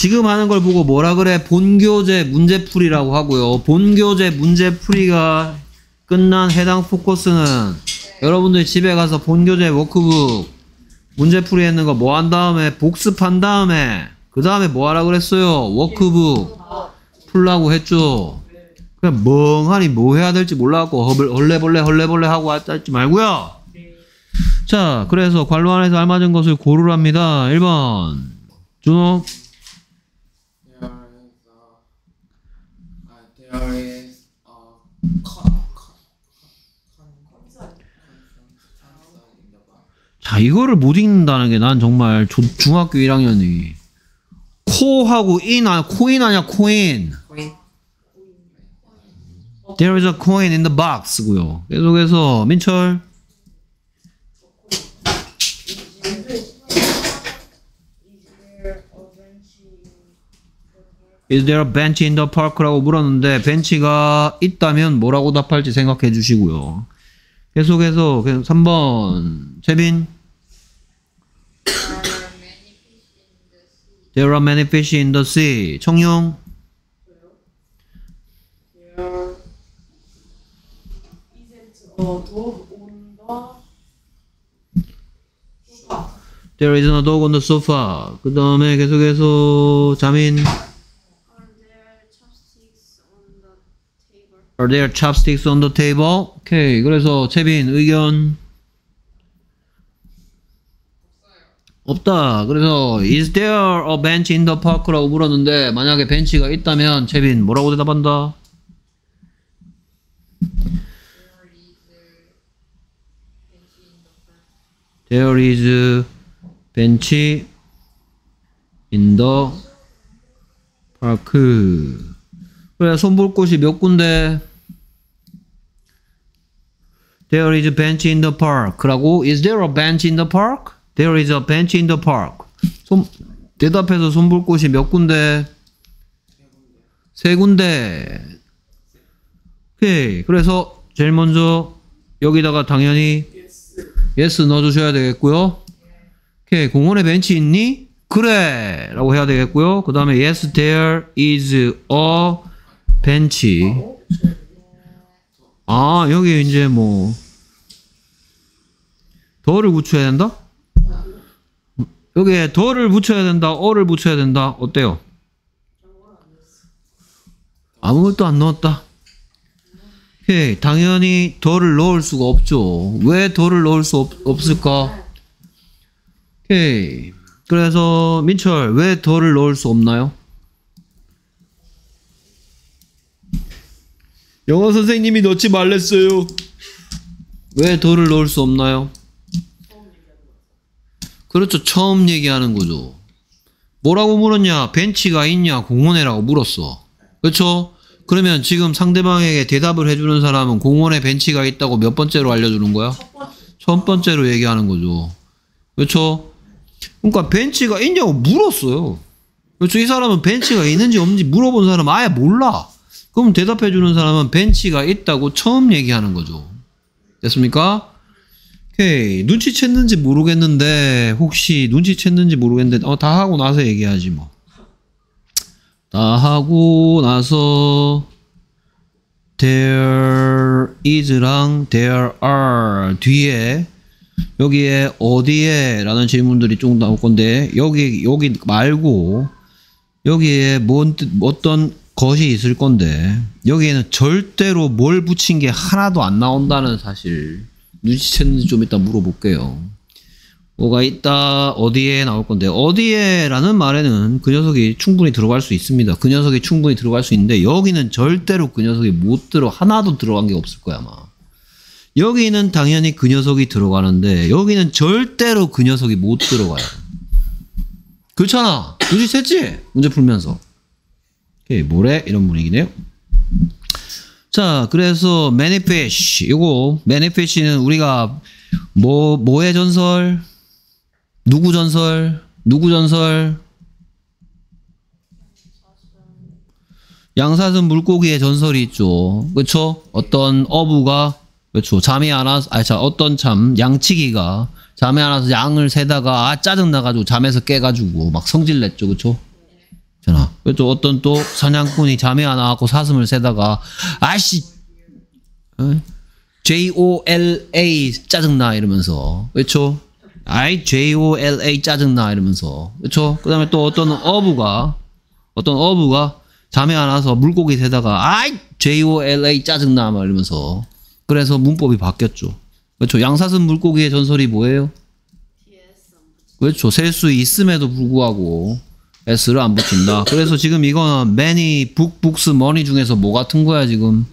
지금 하는 걸 보고 뭐라 그래? 본교재 문제풀이라고 하고요. 본교재 문제풀이가 끝난 해당 포커스는 여러분들 집에 가서 본교재 워크북 문제풀이 했는 거 뭐 한 다음에 복습한 다음에 그 다음에 뭐 하라 그랬어요? 워크북 풀라고 했죠. 그냥 멍하니 뭐 해야 될지 몰라갖고 헐- 헐레벌레 헐레벌레 하고 했지 말고요. 자, 그래서 관로 안에서 알맞은 것을 고르랍니다. 1번. 준호. There is a, uh, there is a con. 자, 이거를 못 읽는다는 게 난 정말 조- 중학교 1학년이. 코하고 인, 아, 코인 아니야, 코인. There is a coin in the box고요. 계속해서 민철. Is there a bench in the park라고 물었는데 벤치가 있다면 뭐라고 답할지 생각해 주시고요. 계속해서 그냥 3번 재빈. There are many fish in the sea. 청룡. There is a dog on the sofa. 그 다음에 계속해서 자민. Are there chopsticks on the table? 오케이. 그래서 채빈 의견 없다. 그래서 is there a bench in the park라고 물었는데 만약에 벤치가 있다면 채빈 뭐라고 대답한다? There is bench in the park. 그래 손볼 곳이 몇 군데? There is a bench in the park라고 Is there a bench in the park? There is a bench in the park. 손 대답해서 손볼 곳이 몇 군데? 세 군데. 오케이. 그래서 제일 먼저 여기다가 당연히 yes 넣어주셔야 되겠고요. 오케이. 공원에 벤치 있니? 그래! 라고 해야 되겠고요. 그 다음에 yes there is a bench. 아, 여기 이제 뭐 더를 붙여야 된다? 여기에 더를 붙여야 된다, 어를 붙여야 된다. 어때요? 아무것도 안 넣었다. 오케이, 당연히 더를 넣을 수가 없죠. 왜 더를 넣을 수 없, 없을까? 오케이. 그래서 민철 왜 더를 넣을 수 없나요? 영어 선생님이 넣지 말랬어요. 왜 더를 넣을 수 없나요? 그렇죠. 처음 얘기하는 거죠. 뭐라고 물었냐? 벤치가 있냐? 공원에라고 물었어. 그렇죠? 그러면 지금 상대방에게 대답을 해주는 사람은 공원에 벤치가 있다고 몇 번째로 알려주는 거야? 첫 번째로 얘기하는 거죠. 그렇죠? 그러니까 벤치가 있냐고 물었어요. 그렇죠? 이 사람은 벤치가 있는지 없는지 물어본 사람은 아예 몰라. 그럼 대답해주는 사람은 벤치가 있다고 처음 얘기하는 거죠. 됐습니까? 오케이. 눈치챘는지 모르겠는데, 혹시 눈치챘는지 모르겠는데, 어, 다 하고 나서 얘기하지 뭐. 다 하고 나서, there is랑 there are 뒤에, 여기에 어디에 라는 질문들이 좀 나올 건데, 여기, 여기 말고, 여기에 뭔, 뜻- 어떤 것이 있을 건데, 여기에는 절대로 뭘 붙인 게 하나도 안 나온다는 사실, 눈치챘는지 좀 이따 물어볼게요. 뭐가 있다, 어디에 나올 건데, 어디에 라는 말에는 그 녀석이 충분히 들어갈 수 있습니다. 그 녀석이 충분히 들어갈 수 있는데, 여기는 절대로 그 녀석이 못 들어, 하나도 들어간 게 없을 거야, 아마. 여기는 당연히 그 녀석이 들어가는데, 여기는 절대로 그 녀석이 못 들어가요. 그렇잖아. 눈치챘지? 문제 풀면서. 오케이, 뭐래? 이런 분위기네요. 자, 그래서 manifest 이거 manifest는 우리가 뭐 뭐의 전설, 누구 전설, 누구 전설, 양사슴 물고기의 전설이 있죠. 그렇죠? 어떤 어부가 그렇죠. 잠이 안 와서 아니 자 어떤 참 양치기가 잠이 안 와서 양을 세다가 아 짜증 나가지고 잠에서 깨가지고 막 성질 냈죠. 그렇죠? 잖아. 또 어떤 또 사냥꾼이 잠이 안 와갖고 사슴을 세다가 아씨 어? J O L A 짜증나 이러면서 그렇죠? 아이 J O L A 짜증나 이러면서 그렇죠? 그다음에 또 어떤 어부가 어떤 어부가 잠이 안 와서 물고기 세다가 아이 J O L A 짜증나 막 이러면서 그래서 문법이 바뀌었죠. 그렇죠? 양사슴 물고기의 전설이 뭐예요? 그렇죠. 셀 수 있음에도 불구하고 S를 안 붙인다. 그래서 지금 이거는 many book, books, money 중에서 뭐 같은 거야 지금?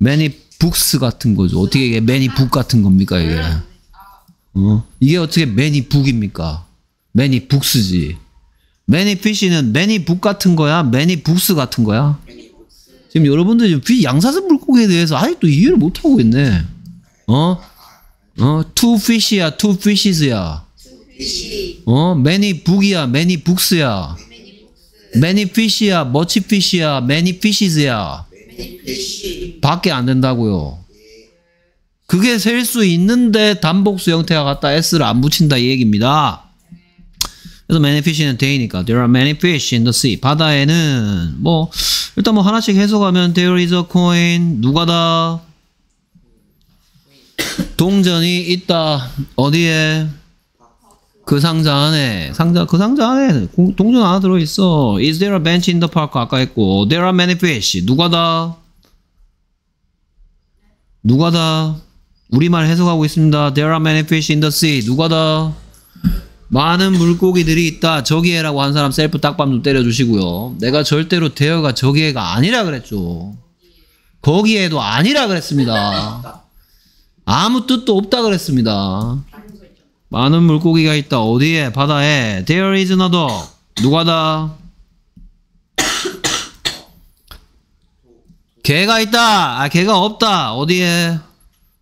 many books 같은 거죠. 어떻게 이게 many book 같은 겁니까 이게? 어? 이게 어떻게 many book입니까? many books지. many fish는 many book 같은 거야? many books 같은 거야? 지금 여러분들 지금 피- 양사슴 물고기에 대해서 아직도 이해를 못 하고 있네. 어? 어? two fish야, two fishes야. 어? many book이야, many books야. many fish야, much fish야, many fishes야. 밖에 안 된다고요. 그게 셀 수 있는데 단복수 형태가 같다 s를 안 붙인다 이 얘기입니다. 그래서 many fish는 데이니까 there are many fish in the sea. 바다에는 뭐 일단 뭐 하나씩 해석하면 there is a coin 누가다 동전이 있다 어디에 그 상자 안에 상자 그 상자 안에 공- 동전 하나 들어 있어. Is there a bench in the park? 아까 했고 There are many fish. 누가 다? 누가 다? 우리말 해석하고 있습니다. There are many fish in the sea. 누가 다? 많은 물고기들이 있다. 저기에라고 한 사람 셀프 딱밤 좀 때려주시고요. 내가 절대로 대여가 저기에가 아니라 그랬죠. 거기에도 아니라 그랬습니다. 아무 뜻도 없다 그랬습니다. 많은 물고기가 있다. 어디에? 바다에. There is another. 누가다? 개가 있다. 아, 개가 없다. 어디에?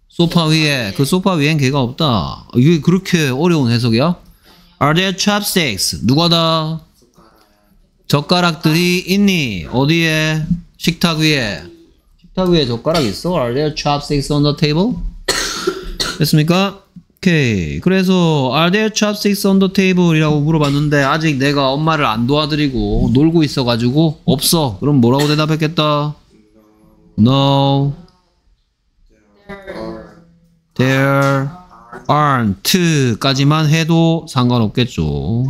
소파 위에. 그 소파 위엔 개가 없다. 이게 그렇게 어려운 해석이야? Are there chopsticks? 누가다? 젓가락들이 있니? 어디에? 식탁 위에. 식탁 위에 젓가락 있어? Are there chopsticks on the table? 됐습니까? 오케이. 그래서 are there chopsticks on the table이라고 물어봤는데 아직 내가 엄마를 안 도와드리고 놀고 있어가지고 없어. 그럼 뭐라고 대답했겠다? No. There aren't.까지만 해도 상관없겠죠.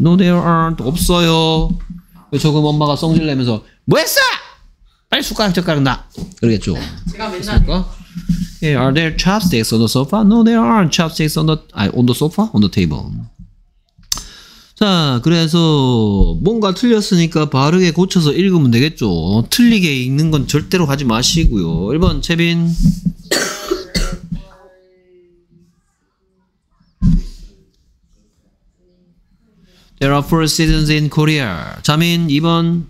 No, there aren't. 없어요. 조금 엄마가 성질 내면서 뭐 했어? 빨리 숟가락 젓가락 놔. 그러겠죠. 제가 맨날 Yeah, are there chopsticks on the sofa? No, there aren't chopsticks on the on the sofa, on the table. 자, 그래서 뭔가 틀렸으니까 바르게 고쳐서 읽으면 되겠죠. 틀리게 읽는 건 절대로 하지 마시고요. 1번 채빈. There are four seasons in Korea. 자민 2번.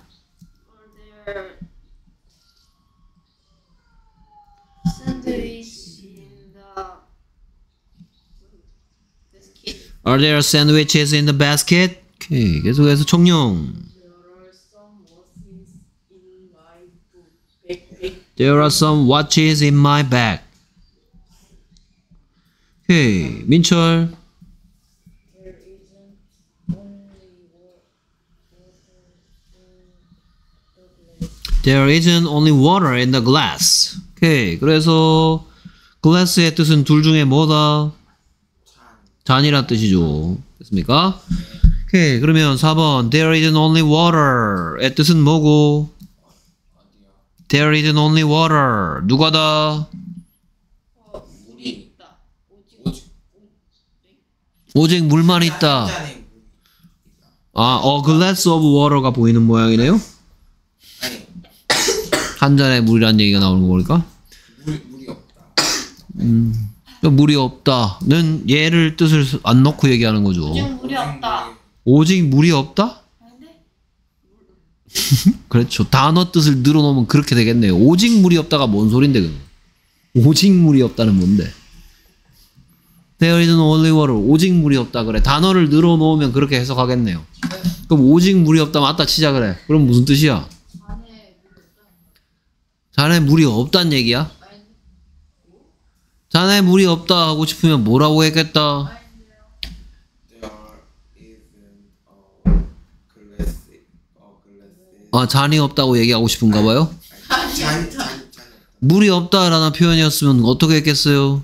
Are there sandwiches in the basket? 오케이. 계속해서 청룡. There are some watches in my bag. There are some watches in my bag. 오케이. Big, big. 민철. There isn't only water in the glass. There isn't only water in the glass. 오케이. 그래서 glass의 뜻은 둘 중에 뭐다? 잔이란 뜻이죠. 됐습니까? 오케이. 그러면 4번 There isn't only water의 뜻은 뭐고? There isn't only water. 누가다? 물이 있다. 오직 물만 있다. 아, 어, glass of water가 보이는 모양이네요. 한 잔에 물이란 얘기가 나오는 거니까. 물 물이 없다. 물이 없다는 얘를 뜻을 안 넣고 얘기하는 거죠. 지금 물이 없다. 오직 물이 없다? 그렇죠. 단어 뜻을 늘어놓으면 그렇게 되겠네요. 오직 물이 없다가 뭔 소린데, 그거. 오직 물이 없다는 뭔데? There isn't only water. 오직 물이 없다 그래. 단어를 늘어놓으면 그렇게 해석하겠네요. 그럼 오직 물이 없다 맞다 치자 그래. 그럼 무슨 뜻이야? 자네 물이 없단 얘기야? 자네 물이 없다 하고 싶으면 뭐라고 했겠다? 아, 잔이 없다고 얘기하고 싶은가 봐요? 물이 없다라는 표현이었으면 어떻게 했겠어요?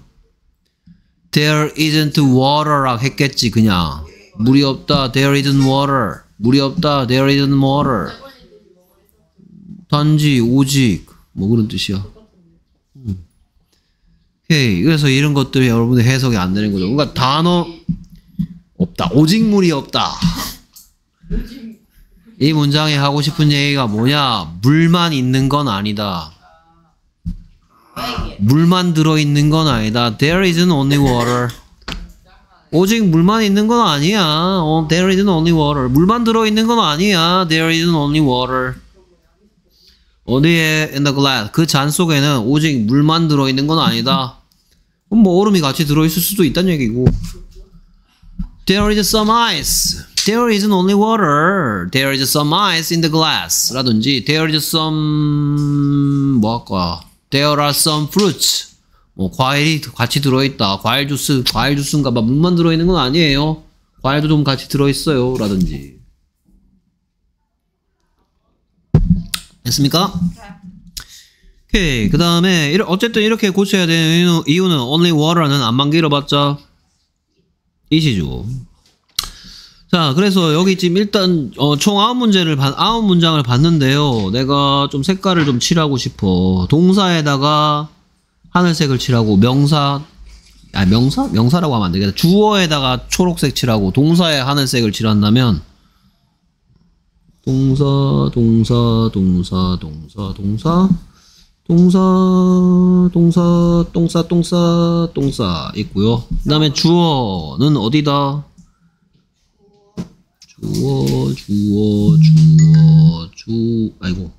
There isn't water라 했겠지 그냥 물이 없다 There isn't water 물이 없다 There isn't water 단지 오직 뭐 그런 뜻이야 음. 오케이 그래서 이런 것들이 여러분들 해석이 안 되는 거죠 그러니까 단어 없다 오직 물이 없다 이 문장에 하고 싶은 얘기가 뭐냐 물만 있는 건 아니다 물만 들어 있는 건 아니다. There isn't only water. 오직 물만 있는 건 아니야. 어, there isn't only water. 물만 들어 있는 건 아니야. There isn't only water. 어디에 in the glass 그 잔 속에는 오직 물만 들어있는 건 아니다. 그럼 뭐 얼음이 같이 들어있을 수도 있다는 얘기고. There is some ice. There isn't only water. There is some ice in the glass. 라든지 there is some 뭐 할까? There are some fruits. 뭐 과일이 같이 들어있다. 과일 주스, 과일 주스인가 봐. 물만 들어있는 건 아니에요. 과일도 좀 같이 들어있어요. 라든지. 됐습니까? 오케이. 그 다음에, 어쨌든 이렇게 고쳐야 되는 이유- 이유는 only water는 안만 길어봤자 이시죠. 자, 그래서 여기 지금 일단 어, 총 아홉 문제를 반- 아홉 문장을 봤는데요. 내가 좀 색깔을 좀 칠하고 싶어. 동사에다가 하늘색을 칠하고 명사 아 명사 명사라고 하면 안 되겠다. 주어에다가 초록색 칠하고 동사에 하늘색을 칠한다면 동사 동사 동사 동사 동사 동사 동사 동사 동사 동사 있고요. 그다음에 주어는 어디다? 주어 주어 주어 주 아이고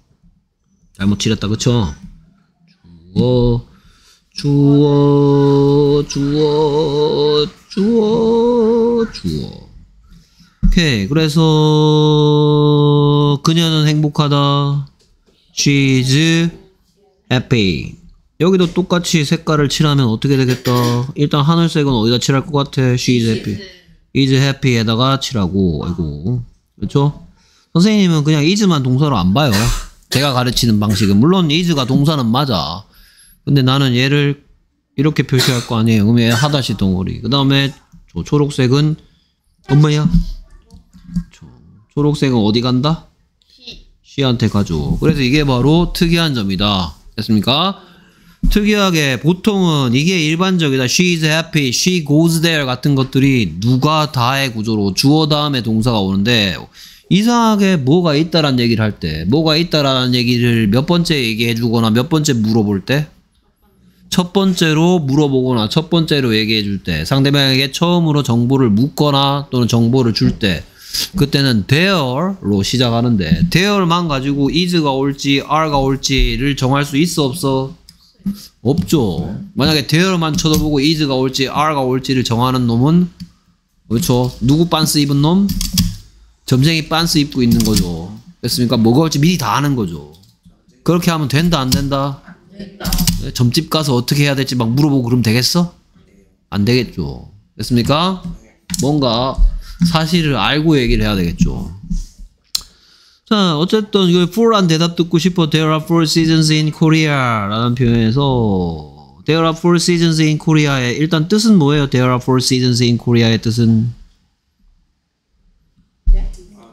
잘못 칠했다 그쵸 주어 주어 주어 주어 주어 오케이 그래서 그녀는 행복하다 she's happy 여기도 똑같이 색깔을 칠하면 어떻게 되겠다 일단 하늘색은 어디다 칠할 것 같아 she's happy is happy에다가 칠하고 아이고 그렇죠? 선생님은 그냥 is만 동사로 안 봐요. 제가 가르치는 방식은 물론 is가 동사는 맞아. 근데 나는 얘를 이렇게 표시할 거 아니에요. 그럼 얘 하다시 덩어리. 그 다음에 저 초록색은 엄마야. 저 초록색은 어디 간다? she한테 가죠. 그래서 이게 바로 특이한 점이다. 됐습니까? 특이하게 보통은 이게 일반적이다. She's happy, she goes there 같은 것들이 누가 다의 구조로 주어 다음에 동사가 오는데 이상하게 뭐가 있다라는 얘기를 할 때, 뭐가 있다라는 얘기를 몇 번째 얘기해 주거나 몇 번째 물어볼 때, 첫 번째로 물어보거나 첫 번째로 얘기해 줄 때, 상대방에게 처음으로 정보를 묻거나 또는 정보를 줄 때, 그때는 there로 시작하는데, there만 가지고 is가 올지 are가 올지를 정할 수 있어 없어? 없죠. 만약에 there만 쳐다보고 is가 올지 are가 올지를 정하는 놈은 그렇죠. 누구 빤스 입은 놈? 점쟁이 빤스 입고 있는 거죠. 됐습니까? 뭐가 올지 미리 다 아는 거죠. 그렇게 하면 된다 안 된다? 네, 점집 가서 어떻게 해야 될지 막 물어보고 그러면 되겠어? 안 되겠죠. 됐습니까? 뭔가 사실을 알고 얘기를 해야 되겠죠. 자, 어쨌든 이거 full한 대답 듣고 싶어. There are four seasons in Korea 라는 표현에서 There are four seasons in Korea의 일단 뜻은 뭐예요? There are four seasons in Korea의 뜻은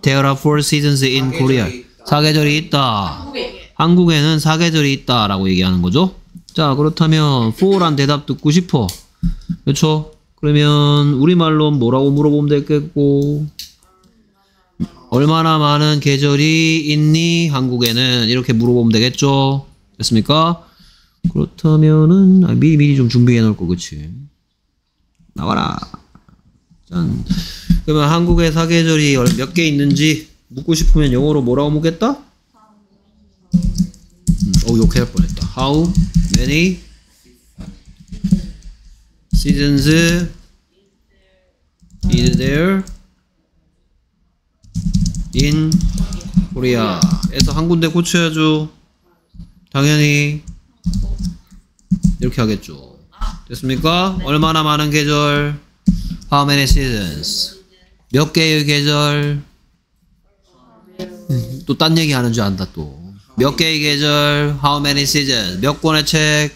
There are four seasons in Korea. 사계절이 있다. 한국에는 사계절이 있다라고 얘기하는 거죠. 자, 그렇다면 full한 대답 듣고 싶어. 그렇죠? 그러면 우리말로 뭐라고 물어보면 되겠고 얼마나 많은 계절이 있니? 한국에는 이렇게 물어보면 되겠죠. 됐습니까? 그렇다면은 아, 미리 미리 좀 준비해 놓을 거 그치? 나와라. 짠. 그러면 한국의 사계절이 몇 개 있는지 묻고 싶으면 영어로 뭐라고 묻겠다? 음, 어 욕할 뻔했다. How many seasons is there in Korea에서 한 군데 고쳐야죠. 당연히 이렇게 하겠죠. 됐습니까? 얼마나 많은 계절? How many seasons? 몇 개의 계절? 또 딴 얘기 하는 줄 안다 또. 몇 개의 계절? How many seasons? 몇 권의 책?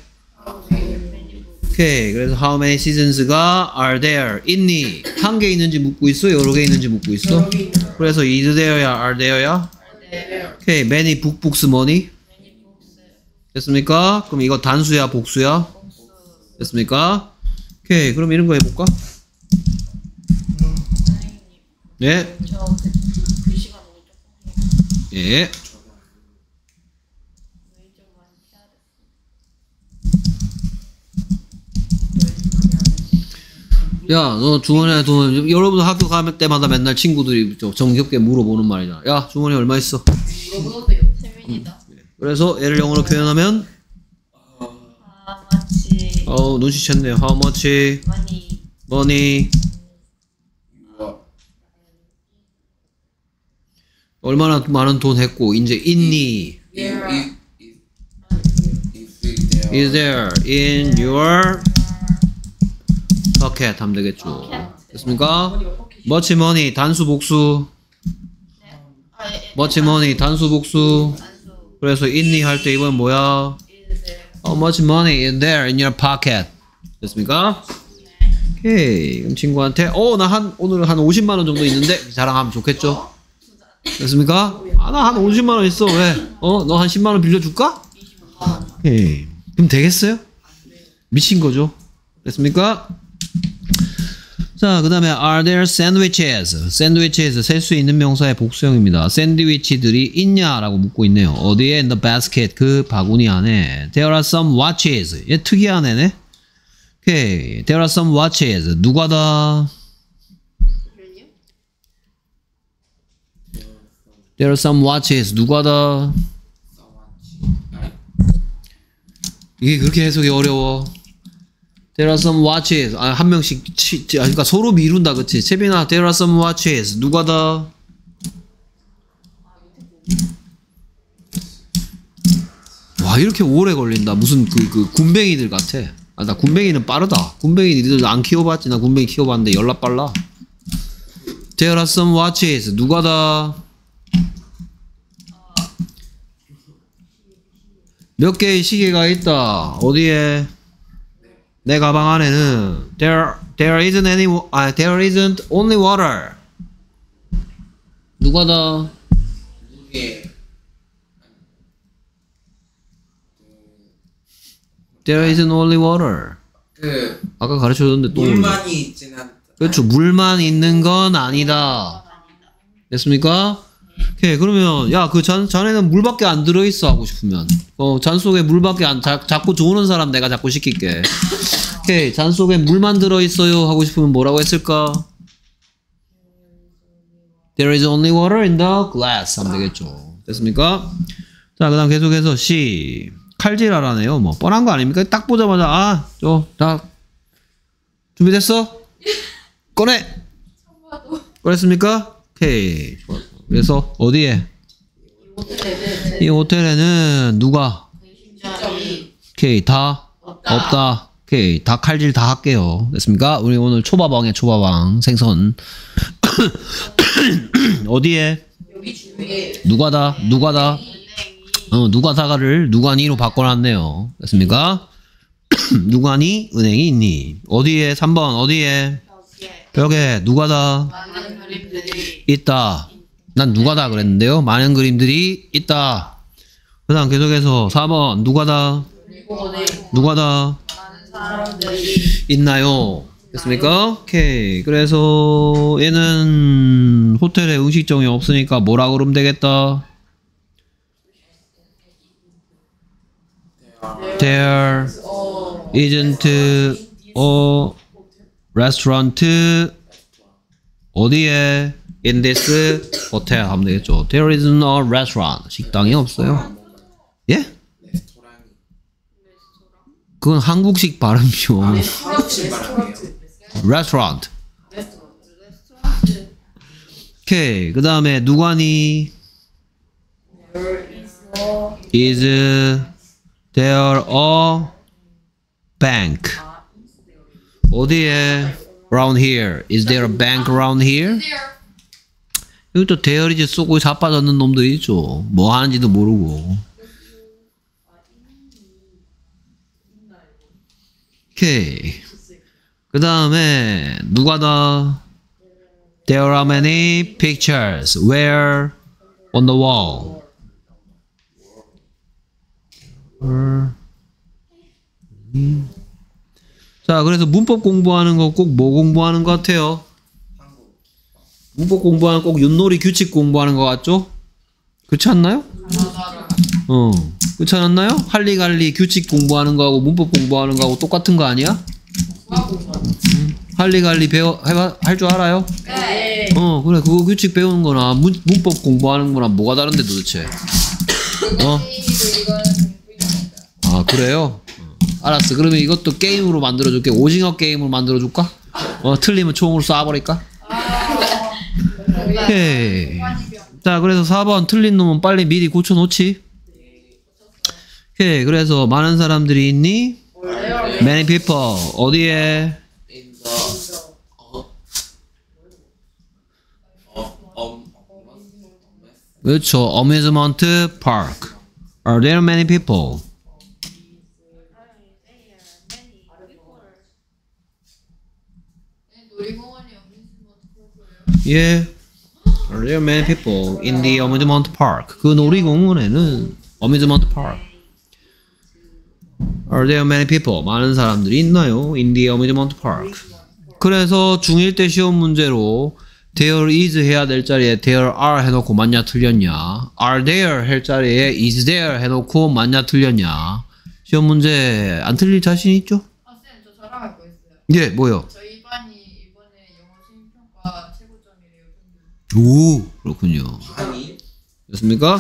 오케이. 그래서 how many seasons가 are there? 있니? 한 개 있는지 묻고 있어? 여러 개 있는지 묻고 있어? 그래서 is there야, are there야? 오케이. many book books money? 됐습니까? 그럼 이거 단수야, 복수야? 됐습니까? 오케이. 그럼 이런 거 해볼까? 네. 저 그, 조금 예. 왜좀 많이 해야 야, 너 주머니에 돈, 여러분 학교 갈 때마다 맨날 친구들이 저 정겹게 물어보는 말이잖아. 야, 주머니 얼마 있어? 물어보도 세민이다. 그래서 얘를 영어로 표현하면, 아 마치 어, 눈치챘네요. How much 많이 money? 얼마나 많은 돈 했고, 이제 있니? Is there in your pocket? 하면 되겠죠. 됐습니까? much money, 단수 복수. 아 예, much money, 단수 복수. 그래서 있니 할 때 이번 뭐야? How much money is there in your pocket? 됐습니까? 오케이. 그럼 친구한테, 어, 나 한, 오늘 한 50만 원 정도 있는데, 자랑하면 좋겠죠? 됐습니까? 아, 나 한 50만 원 있어. 왜? 어, 너 한 10만 원 빌려줄까? 25만 원. 오케이. 그럼 되겠어요? 미친 거죠? 됐습니까? 자, 그 다음에 are there sandwiches? sandwiches 셀 수 있는 명사의 복수형입니다. 샌드위치들이 있냐라고 묻고 있네요. 어디에 in the basket 그 바구니 안에 there are some watches. 얘 특이한 애네. 오케이. there are some watches. 누가다? there are some watches. 누가다? 이게 그렇게 해석이 어려워. There are some watches. 아, 한 명씩 치, 치- 아, 그러니까 서로 미룬다, 그치? 채빈아, there are some watches. 누가다? 와, 이렇게 오래 걸린다. 무슨 그, 그, 군뱅이들 같아. 아, 나 군뱅이는 빠르다. 군뱅이 니들 안 키워봤지? 나 군뱅이 키워봤는데 열나 빨라. There are some watches. 누가 다? 몇 개의 시계가 있다. 어디에? 내 가방 안에는 there there isn't any 아 there isn't only water. 누가다? 무게 There isn't only water. 그 아까 가르쳐줬는데 또 물만이 있진 않다. 그렇죠. 물만 있는 건 아니다. 됐습니까? 오케이. 그러면 야 그 잔 잔에는 물밖에 안 들어 있어 하고 싶으면 어 잔 속에 물밖에 안 자, 자꾸 좋은 사람 내가 자꾸 시킬게. 오케이. 잔 속에 물만 들어 있어요 하고 싶으면 뭐라고 했을까? There is only water in the glass 하면 되겠죠. 됐습니까? 자, 그다음 계속해서 C 칼질하라네요. 뭐 뻔한 거 아닙니까? 딱 보자마자 아, 저다 준비됐어? 꺼내. 꺼냈습니까? 오케이. 좋았어. 그래서 어디에? 이 호텔에는 누가? 오케이 다 없다. 없다. 오케이 다 칼질 다 할게요. 됐습니까? 우리 오늘 초밥왕에 초밥왕 생선 어디에? 누가 다? 누가 다? 어 누가 다가를 누가니로 바꿔놨네요. 됐습니까? 누가니 은행이 있니? 어디에? 3번 어디에? 벽에 누가 다? 있다. 난 누가다 그랬는데요. 많은 그림들이 있다. 그 다음 계속해서 4번 누가다? 누가다? 있나요? 됐습니까? 오케이. 그래서 얘는 호텔에 음식점이 없으니까 뭐라 그러면 되겠다. There 어 isn't a restaurant 어디에 in this hotel 하면 되겠죠. There isn't a restaurant. 식당이 없어요. 예? 레스토랑이 그건 한국식 발음이요. 한국식 말하네요. restaurant. 레스토랑트 오케이. 그 다음에 누가니 is there a bank? 어디에? Around here. Is there a bank around here? 여기 또 대열이지 쏘고 자빠졌는 놈도 있죠. 뭐 하는지도 모르고. 오케이. 그 다음에 누가 더? There are many pictures. Where? On the wall. 자, 그래서 문법 공부하는 거 꼭 뭐 공부하는 것 같아요? 문법 공부하는 꼭 윷놀이 규칙 공부하는 것 같죠? 그렇지 않나요? 어, 그렇지 않았나요? 할리갈리 규칙 공부하는 거하고 문법 공부하는 거하고 똑같은 거 아니야? 음, 할리갈리 배워 할 줄 알아요? 네. 어, 그래 그거 규칙 배우는 거나 문, 문법 공부하는 거나 뭐가 다른데 도대체? 어? 아 그래요? 어, 알았어. 그러면 이것도 게임으로 만들어줄게. 오징어 게임으로 만들어줄까? 어, 틀리면 총으로 쏴버릴까? 오케이. 자, 그래서 4번 틀린 놈은 빨리 미리 고쳐놓지. 오케이. 그래서 많은 사람들이 있니? Many people. 어디에? 어, 어, 그렇죠. Amusement park. Are there many people? 놀 예. Are there many people in the amusement park? 그 놀이공원에는 amusement park. Are there many people? 많은 사람들이 있나요? In the amusement park. 그래서 중1 때 시험 문제로 there is 해야 될 자리에 there are 해놓고 맞냐 틀렸냐 are there 할 자리에 is there 해놓고 맞냐 틀렸냐 시험 문제 안 틀릴 자신 있죠? 아, 쌤, 저 자랑할 거 있어요. 예, 뭐요? 저희 반이 이번에 영어 수행평가 최고점이래요. 오, 그렇군요. 됐습니까?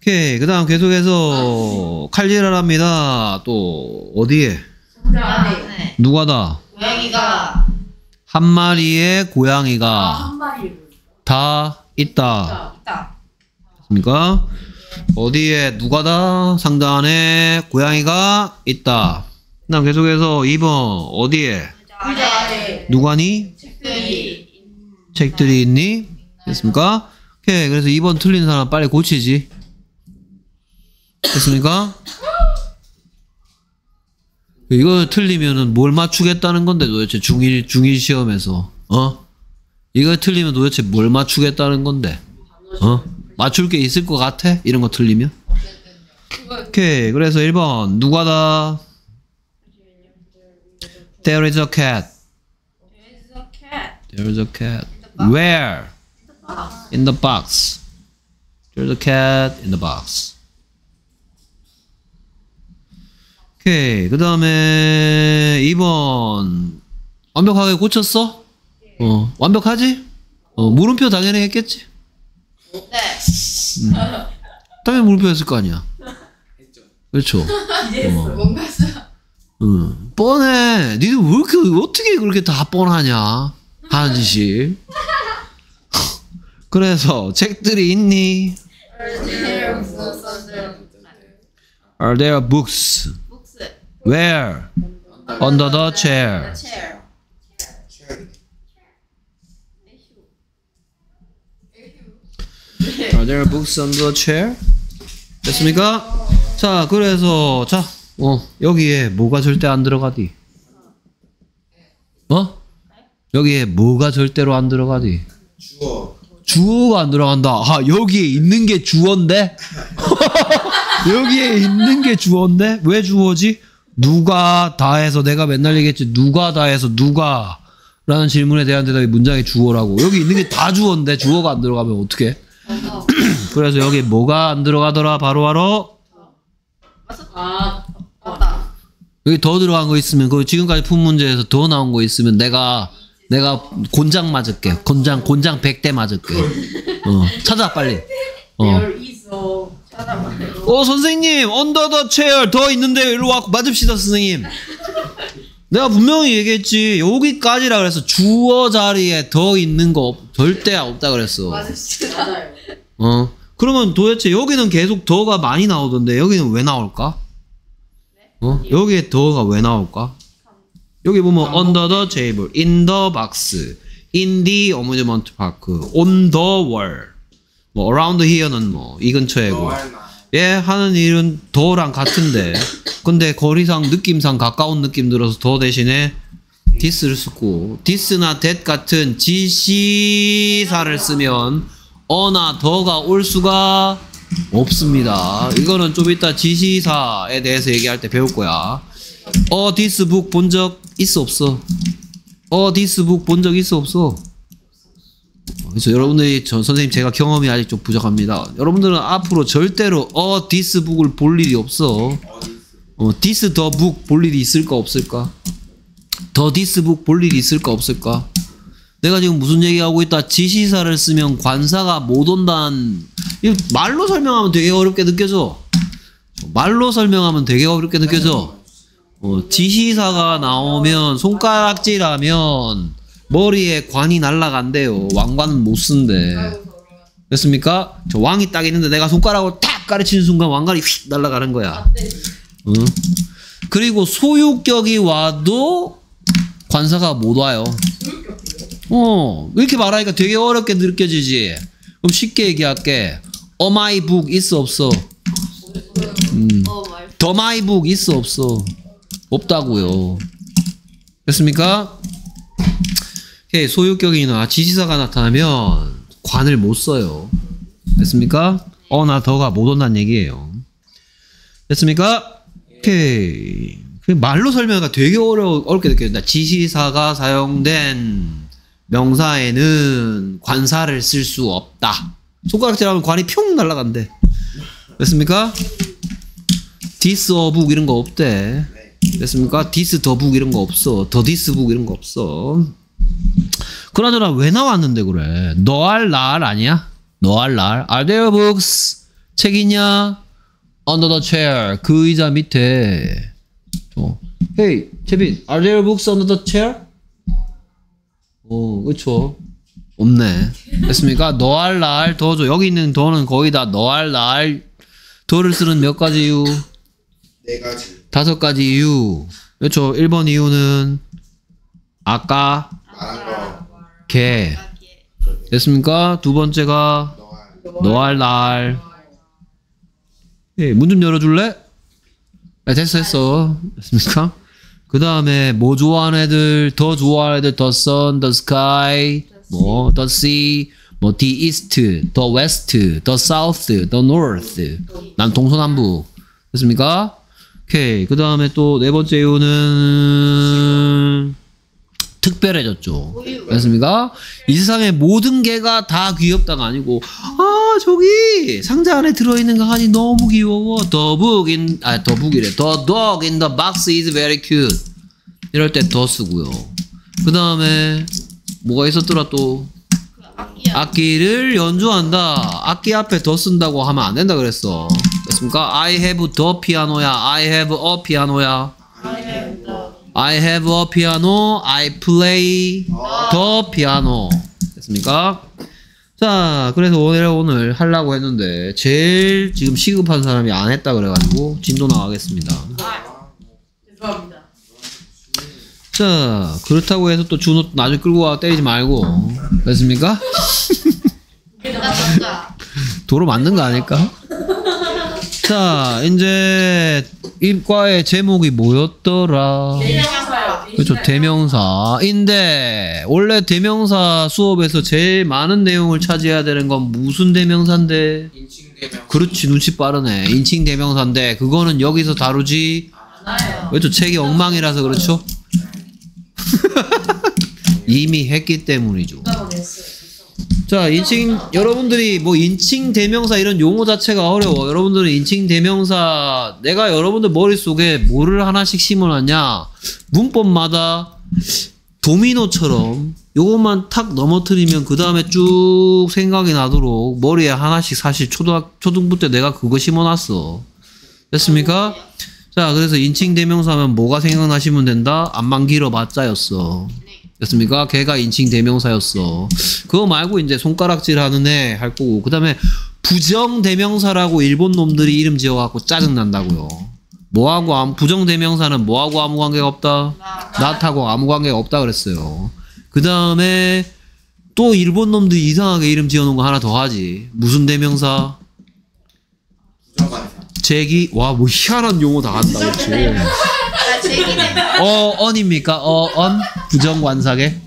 오케이. 그 다음 계속해서 칼질하랍니다. 또, 어디에? 네. 누가다? 고양이가 한 마리의 고양이가 한 마리를 다 있다. 있다. 됐습니까? 어디에 누가다? 상자 안에 고양이가 있다. 그 다음 계속해서 2번, 어디에? 의자에 누가니? 책들이 책들이 있니? 됐습니까? 오케이. 그래서 2번 틀린 사람 빨리 고치지. 됐습니까? 이거 틀리면은 뭘 맞추겠다는 건데 도대체 중1 중1 시험에서 어? 이거 틀리면 도대체 뭘 맞추겠다는 건데? 어? 맞출 게 있을 것 같아? 이런 거 틀리면? 오케이. 그래서 1번 누가다? There is a cat. There's a cat. There's a cat. Where? In the box. There's a cat in the box. 오케이. 그 다음에 2번. 완벽하게 고쳤어? 어, 완벽하지? 어, 물음표 당연히 했겠지? 네. 당연히 물음표 했을 거 아니야. 했죠 그렇죠. 뭔가 써. 응. 뻔해. 니들 왜 이렇게, 어떻게 그렇게 다 뻔하냐? 하는 짓이. 그래서 책들이 있니? Are there books? Where? Under the chair. Are there books under the chair? 됐습니까? 자, 그래서 자, 어, 여기에 뭐가 절대 안 들어가디? 어? 여기에 뭐가 절대로 안 들어가디? 주어 주어가 안 들어간다. 아, 여기에 있는 게 주어인데? 여기에 있는 게 주어인데? 왜 주어지? 누가 다 해서 내가 맨날 얘기했지. 누가 다 해서 누가? 라는 질문에 대한 대답이 문장의 주어라고. 여기 있는 게 다 주어인데 주어가 안 들어가면 어떻게? 그래서 여기 뭐가 안 들어가더라? 바로바로 아, 맞다. 여기 더 들어간 거 있으면 그 지금까지 푼 문제에서 더 나온 거 있으면 내가 내가 곤장 맞을게. 곤장 곤장 100대 맞을게. 어, 찾아 빨리. 어. 어. 선생님 언더 더 체어 더 있는데 일로 와 맞읍시다 선생님. 내가 분명히 얘기했지. 여기까지라 그래서 주어 자리에 더 있는 거 없- 절대 없다 그랬어. 맞아요. 어? 그러면 도대체 여기는 계속 더가 많이 나오던데 여기는 왜 나올까? 어? 여기에 더가 왜 나올까 여기 보면 under the table in the box in the amusement park, on the wall, 뭐 around here는 뭐 이 근처에고. 나. 예, 하는 일은 더랑 같은데. 근데 거리상 느낌상 가까운 느낌 들어서 더 대신에 this를 쓰고 this나 that 같은 지시사를 쓰면 a나 the가 올 수가 없습니다. 이거는 좀 이따 지시사에 대해서 얘기할 때 배울 거야. a this book 본적 있어 없어? a this book 본적 있어 없어? 그래서 여러분들이 저 선생님 제가 경험이 아직 좀 부족합니다. 여러분들은 앞으로 절대로 a this book을 볼 일이 없어. 어 this the book 볼 일이 있을까 없을까? the this book 볼 일이 있을까 없을까? 내가 지금 무슨 얘기하고 있다. 지시사를 쓰면 관사가 못 온다는 말로 설명하면 되게 어렵게 느껴져. 말로 설명하면 되게 어렵게 느껴져. 어, 지시사가 나오면 손가락질하면 머리에 관이 날라간대요. 왕관은 못 쓴대. 됐습니까? 저 왕이 딱 있는데 내가 손가락으로 탁 가르치는 순간 왕관이 휙 날아가는 거야. 응? 그리고 소유격이 와도 관사가 못 와요. 어, 이렇게 말하니까 되게 어렵게 느껴지지. 그럼 쉽게 얘기할게. a my book 있어 없어? 음. 어 말. the my book 있어 없어? 없다고요. 됐습니까? 오케이, 소유격이나 지시사가 나타나면 관을 못 써요. 됐습니까? a나 the가 못 온다는 얘기예요. 됐습니까? 오케이. 그 말로 설명하기가 되게 어려, 어렵게 느껴진다. 지시사가 사용된 명사에는 관사를 쓸 수 없다. 손가락질하면 관이 펑 날아간대. 됐습니까? this a book 이런 거 없대. 됐습니까? this the book 이런 거 없어. the this book 이런 거 없어. 그나저나 왜 나왔는데 그래? 너알 날 아니야? 너알 날. Are there books? 책 있냐? Under the chair. 그 의자 밑에. 어. Hey, 채빈. Are there books under the chair? 어, 그쵸. 없네. 됐습니까? 너알 날, 더죠. 여기 있는 더는 거의 다 너알 날, 더를 쓰는 몇 가지 이유? 네 가지. 다섯 가지 이유. 그렇죠. 1번 이유는 아까. 개. 됐습니까? 두 번째가. 너할 날. 예, 문 좀 열어줄래? 아, 됐어, 됐어. 됐습니까? 그 다음에 뭐 좋아하는 애들, 더 좋아하는 애들, the sun, the sky, 뭐, the sea, 뭐, the east, the west, the south, the north. 난 동서남북. 됐습니까? 오케이. 그 다음에 또 네 번째 이유는 특별해졌죠. 됐습니까? 이 세상의 모든 개가 다 귀엽다가 아니고 아 저기 상자 안에 들어있는 강아지 너무 귀여워. In 아 book이래. The dog in the box is very cute. 이럴 때 더 쓰고요. 그 다음에 뭐가 있었더라 또. 악기를 연주한다. 악기 앞에 더 쓴다고 하면 안 된다 그랬어. 됐습니까? I have the piano야. I have a piano야. I have a piano. I play the piano. 됐습니까? 자, 그래서 오늘 오늘 하려고 했는데 제일 지금 시급한 사람이 안 했다 그래가지고 진도 나가겠습니다. 아, 죄송합니다. 자, 그렇다고 해서 또 준호 나중에 끌고 와 때리지 말고 됐습니까? 도로 맞는 거 아닐까? 자, 이제 입과의 제목이 뭐였더라? 대명사요. 그렇죠, 대명사인데 원래 대명사 수업에서 제일 많은 내용을 차지해야 되는 건 무슨 대명사인데? 인칭 대명. 그렇지, 눈치 빠르네. 인칭 대명사인데 그거는 여기서 다루지. 알아요. 그렇죠, 책이 엉망이라서 그렇죠. 이미 했기 때문이죠. 자, 인칭 여러분들이 뭐 인칭 대명사 이런 용어 자체가 어려워. 여러분들은 인칭 대명사 내가 여러분들 머릿속에 뭐를 하나씩 심어놨냐? 문법마다 도미노처럼 요것만 탁 넘어뜨리면 그 다음에 쭉 생각이 나도록 머리에 하나씩 사실 초등학 초등부 때 내가 그거 심어놨어. 됐습니까? 자, 그래서 인칭 대명사면 뭐가 생각나시면 된다? 안만 길어봤자였어. 됐습니까? 걔가 인칭 대명사였어. 그거 말고 이제 손가락질 하는 애 할 거고. 그 다음에 부정 대명사라고 일본 놈들이 이름 지어갖고 짜증난다고요. 뭐하고 아무, 부정 대명사는 뭐하고 아무 관계가 없다? 낫하고 아무 관계가 없다 그랬어요. 그 다음에 또 일본 놈들이 이상하게 이름 지어놓은 거 하나 더 하지. 무슨 대명사? 부정관사. 제기 와 뭐 희한한 용어 다 한다 그치. 어 언입니까? 어언? 부정 관사계?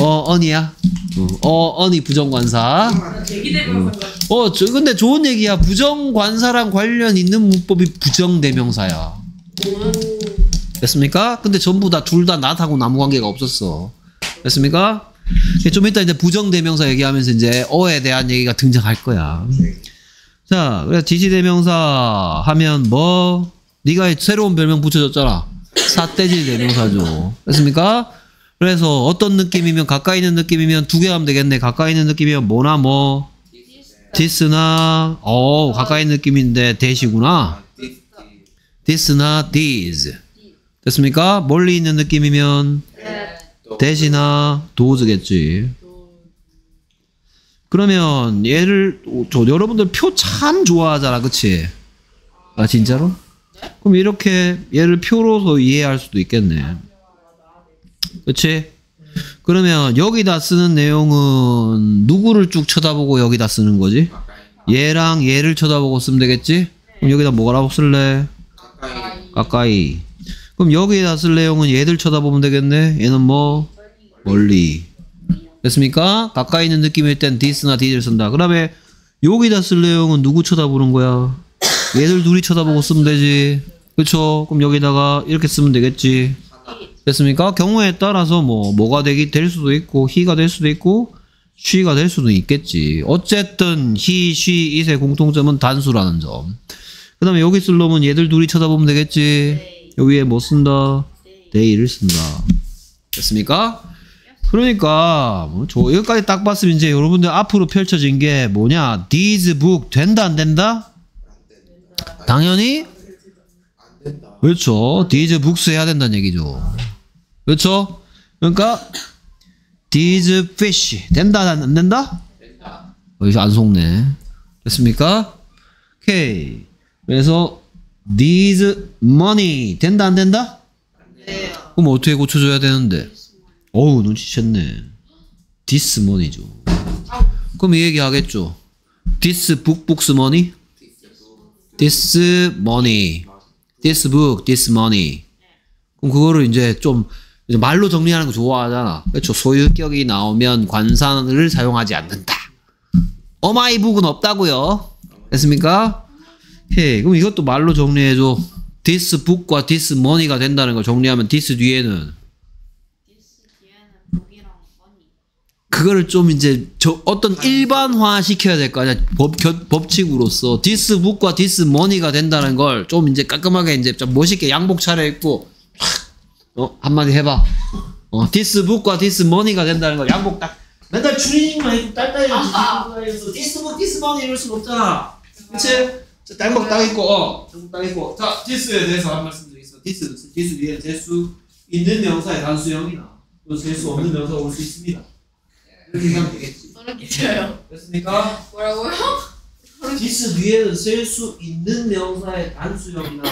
어 언이야? 어, 어 언이 부정관사. 제기대명사. 어 저 근데 좋은 얘기야. 부정 관사랑 관련 있는 문법이 부정 대명사야. 됐습니까? 근데 전부 다 둘 다 나하고 아무 관계가 없었어. 됐습니까? 좀 이따 이제 부정 대명사 얘기하면서 이제 어에 대한 얘기가 등장할 거야. 자, 그래서 지시 대명사 하면 뭐? 네가 새로운 별명 붙여줬잖아. 사대질 대명사죠. 됐습니까? 그래서 어떤 느낌이면 가까이 있는 느낌이면 두 개 하면 되겠네. 가까이 있는 느낌이면 뭐나 뭐 디스나 어 가까이 있는 느낌인데 대시구나. 디스나 디즈 됐습니까? 멀리 있는 느낌이면 또 대시나 도즈겠지. 그러면 얘를 저 여러분들 표 참 좋아하잖아, 그치? 아 진짜로? 그럼 이렇게 얘를 표로서 이해할 수도 있겠네. 그치? 그러면 여기다 쓰는 내용은 누구를 쭉 쳐다보고 여기다 쓰는 거지? 얘랑 얘를 쳐다보고 쓰면 되겠지? 그럼 여기다 뭐라고 쓸래? 가까이. 그럼 여기다 쓸 내용은 얘들 쳐다보면 되겠네? 얘는 뭐? 멀리. 됐습니까? 가까이 있는 느낌일 땐 디스나 디를 쓴다. 그 다음에 여기다 쓸 내용은 누구 쳐다보는 거야? 얘들 둘이 쳐다보고 쓰면 되지. 그쵸? 그럼 여기다가 이렇게 쓰면 되겠지. 됐습니까? 경우에 따라서 뭐, 뭐가 되기, 될 수도 있고, he가 될 수도 있고, she가 될 수도 있겠지. 어쨌든, he, she, it의 공통점은 단수라는 점. 그 다음에 여기 쓸 놈은 얘들 둘이 쳐다보면 되겠지. 여기에 뭐 쓴다? they를 쓴다. 됐습니까? 그러니까 뭐저 여기까지 딱 봤으면 이제 여러분들 앞으로 펼쳐진 게 뭐냐? These book 된다 안 된다? 당연히 안. 그렇죠. These books 해야 된다는 얘기죠. 그렇죠? 그러니까 These fish 된다 안 된다? 된다. 여기서 안 속네. 됐습니까? 오케이. 그래서 these money 된다 안 된다? 네. 그럼 어떻게 고쳐줘야 되는데? 어우 눈치챘네. this money죠. 그럼 이 얘기 하겠죠. book books money? This money. this book this money. 그럼 그거를 이제 좀 말로 정리하는 거 좋아하잖아. 그렇죠. 소유격이 나오면 관사를 사용하지 않는다. a my book은 없다고요. 됐습니까? 오케이. 그럼 이것도 말로 정리해줘. this book과 this money가 된다는 걸 정리하면 this 뒤에는 this 뒤에는 book이랑 money. 그거를 좀 이제 저 어떤 일반화 시켜야 될 거 아니야. 법 겨- 법칙으로서 this money가 된다는 걸 좀 이제 깔끔하게 이제 좀 멋있게 양복 차려입고 어 한마디 해봐. 어 this money가 된다는 걸 양복 딱 맨날 추리닝만 해도 딸딸이 book this money 이럴 순 없잖아. 그치? 자, 양복 딱 입고 어 양복 딱 입고. 자 this에 대해서 한 말씀 드리겠습니다. This this 뒤에 셀 수 있는 명사의 단수형이나 셀 수 없는 명사가 올 수 있습니다 하면 되겠지. 소름 끼쳐요. 됐습니까? 뭐라고요? this 뒤에는 셀 수 있는 명사의 단수형이나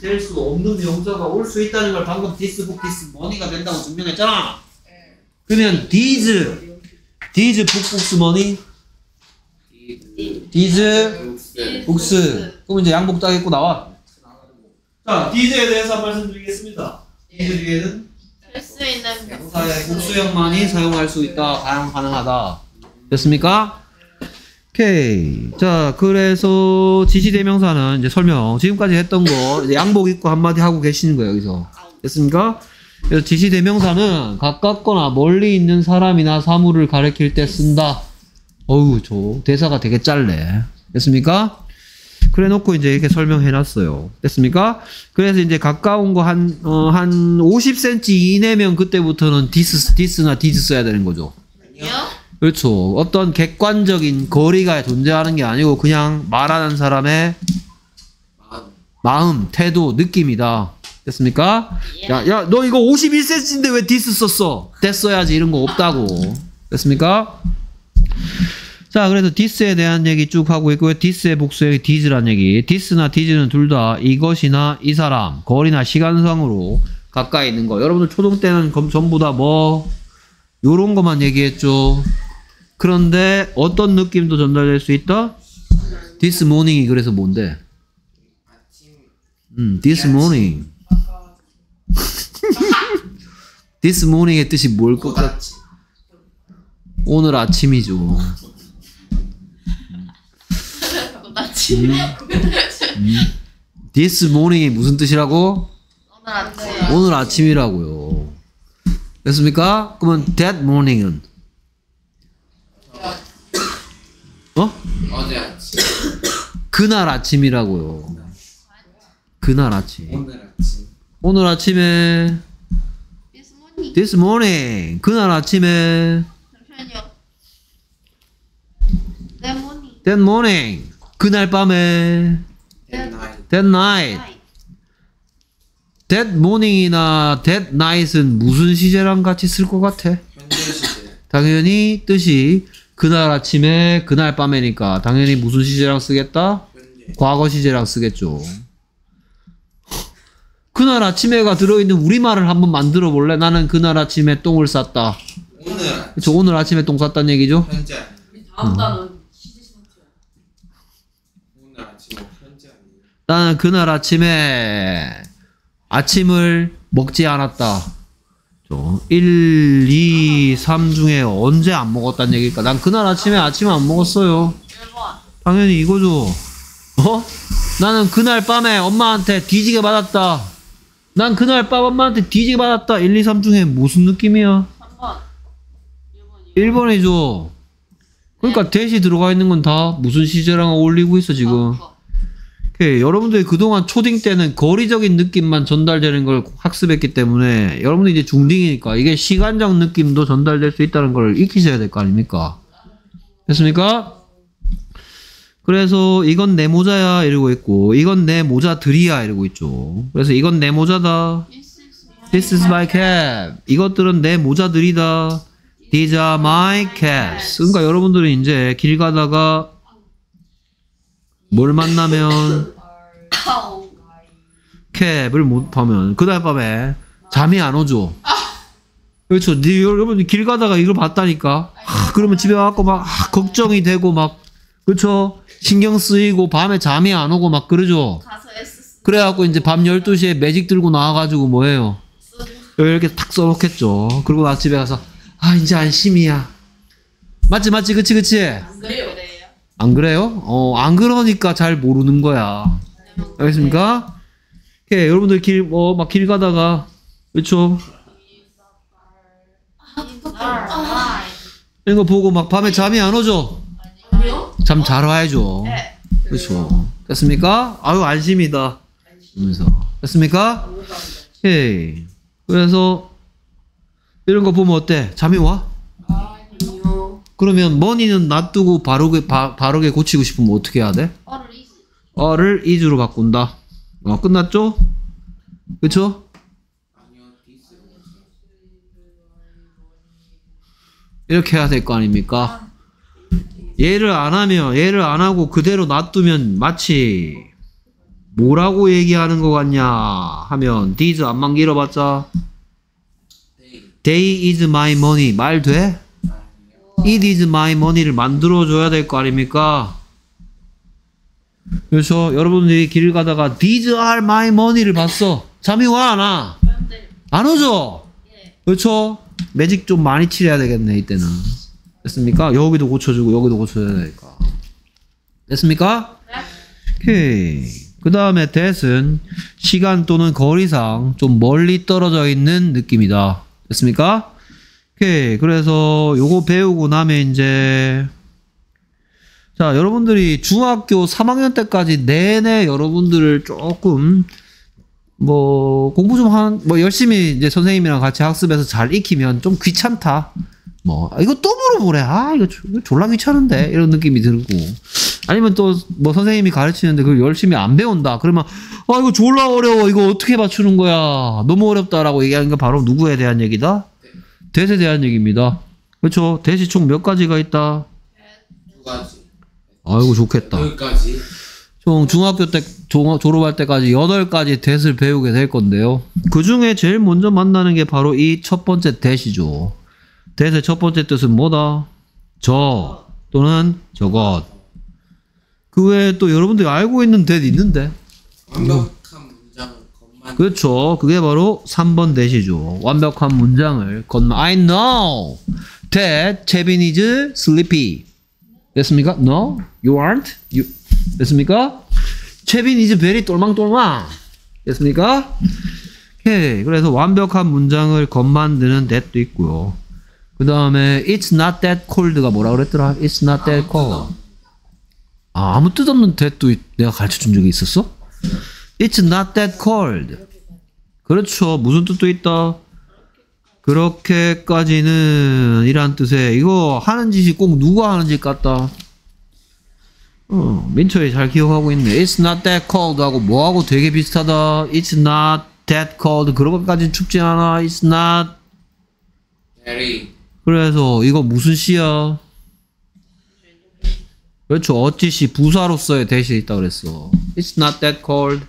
셀 수 없는 명사가 올 수 있다는 걸 방금 this book this money가 된다고 증명했잖아. 그러면 these these book books 뭐니 these 네. books 그럼 이제 양복 딱 입고 나와. 자 these에 대해서 한 말씀 드리겠습니다. these 뒤에는 할 수. 명사의 복수형만이 사용할 수 있다. 사용 가능하다. 됐습니까? 오케이. 자, 그래서 지시대명사는 이제 설명. 지금까지 했던 거 이제 양복 입고 한마디 하고 계시는 거예요, 여기서. 됐습니까? 그래서 지시대명사는 가깝거나 멀리 있는 사람이나 사물을 가리킬 때 쓴다. 어우, 저 대사가 되게 짧네. 됐습니까? 그래 놓고 이제 이렇게 설명해 놨어요. 됐습니까? 그래서 이제 가까운 거 한, 어, 한 50cm 이내면 그때부터는 this, this나 these 써야 되는 거죠. 그렇죠. 어떤 객관적인 거리가 존재하는 게 아니고 그냥 말하는 사람의 마음. 마음, 태도, 느낌이다. 됐습니까? 야, 야, 너 이거 51cm인데 왜 this 썼어? 됐어야지 이런 거 없다고. 됐습니까? 자, 그래서 this에 대한 얘기 쭉 하고 있고요. this의 복수의 these란 얘기. this나 these는 둘 다 이것이나 이 사람, 거리나 시간상으로 가까이 있는 거. 여러분들 초등 때는 검- 전부 다 뭐, 요런 것만 얘기했죠. 그런데 어떤 느낌도 전달될 수 있다? This morning이 그래서 뭔데? 음, this morning. this morning의 뜻이 뭘 것 같? 꽃아침 오늘 아침이죠. 나치. This morning이 무슨 뜻이라고? 오늘 아침. 오늘 아침이라고요. 됐습니까? 그러면 that morning은 어? 어제 아침 그날 아침이라고요. 그날 아침. 오늘 아침 오늘 아침에 This morning. this morning 그날 아침에 잠시만요. That morning. that morning 그날 밤에 night that night that morning이나 that night은 무슨 시제랑 같이 쓸 것 같아? 현재 시제 당연히 뜻이 그날 아침에 그날 밤에니까 당연히 무슨 시제랑 쓰겠다? 과거 시제랑 쓰겠죠. 그날 아침에가 들어있는 우리말을 한번 만들어 볼래? 나는 그날 아침에 똥을 쌌다. 오늘 아침 그쵸? 오늘 아침에 똥 쌌다는 얘기죠? 현재. 다음 단은 시제 시마트야. 오늘 아침 뭐 현재 아니에요 나는 그날 아침에 아침을 먹지 않았다. 1, 2, 3 중에 언제 안 먹었다는 얘기일까? 난 그날 아침에 아침 안 먹었어요. 1번. 당연히 이거죠. 어? 나는 그날 밤에 엄마한테 뒤지게 받았다. 난 그날 밤 엄마한테 뒤지게 받았다. 1, 2, 3 중에 무슨 느낌이야? 3번. 1번이요. 1번이죠. 그러니까 대시 들어가 있는 건 다 무슨 시제랑 어울리고 있어, 지금. 오케이. 여러분들이 그동안 초딩 때는 거리적인 느낌만 전달되는 걸 학습했기 때문에 여러분들이 이제 중딩이니까 이게 시간적 느낌도 전달될 수 있다는 걸 익히셔야 될 거 아닙니까? 됐습니까? 그래서 이건 내 모자야 이러고 있고 이건 내 모자들이야 이러고 있죠. 그래서 이건 내 모자다. This is my cap. 이것들은 내 모자들이다. These are my caps. 그러니까 여러분들은 이제 길 가다가 뭘 만나면. 캡을 못 하면 그날 밤에 잠이 안 오죠. 그렇죠. 네, 여러분 길 가다가 이걸 봤다니까. 아, 그러면 집에 와갖고 막 아, 걱정이 되고 막 그렇죠. 신경 쓰이고 밤에 잠이 안 오고 막 그러죠. 그래갖고 이제 밤 12시에 매직 들고 나와가지고 뭐해요. 쓰. 이렇게 탁 써놓겠죠. 그리고 나 집에 가서 아 이제 안심이야. 맞지 맞지 그치 그치. 안 그래요? 어 안 그러니까 잘 모르는 거야. 알겠습니까? 오케이, 여러분들 길 뭐 막 길 가다가 그렇죠. 아, 이런 거 보고 막 밤에 잠이 안 오죠. 잠 잘 와야죠. 네. 그렇죠. 됐습니까? 아유 안심이다. 이러면서 됐습니까? 오케이. 그래서 이런 거 보면 어때? 잠이 와? 그러면 머니는 놔두고 바르게 바, 바르게 고치고 싶으면 어떻게 해야 돼? 어를 이지. 어를 이주로 바꾼다. 어 끝났죠? 그쵸? 이렇게 해야 될 거 아닙니까? 얘를 안 하면 얘를 안 하고 그대로 놔두면 마치 뭐라고 얘기하는 것 같냐 하면 these 안만 길어봤자 they is my money 말 돼? It is my money를 만들어줘야 될 거 아닙니까? 그래서 여러분들이 길을 가다가 these are my money를 봤어 잠이 와? 그런데 안 오죠? 예. 그렇죠? 매직 좀 많이 칠해야 되겠네 이때는 됐습니까? 여기도 고쳐주고 여기도 고쳐야 되니까 됐습니까? 오케이 그 다음에 that은 시간 또는 거리상 좀 멀리 떨어져 있는 느낌이다 됐습니까? 오케이 그래서 요거 배우고 나면 이제 자 여러분들이 중학교 3학년 때까지 내내 여러분들을 조금 뭐 공부 좀 한 뭐 열심히 이제 선생님이랑 같이 학습해서 잘 익히면 좀 귀찮다. 뭐 아, 이거 또 물어보래. 아 이거, 졸라 귀찮은데 이런 느낌이 들고 아니면 또 뭐 선생님이 가르치는데 그걸 열심히 안 배운다. 그러면 아 이거 졸라 어려워. 이거 어떻게 맞추는 거야? 너무 어렵다라고 얘기하는 게 바로 누구에 대한 얘기다? 대에 대한 얘기입니다. 그렇죠? 대시 총 몇 가지가 있다. 두 가지 아이고 좋겠다. 여기까지 총 중학교 때 조- 졸업할 때까지 8가지 대을 배우게 될 건데요. 그 중에 제일 먼저 만나는 게 바로 이 첫 번째 대시죠. 대의 첫 번째 뜻은 뭐다? 저 또는 저것. 그 외에 또 여러분들이 알고 있는 that 있는데. 것만 그렇죠. 그게 바로 3번 대시죠. 완벽한 문장을 건너. I know that 채빈 is sleepy. 됐습니까? No, you aren't. You 됐습니까? 채빈 is very 똘망똘망. 됐습니까? 오케이. 그래서 완벽한 문장을 건만드는 that도 있고요. 그 다음에 it's not that cold가 뭐라 그랬더라? It's not that cold. 아, 아무 뜻 없는 that도 내가 가르쳐 준 적이 있었어? It's not that cold. 그렇죠. 무슨 뜻도 있다. 그렇게까지는 이란 뜻에 이거 하는 짓이 꼭 누가 하는 짓 같다. 어, 민초에 잘 기억하고 있네. It's not that cold 하고 뭐하고 되게 비슷하다. It's not that cold. 그런 것까지 춥진 않아. It's not. very 그래서 이거 무슨 시야? 그렇죠. 어찌시 부사로서의 대시 있다 그랬어. It's not that cold.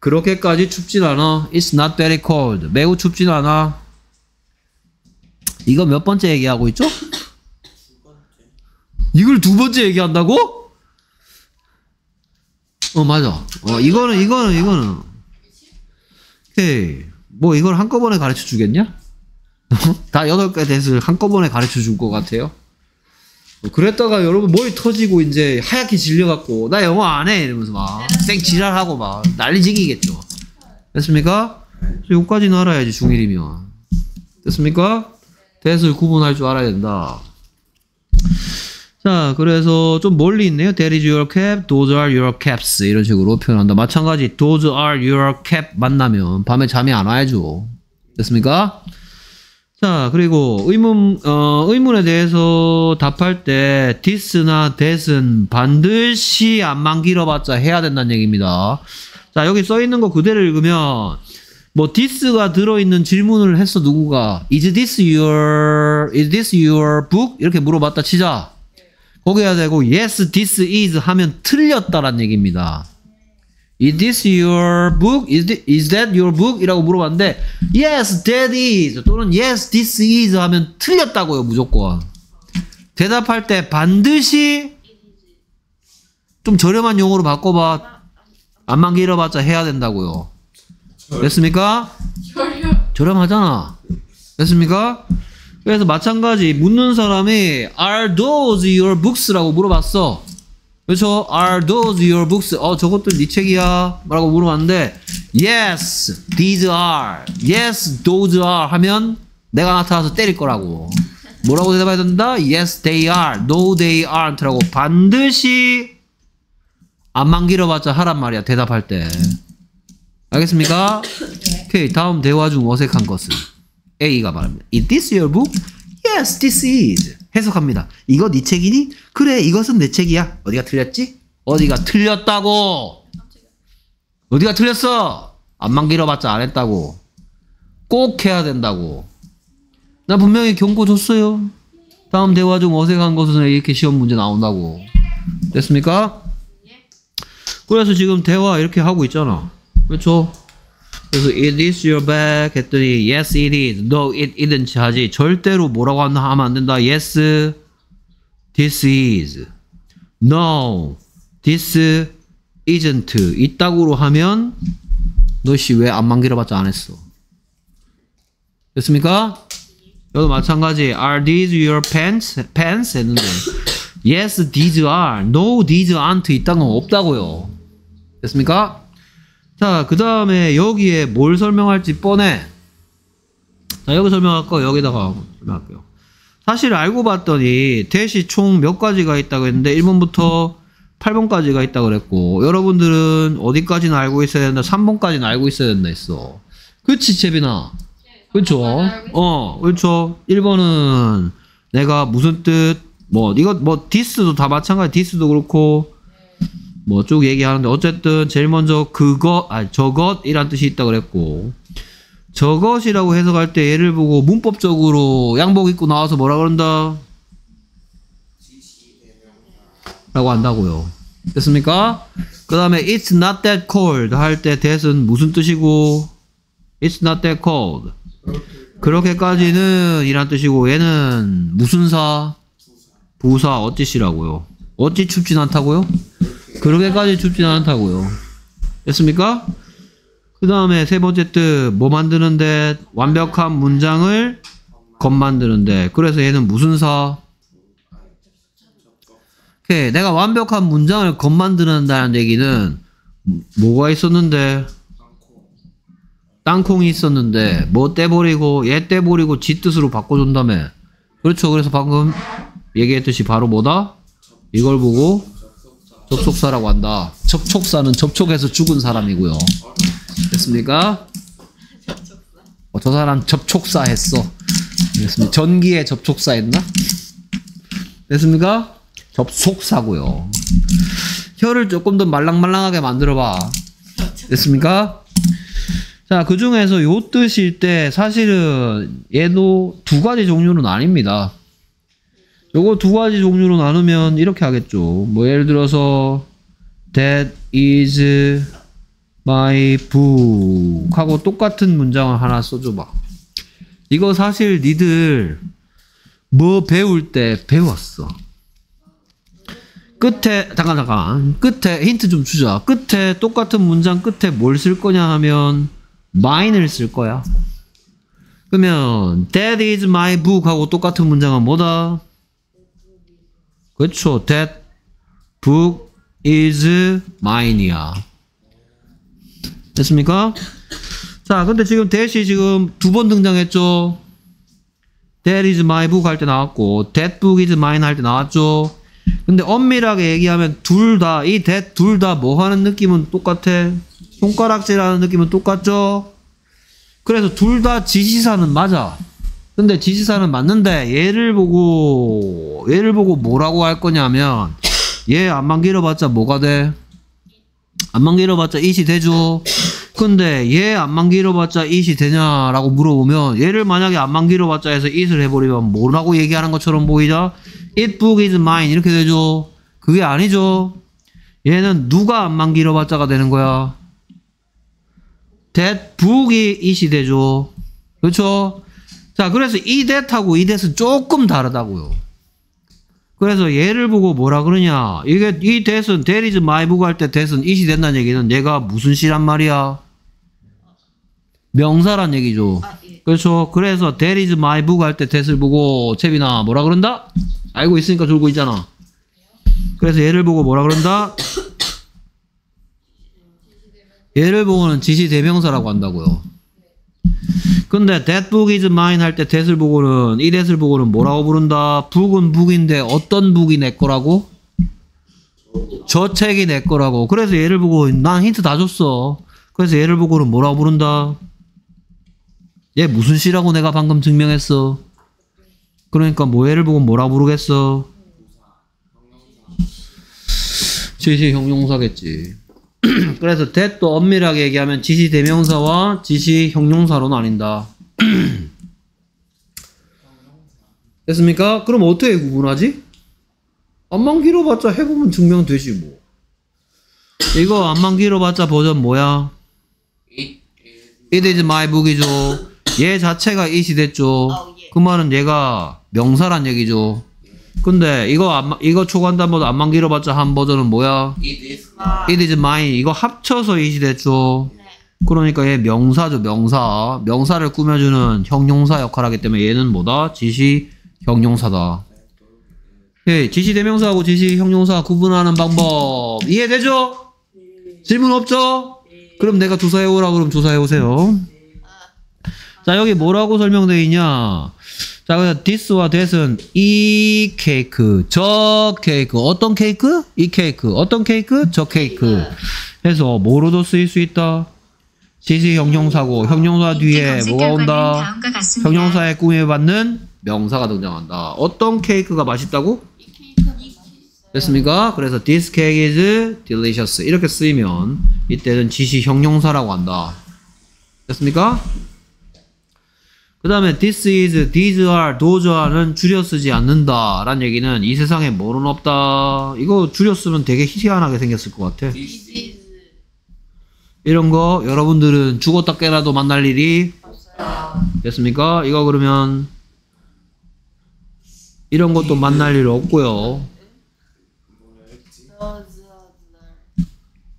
그렇게까지 춥진 않아. It's not very cold. 매우 춥진 않아. 이거 몇 번째 얘기하고 있죠? 이걸 두 번째 얘기한다고? 어 맞아. 어 이거는 이거는 이거는. 오케이. 뭐 이걸 한꺼번에 가르쳐 주겠냐? 다 여덟 개 대을 한꺼번에 가르쳐 줄 것 같아요. 뭐 그랬다가 여러분 머리 터지고 이제 하얗게 질려갖고 나 영어 안 해 이러면서 막 쌩 지랄하고 막 난리지기겠죠. 됐습니까? 여기까지는 알아야지 중1이면 됐습니까? 대을 구분할 줄 알아야 된다. 자, 그래서 좀 멀리 있네요. That is your cap, those are your caps. 이런 식으로 표현한다. 마찬가지, those are your cap 만나면 밤에 잠이 안 와야죠. 됐습니까? 자, 그리고 의문, 어, 의문에 대해서 답할 때 this나 that은 반드시 안만 길어봤자 해야 된다는 얘기입니다. 자, 여기 써 있는 거 그대로 읽으면 뭐 this가 들어있는 질문을 했어 누구가 is this your is this your book 이렇게 물어봤다 치자 거기 해야 되고 yes this is 하면 틀렸다란 얘기입니다. Is this your book? Is, thi- is that your book? 이라고 물어봤는데 Yes, that is 또는 Yes, this is 하면 틀렸다고요 무조건 대답할 때 반드시 좀 저렴한 용어로 바꿔봐 안만 길어봤자 해야 된다고요 됐습니까? 저렴하잖아 됐습니까? 그래서 마찬가지 묻는 사람이 Are those your books라고 물어봤어 그렇죠? Are those your books? 어, 저것들 네 책이야? 라고 물어봤는데 Yes, these are. Yes, those are 하면 내가 나타나서 때릴 거라고. 뭐라고 대답해야 된다? Yes, they are. No, they aren't. 라고 반드시 안만 길어봤자 하란 말이야. 대답할 때. 알겠습니까? 오케이. 다음 대화 중 어색한 것은 A가 말합니다. Is this your book? Yes, this is. 해석합니다. 이거 네 책이니? 그래, 이것은 내 책이야. 어디가 틀렸지? 어디가 틀렸다고? 어디가 틀렸어? 안만 길어봤자 안 했다고. 꼭 해야 된다고. 나 분명히 경고 줬어요. 다음 대화 중 어색한 것은 이렇게 시험 문제 나온다고. 됐습니까? 그래서 지금 대화 이렇게 하고 있잖아. 그렇죠? 그래서 it is your bag 했더니 yes it is. no it isn't 하지. 절대로 뭐라고 하면 안 된다. yes this is. no this isn't. 이따구로 하면 너씨 왜 안만 길어봤자 안 했어? 됐습니까? 여도 마찬가지. Are these your pants? pants 했는데 yes these are. no these aren't 있다는 건 없다고요. 됐습니까? 자, 그 다음에 여기에 뭘 설명할지 뻔해. 자, 여기 설명할 거 여기다가 설명할게요. 사실 알고 봤더니 대시 총 몇 가지가 있다고 했는데 1번부터 8번까지가 있다고 그랬고 여러분들은 어디까지는 알고 있어야 된다 3번까지는 알고 있어야 된다 했어. 그치 채빈아? 그쵸? 어, 그렇죠. 1번은 내가 무슨 뜻, 뭐, 이거, 뭐, 디스도 다 마찬가지, 디스도 그렇고, 뭐 쭉 얘기하는데, 어쨌든, 제일 먼저, 그것, 아, 저것이란 뜻이 있다 그랬고, 저것이라고 해석할 때 얘를 보고 문법적으로 양복 입고 나와서 뭐라 그런다? 라고 한다고요. 됐습니까? 그 다음에, it's not that cold 할 때 that은 무슨 뜻이고, it's not that cold. 그렇게까지는 이란 뜻이고 얘는 무슨 사? 부사 어찌시라고요. 어찌 춥진 않다고요? 그렇게까지 춥진 않다고요. 됐습니까? 그 다음에 세 번째 뜻, 뭐 만드는데? 완벽한 문장을 겉 만드는데. 그래서 얘는 무슨 사? 오케이. 내가 완벽한 문장을 겉 만드는다는 얘기는 뭐가 있었는데? 땅콩이 있었는데 뭐 떼버리고 얘 떼버리고 지 뜻으로 바꿔준다며 그렇죠 그래서 방금 얘기했듯이 바로 뭐다 이걸 보고 접촉사라고 한다. 접촉사는 접촉해서 죽은 사람이고요. 됐습니까? 어, 저 사람 접촉사 했어. 됐습니다. 전기에 접촉사 했나? 됐습니까? 접촉사고요. 혀를 조금 더 말랑말랑하게 만들어봐. 됐습니까? 자, 그 중에서 요 뜻일 때 사실은 얘도 두 가지 종류는 아닙니다. 요거 두 가지 종류로 나누면 이렇게 하겠죠. 뭐 예를 들어서 that is my book 하고 똑같은 문장을 하나 써줘봐. 이거 사실 니들 뭐 배울 때 배웠어. 끝에 잠깐 잠깐 끝에 힌트 좀 주자. 끝에 똑같은 문장 끝에 뭘 쓸 거냐 하면 mine을 쓸 거야. 그러면 that is my book 하고 똑같은 문장은 뭐다? 그렇죠. that book is mine이야. 됐습니까? 자, 근데 지금 that이 지금 두 번 등장했죠. that is my book 할 때 나왔고 that book is mine 할 때 나왔죠. 근데 엄밀하게 얘기하면 둘 다, 이 that 둘 다 뭐 하는 느낌은 똑같아. 손가락질하는 느낌은 똑같죠? 그래서 둘 다 지시사는 맞아. 근데 지시사는 맞는데 얘를 보고 얘를 보고 뭐라고 할 거냐면 얘 안만 길어봤자 뭐가 돼? 안만 길어봤자 it이 되죠. 근데 얘 안만 길어봤자 it이 되냐라고 물어보면 얘를 만약에 안만 길어봤자 해서 it을 해버리면 뭐라고 얘기하는 것처럼 보이자? it book is mine 이렇게 되죠. 그게 아니죠. 얘는 누가 안만 길어봤자가 되는 거야. that book이 it이 되죠. 그렇죠? 자, 그래서 이 that하고 이 that은 조금 다르다고요. 그래서 얘를 보고 뭐라 그러냐. 이게 이 is my book 할때 that은 it이 된다는 얘기는 얘가 무슨 시란 말이야? 명사란 얘기죠. 아, 예. 그렇죠. 그래서 my book 할때 that을 보고 채빈아 뭐라 그런다? 알고 있으니까 졸고 있잖아. 그래서 얘를 보고 뭐라 그런다? 얘를 보고는 지시 대명사라고 한다고요. 근데 that book is mine 할 때 that을 보고는 이 that을 보고는 뭐라고 부른다? book은 book인데 어떤 book이 내 거라고? 저 책이 내 거라고. 그래서 얘를 보고 난 힌트 다 줬어. 그래서 얘를 보고는 뭐라고 부른다? 얘 무슨 시라고 내가 방금 증명했어? 그러니까 뭐 얘를 보고 뭐라고 부르겠어? 지시 형용사겠지. 그래서 that도 엄밀하게 얘기하면 지시 대명사와 지시 형용사로 나뉜다. 됐습니까? 그럼 어떻게 구분하지? 안만 길어봤자 해보면 증명되지 뭐. 이거 안만 길어봤자 버전 뭐야? It is my book이죠. 얘 자체가 it이 됐죠. 어, 예. 그 말은 얘가 명사란 얘기죠. 근데 이거 안, 이거 초간단보다 안만 길어봤자 한 버전은 뭐야? it is It is mine. 이거 합쳐서 it이 됐죠. 네. 그러니까 얘 명사죠, 명사. 명사를 꾸며주는 형용사 역할 하기 때문에 얘는 뭐다? 지시 형용사다. 예, 지시 대명사하고 지시 형용사 구분하는 방법 이해되죠? 질문 없죠? 그럼 내가 조사해 오라 그럼 조사해 오세요. 자, 여기 뭐라고 설명되어 있냐? 자, 그래서 this와 that은 이 케이크, 저 케이크, 어떤 케이크? 이 케이크, 어떤 케이크? 저 케이크. 해서 뭐로도 쓰일 수 있다. 지시 형용사고 형용사 뒤에 뭐가 온다? 형용사에 꾸며받는 명사가 등장한다. 어떤 케이크가 맛있다고? 됐습니까? 그래서 this cake is delicious 이렇게 쓰이면 이때는 지시 형용사라고 한다. 됐습니까? 그 다음에 this is, these are, those are는 줄여 쓰지 않는다 라는 얘기는 이 세상에 뭐는 없다 이거 줄여 쓰면 되게 희한하게 생겼을 것 같아 이런 거 여러분들은 죽었다 깨라도 만날 일이 없어요. 됐습니까? 이거 그러면 이런 것도 만날 일 없고요.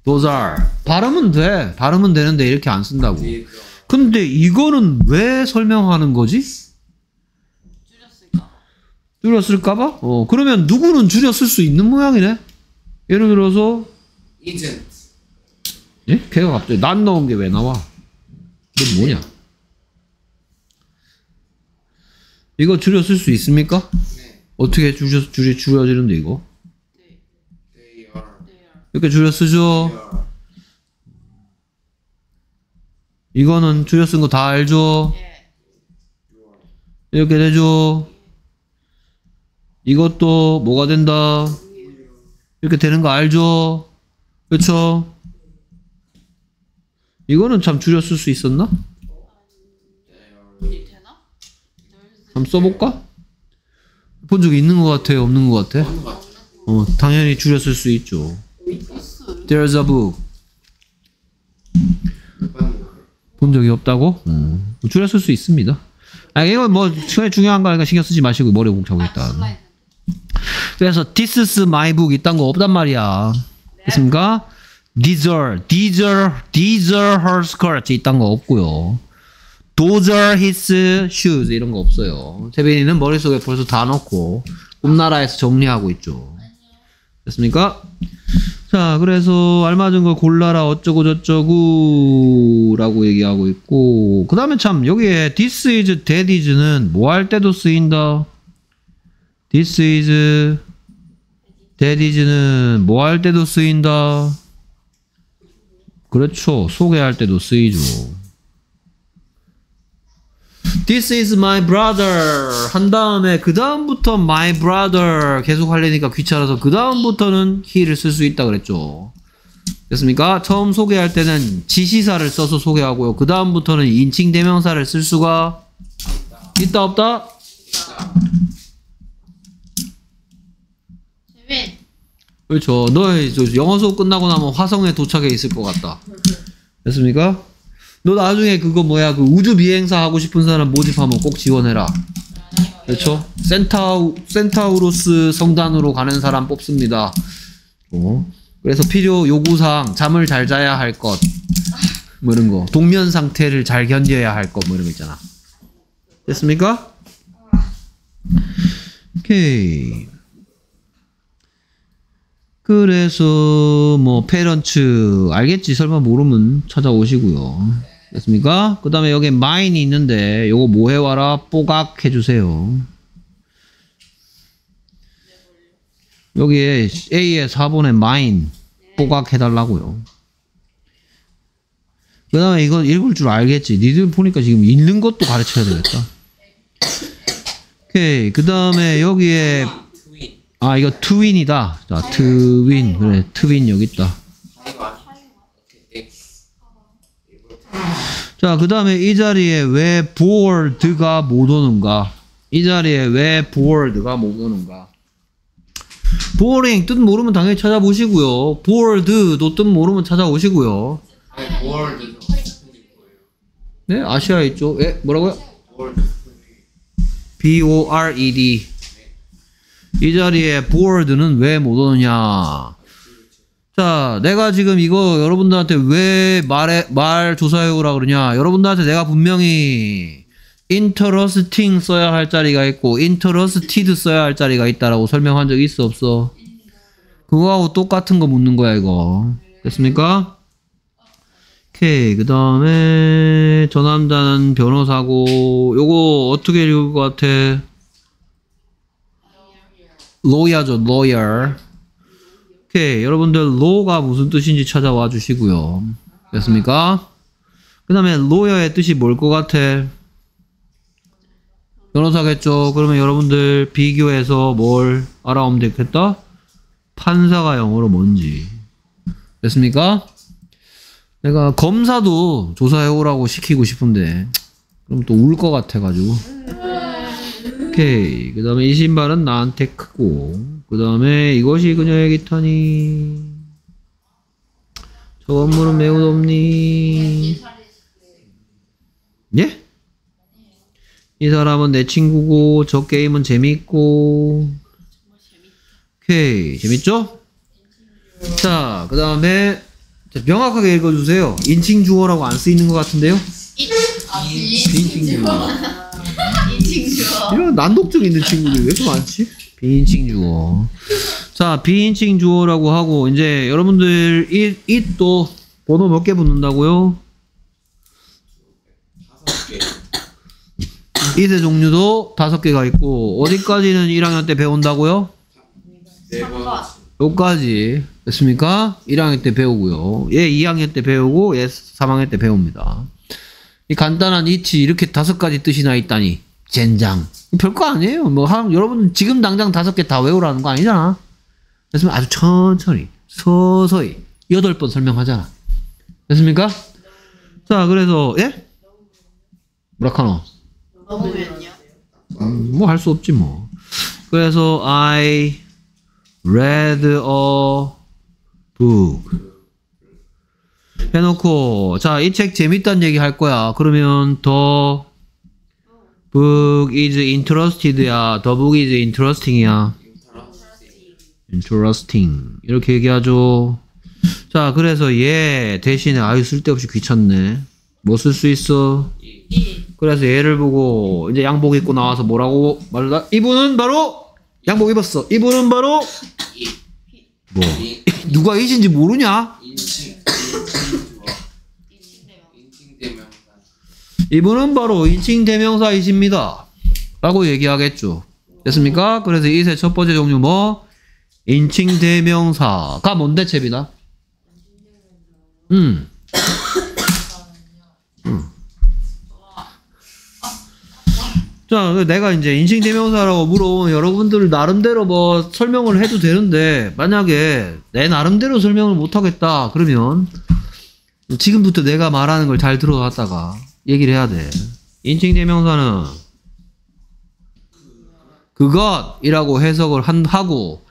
Those are 발음은 돼. 발음은 되는데 이렇게 안 쓴다고. 근데 이거는 왜 설명하는 거지? 줄였을까? 줄였을까봐? 어, 그러면 누구는 줄였을 수 있는 모양이네? 예를 들어서, isn't. 예? 걔가 갑자기 난 넣은 게 왜 나와? 이건 뭐냐? 이거 줄였을 수 있습니까? 네. 어떻게 줄여, 줄이 줄여지는데, 이거? 네. 이렇게 줄여 쓰죠? They are. 이거는 줄여 쓴 거 다 알죠? 이렇게 되죠? 이것도 뭐가 된다? 이렇게 되는 거 알죠? 그쵸? 이거는 참 줄여 쓸 수 있었나? 한번 써볼까? 본 적이 있는 것 같아요? 없는 것 같아? 같아? 어, 당연히 줄여 쓸 수 있죠. There's a book. 본 적이 없다고? 음, 줄여 쓸수 있습니다. 아, 이거 뭐, 시간이 중요한 거니까 신경 쓰지 마시고 머리 공 있다. 슬라이드. 그래서 this is my book 이딴 거 없단 말이야. 됐습니까? These are, these are, these are her skirts 이딴 거 없고요. Those are his shoes 이런 거 없어요. 세빈이는 머릿속에 벌써 다 넣고 꿈나라에서 정리하고 있죠. 됐습니까? 자, 그래서 알맞은 거 골라라 어쩌고 저쩌고 라고 얘기하고 있고 그 다음에 참 여기에 this is, that is는 뭐 할 때도 쓰인다. This is, that is는 뭐 할 때도 쓰인다. 그렇죠. 소개할 때도 쓰이죠. This is my brother 한 다음에 그 다음부터 my brother 계속 하려니까 귀찮아서 그 다음부터는 he를 쓸 수 있다 그랬죠. 됐습니까? 처음 소개할 때는 지시사를 써서 소개하고요. 그 다음부터는 인칭 대명사를 쓸 수가 있다 없다? 그렇죠. 너 영어 수업 끝나고 나면 화성에 도착해 있을 것 같다. 됐습니까? 너 나중에 그거 뭐야 그 우주 비행사 하고 싶은 사람 모집하면 꼭 지원해라. 그렇죠? 센타우 센타우루스 성단으로 가는 사람 뽑습니다. 어. 그래서 필요 요구사항 잠을 잘 자야 할 것. 뭐 이런 거. 동면 상태를 잘 견뎌야 할 것. 뭐 이런 거 있잖아. 됐습니까? 오케이. 그래서 뭐 페런츠 알겠지 설마 모르면 찾아오시고요 됐습니까? 그 다음에 여기 마인이 있는데 요거 뭐 해와라 뽀각 해주세요 여기에 A의 4번에 마인 뽀각 해달라고요 그 다음에 이거 읽을 줄 알겠지 니들 보니까 지금 읽는 것도 가르쳐야 되겠다 오케이 그 다음에 여기에. 아 이거 트윈이다. 자 트윈 그래 트윈 여기 있다. 자 그 다음에 이 자리에 왜 bored가 못 오는가? 이 자리에 왜 bored가 못 오는가? boring 뜻 모르면 당연히 찾아보시고요. bored도 뜻 모르면 찾아오시고요. 네 아시아 있죠? 예 뭐라고요? 보얼드 스푼이. B O R E D 이 자리에 bored는 왜 못 오느냐? 자, 내가 지금 이거 여러분들한테 왜 말해 말 조사해오라 그러냐? 여러분들한테 내가 분명히 interesting 써야 할 자리가 있고 interested 써야 할 자리가 있다라고 설명한 적 있어 없어? 그거하고 똑같은 거 묻는 거야 이거. 됐습니까? 오케이 그 다음에 저 남자는 변호사고 요거 어떻게 읽을 것 같아? lawyer,죠 lawyer. 오케이 여러분들 law가 무슨 뜻인지 찾아와 주시고요. 됐습니까? 그 다음에 lawyer의 뜻이 뭘 것 같아? 변호사겠죠. 그러면 여러분들 비교해서 뭘 알아오면 되겠다? 판사가 영어로 뭔지. 됐습니까? 내가 검사도 조사해오라고 시키고 싶은데 그럼 또 울 것 같아가지고 오케이 그 다음에 이 신발은 나한테 크고 그 다음에 이것이 그녀의 기타니 저 건물은 매우 덥니 예? 이 사람은 내 친구고 저 게임은 재밌고 오케이 재밌죠? 자 그 다음에 명확하게 읽어주세요 인칭 주어라고 안 쓰이는 것 같은데요? 아, 인칭 주어. 이런 난독증 있는 친구들이 왜 이렇게 많지? 비인칭 주어 자 비인칭 주어라고 하고 이제 여러분들 이, 이또 번호 몇 개 붙는다고요? 다섯 개. 이세 종류도 다섯 개가 있고 어디까지는 1학년 때 배운다고요? 네 번. 여기까지 됐습니까? 1학년 때 배우고요. 얘 2학년 때 배우고 얘 3학년 때 배웁니다. 이 간단한 이치 이렇게 다섯 가지 뜻이나 있다니 젠장 별거 아니에요. 뭐 한, 여러분 지금 당장 다섯 개 다 외우라는 거 아니잖아. 그래서 아주 천천히 서서히 여덟 번 설명하잖아. 됐습니까? 자 그래서 예? 뭐라카노? 넘으면요? 뭐할 수 없지 뭐. 그래서 I read a book 해놓고 자 이 책 재밌다는 얘기 할 거야. 그러면 the book is interested야, the book is interesting이야. interesting 이렇게 얘기하죠. 자 그래서 얘 대신에 아유 쓸데없이 귀찮네. 뭐 쓸 수 있어? 이. 그래서 얘를 보고 이제 양복 입고 나와서 뭐라고 말다 이분은 바로 양복 입었어. 이분은 바로 뭐 인- 누가 이신지 모르냐? 이분은 바로 인칭 대명사이십니다. 라고 얘기하겠죠. 됐습니까? 그래서 이세 첫 번째 종류 뭐 인칭 대명사가 뭔데 채비다? 음. 음. 자, 그 내가 이제 인칭 대명사라고 물어보면 여러분들 나름대로 뭐 설명을 해도 되는데 만약에 내 나름대로 설명을 못 하겠다 그러면 지금부터 내가 말하는 걸 잘 들어갔다가 얘기를 해야 돼. 인칭 대명사는 그것이라고 해석을 한, 하고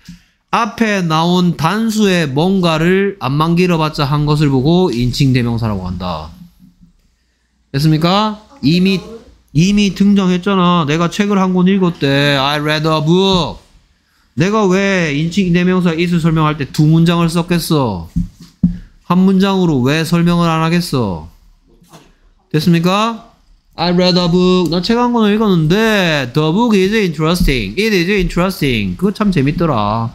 앞에 나온 단수의 뭔가를 안만 길어봤자 한 것을 보고 인칭 대명사라고 한다. 됐습니까? 이미 이미 등장했잖아. 내가 책을 한 권 읽었대. I read a book. 내가 왜 인칭 대명사 it을 설명할 때 두 문장을 썼겠어? 한 문장으로 왜 설명을 안 하겠어? 됐습니까? I read a book. 나 책 한 권을 읽었는데 the book is interesting. It is interesting. 그거 참 재밌더라.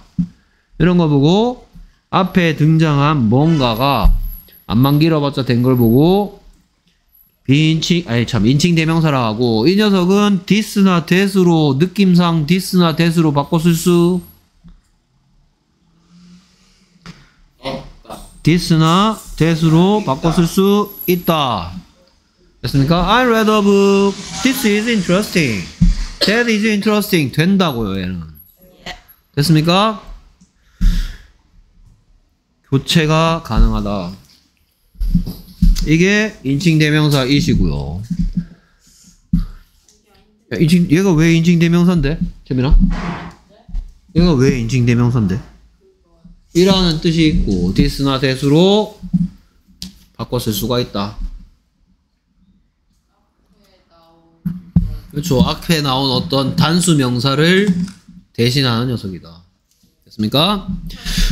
이런 거 보고 앞에 등장한 뭔가가 안만 길어봤자 된 걸 보고 비인칭 아니 참 인칭 대명사라 하고 이 녀석은 this나 that으로 느낌상 this나 that으로 바꿔 쓸수 없다. this나 that으로 바꿔 쓸 수 있다. 됐습니까? I read a book. This is interesting. That is interesting. 된다고요, 얘는. 됐습니까? 교체가 가능하다. 이게 인칭 대명사 이시고요. 야, 인칭 얘가 왜 인칭 대명사인데? 재민아? 얘가 왜 인칭 대명사인데? 이라는 뜻이 있고 that으로 바꿔 쓸 수가 있다. 그렇죠. 앞에 나온 어떤 단수 명사를 대신하는 녀석이다. 됐습니까?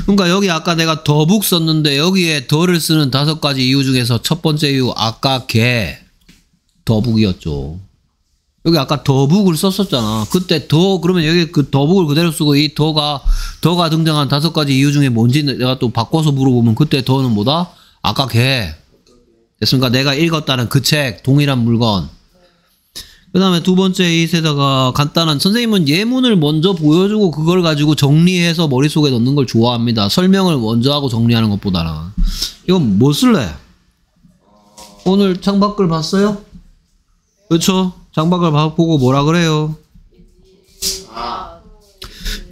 그러니까 여기 아까 내가 더북 썼는데 여기에 더를 쓰는 다섯 가지 이유 중에서 첫 번째 이유 아까 개 더북이었죠. 여기 아까 더북을 썼었잖아. 그때 더 그러면 여기 그 더북을 그대로 쓰고 이 더가 더가 등장한 다섯 가지 이유 중에 뭔지 내가 또 바꿔서 물어보면 그때 더는 뭐다? 아까 개 됐습니까? 내가 읽었다는 그 책 동일한 물건. 그 다음에 두 번째 이 세다가 간단한 선생님은 예문을 먼저 보여주고 그걸 가지고 정리해서 머릿속에 넣는 걸 좋아합니다. 설명을 먼저 하고 정리하는 것보다는. 이건 뭐 쓸래? 오늘 창밖을 봤어요? 그렇죠? 창밖을 봐- 보고 뭐라 그래요? 아,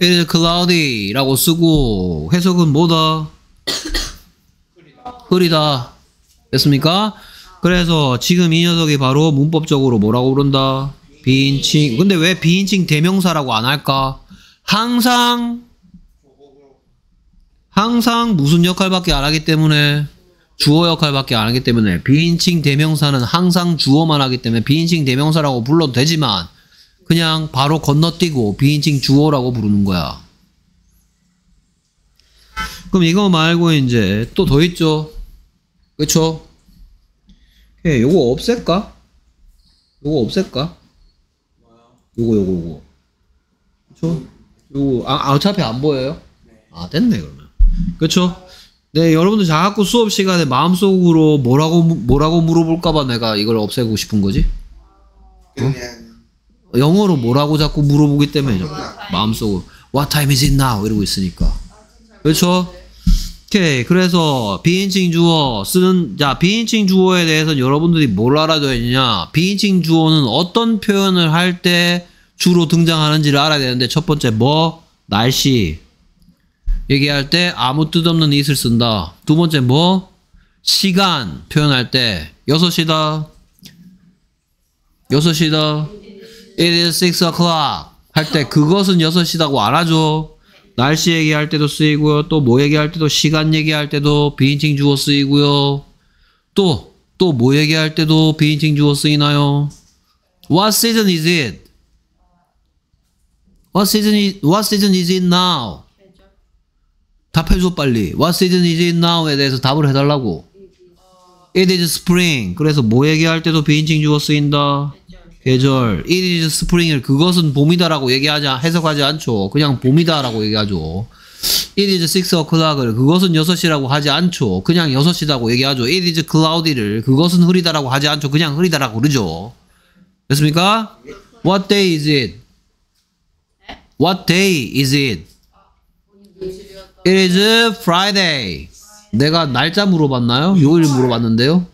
It is cloudy 라고 쓰고 해석은 뭐다? 흐리다. 됐습니까? 그래서 지금 이 녀석이 바로 문법적으로 뭐라고 부른다? 비인칭. 근데 왜 비인칭 대명사라고 안 할까? 항상 항상 무슨 역할밖에 안 하기 때문에 주어 역할밖에 안 하기 때문에 비인칭 대명사는 항상 주어만 하기 때문에 비인칭 대명사라고 불러도 되지만 그냥 바로 건너뛰고 비인칭 주어라고 부르는 거야. 그럼 이거 말고 이제 또 더 있죠. 그쵸? 오케이, 요거 없앨까? 요거 없앨까? 요거 요거 요거. 그쵸? 요거 아, 아, 어차피 안 보여요? 아 됐네 그러면. 그쵸? 네 여러분들 자꾸 수업 시간에 마음속으로 뭐라고 무- 뭐라고 물어볼까봐 내가 이걸 없애고 싶은 거지. 그냥 영어로 뭐라고 자꾸 물어보기 때문에 자꾸 마음속으로 What time is it now? 이러고 있으니까. 그렇죠? 오케이. 그래서 비인칭 주어 쓰는 자 비인칭 주어에 대해서 여러분들이 뭘 알아둬야 되냐? 비인칭 주어는 어떤 표현을 할 때 주로 등장하는지를 알아야 되는데 첫 번째 뭐 날씨 얘기할 때 아무 뜻없는 it을 쓴다. 두 번째 뭐 시간 표현할 때 6시다. 6시다. It is 6 o'clock. 할 때 그것은 6시다고 안 하죠. 날씨 얘기할 때도 쓰이고요. 또 뭐 얘기할 때도 시간 얘기할 때도 비인칭 주어 쓰이고요. 또 또 뭐 얘기할 때도 비인칭 주어 쓰이나요? What season is it? What season is, what season is it now? 답해줘 빨리. What season is it now에 대해서 답을 해달라고. It is spring. 그래서 뭐 얘기할 때도 비인칭 주어 쓰인다. 계절. It is spring을 그것은 봄이다라고 얘기하지 않- 해석하지 않죠. 그냥 봄이다라고 얘기하죠. It is 6 o'clock을 그것은 6시라고 하지 않죠. 그냥 6시다고 얘기하죠. It is cloudy를 그것은 흐리다라고 하지 않죠. 그냥 흐리다라고 그러죠. 됐습니까? What day is it? What day is it? It is Friday. 내가 날짜 물어봤나요? 요일 물어봤는데요.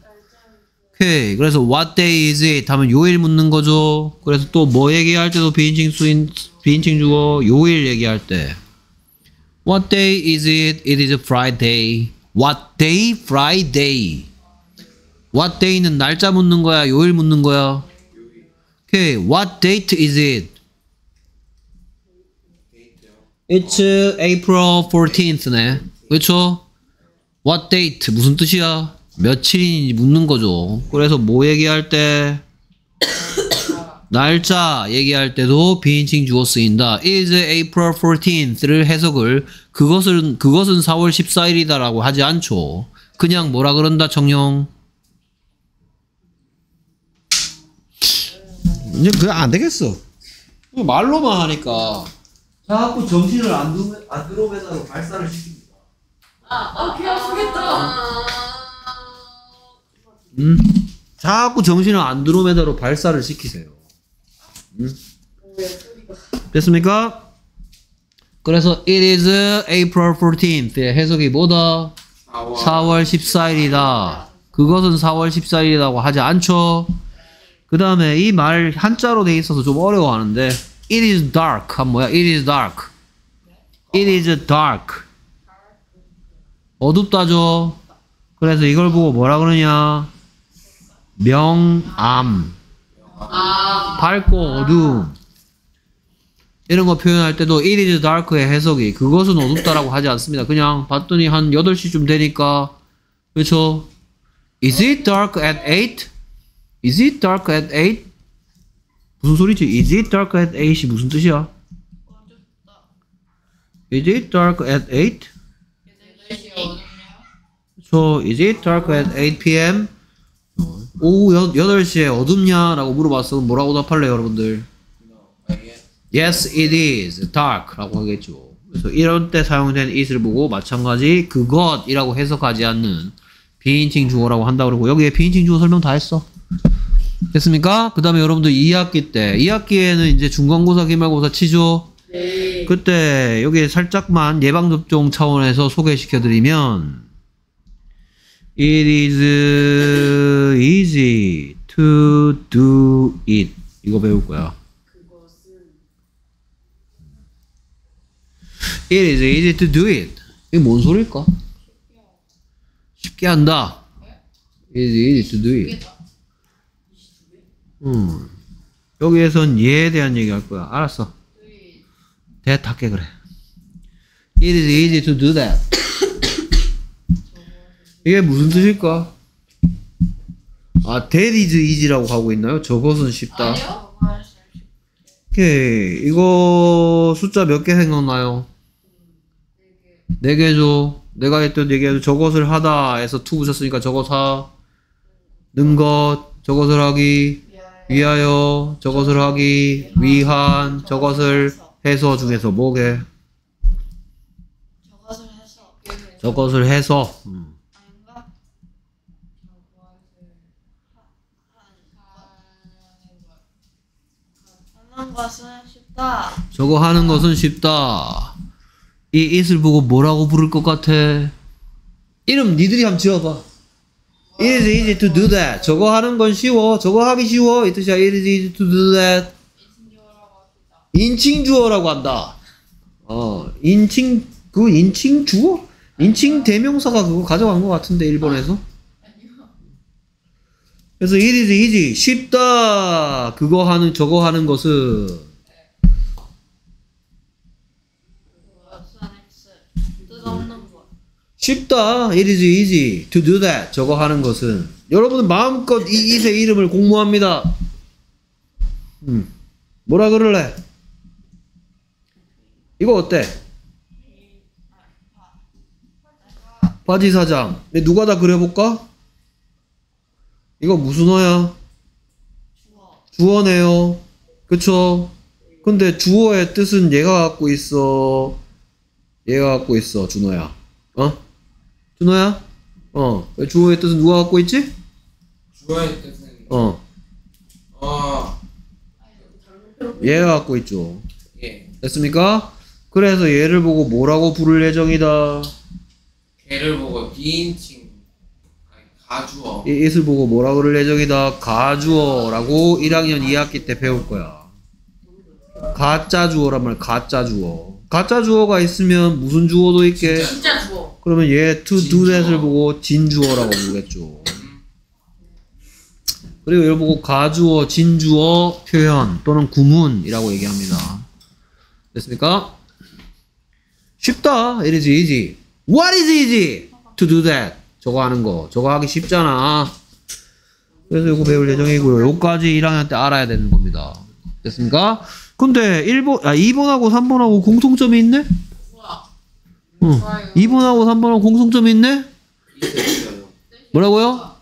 오케이. 그래서 what day is it? 하면 요일 묻는 거죠. 그래서 또 뭐 얘기할 때도 비인칭 수인 비인칭 주어 요일 얘기할 때 What day is it? It is Friday. What day? Friday. What day는 날짜 묻는 거야, 요일 묻는 거야. 오케이. What date is it? It's April 14th네. 그렇죠? What date 무슨 뜻이야? 며칠인지 묻는 거죠. 그래서 뭐 얘기할 때 날짜 얘기할 때도 비인칭 주어 쓰인다. is April 14th를 해석을 그것은 그것은 4월 14일이다라고 하지 않죠. 그냥 뭐라 그런다 청룡. 이제 그냥 안 되겠어. 말로만 하니까 자꾸 정신을 안 들어 안 들어오면서 발사를 시킵니다. 아, 개 아프겠다. 음? 자꾸 정신을 안드로메다로 발사를 시키세요. 음? 됐습니까? 그래서 it is April 14th의 해석이 뭐다? 4월 14일이다. 그것은 4월 14일이라고 하지 않죠. 그 다음에 이 말 한자로 돼 있어서 좀 어려워하는데 it is dark 한 뭐야? it is dark. it is dark. 어둡다죠. 그래서 이걸 보고 뭐라 그러냐? 명암. 밝고 어두움. 이런 거 표현할 때도 it is dark의 해석이 그것은 어둡다라고 하지 않습니다. 그냥 봤더니 한 8시쯤 되니까 그렇죠? Is it dark at 8? Is it dark at 8? 무슨 소리지? Is it dark at 8이 무슨 뜻이야? Is it dark at 8? 그렇죠? Is it dark at 8 p.m.? 오후 8시에 어둡냐 라고 물어봤으면 뭐라고 답할래요, 여러분들? Yes, it is dark 라고 하겠죠. 그래서 이런 때 사용된 it을 보고 마찬가지 그것이라고 해석하지 않는 비인칭 주어라고 한다고 그러고 여기에 비인칭 주어 설명 다 했어. 됐습니까? 그 다음에 여러분들 2학기 때 2학기에는 이제 중간고사 기말고사 치죠? 그때 여기 살짝만 예방접종 차원에서 소개시켜드리면 It is easy to do it 이거 배울 거야. It is easy to do it. 이게 뭔 소리일까? 쉽게 한다. It is easy to do it. 음. 여기에선 얘에 대한 얘기 할 거야. 알았어. 대답게 그래. It is easy to do that. 이게 무슨 뜻일까? 아, that is easy라고 하고 있나요? 저것은 쉽다. 아니요? 오케이. 이거 숫자 몇 개 생각나요? 네 개죠. 내가 했던 네 개죠. 저것을 하다 해서 to 붙였으니까 저것 하. 는 것. 저것을 하기. 위하여. 저것을 하기. 위한. 저것을 해서 중에서 뭐게? 저것을 해서 저것을 해서. 음. 아닌가? 하는 것은 쉽다. 저거 하는 것은 쉽다. 이 it을 보고 뭐라고 부를 것 같아? 이름 니들이 한번 지어봐. It is easy to do that. 저거 하는 건 쉬워. 저거 하기 쉬워. 이 뜻이야. It is easy to do that. 인칭 주어라고 한다. 어, 인칭, 그 인칭 주어? 인칭 대명사가 그거 가져간 것 같은데, 일본에서. 그래서 it is easy. 쉽다. 그거 하는, 저거 하는 것은. 쉽다. It is easy to do that. 저거 하는 것은. 여러분은 마음껏 이 이세 이름을 공모합니다. 음. 뭐라 그럴래? 이거 어때? 바지 사장. 누가 다 그려볼까? 이거 무슨 어야? 주어. 주어 네요. 그쵸? 근데 주어의 뜻은 얘가 갖고 있어. 얘가 갖고 있어, 준호야. 어? 준호야? 어. 주어의 뜻은 누가 갖고 있지? 주어의 뜻은 어. 어, 얘가 갖고 있죠. 예. 됐습니까? 그래서 얘를 보고 뭐라고 부를 예정이다. 개를 보고 비인칭 가주어 이 it을 보고 뭐라 그럴 예정이다. 가주어라고 1학년 2학기 때 배울 거야. 가짜 주어란 말, 가짜 주어. 가짜 주어가 있으면 무슨 주어도 있게. 진짜 주워. 그러면 얘 to do that을 보고 진주어라고 부르겠죠. 그리고 이걸 보고 가주어, 진주어 표현 또는 구문이라고 얘기합니다. 됐습니까? 쉽다. It is easy. What is easy? To do that. 저거 하는 거. 저거 하기 쉽잖아. 그래서 이거 배울 예정이고요. 요까지 1학년 때 알아야 되는 겁니다. 됐습니까? 근데 1번, 아, 2번하고 3번하고 공통점이 있네? 응. 좋아요. 2번하고 3번하고 공통점이 있네? 뭐라고요?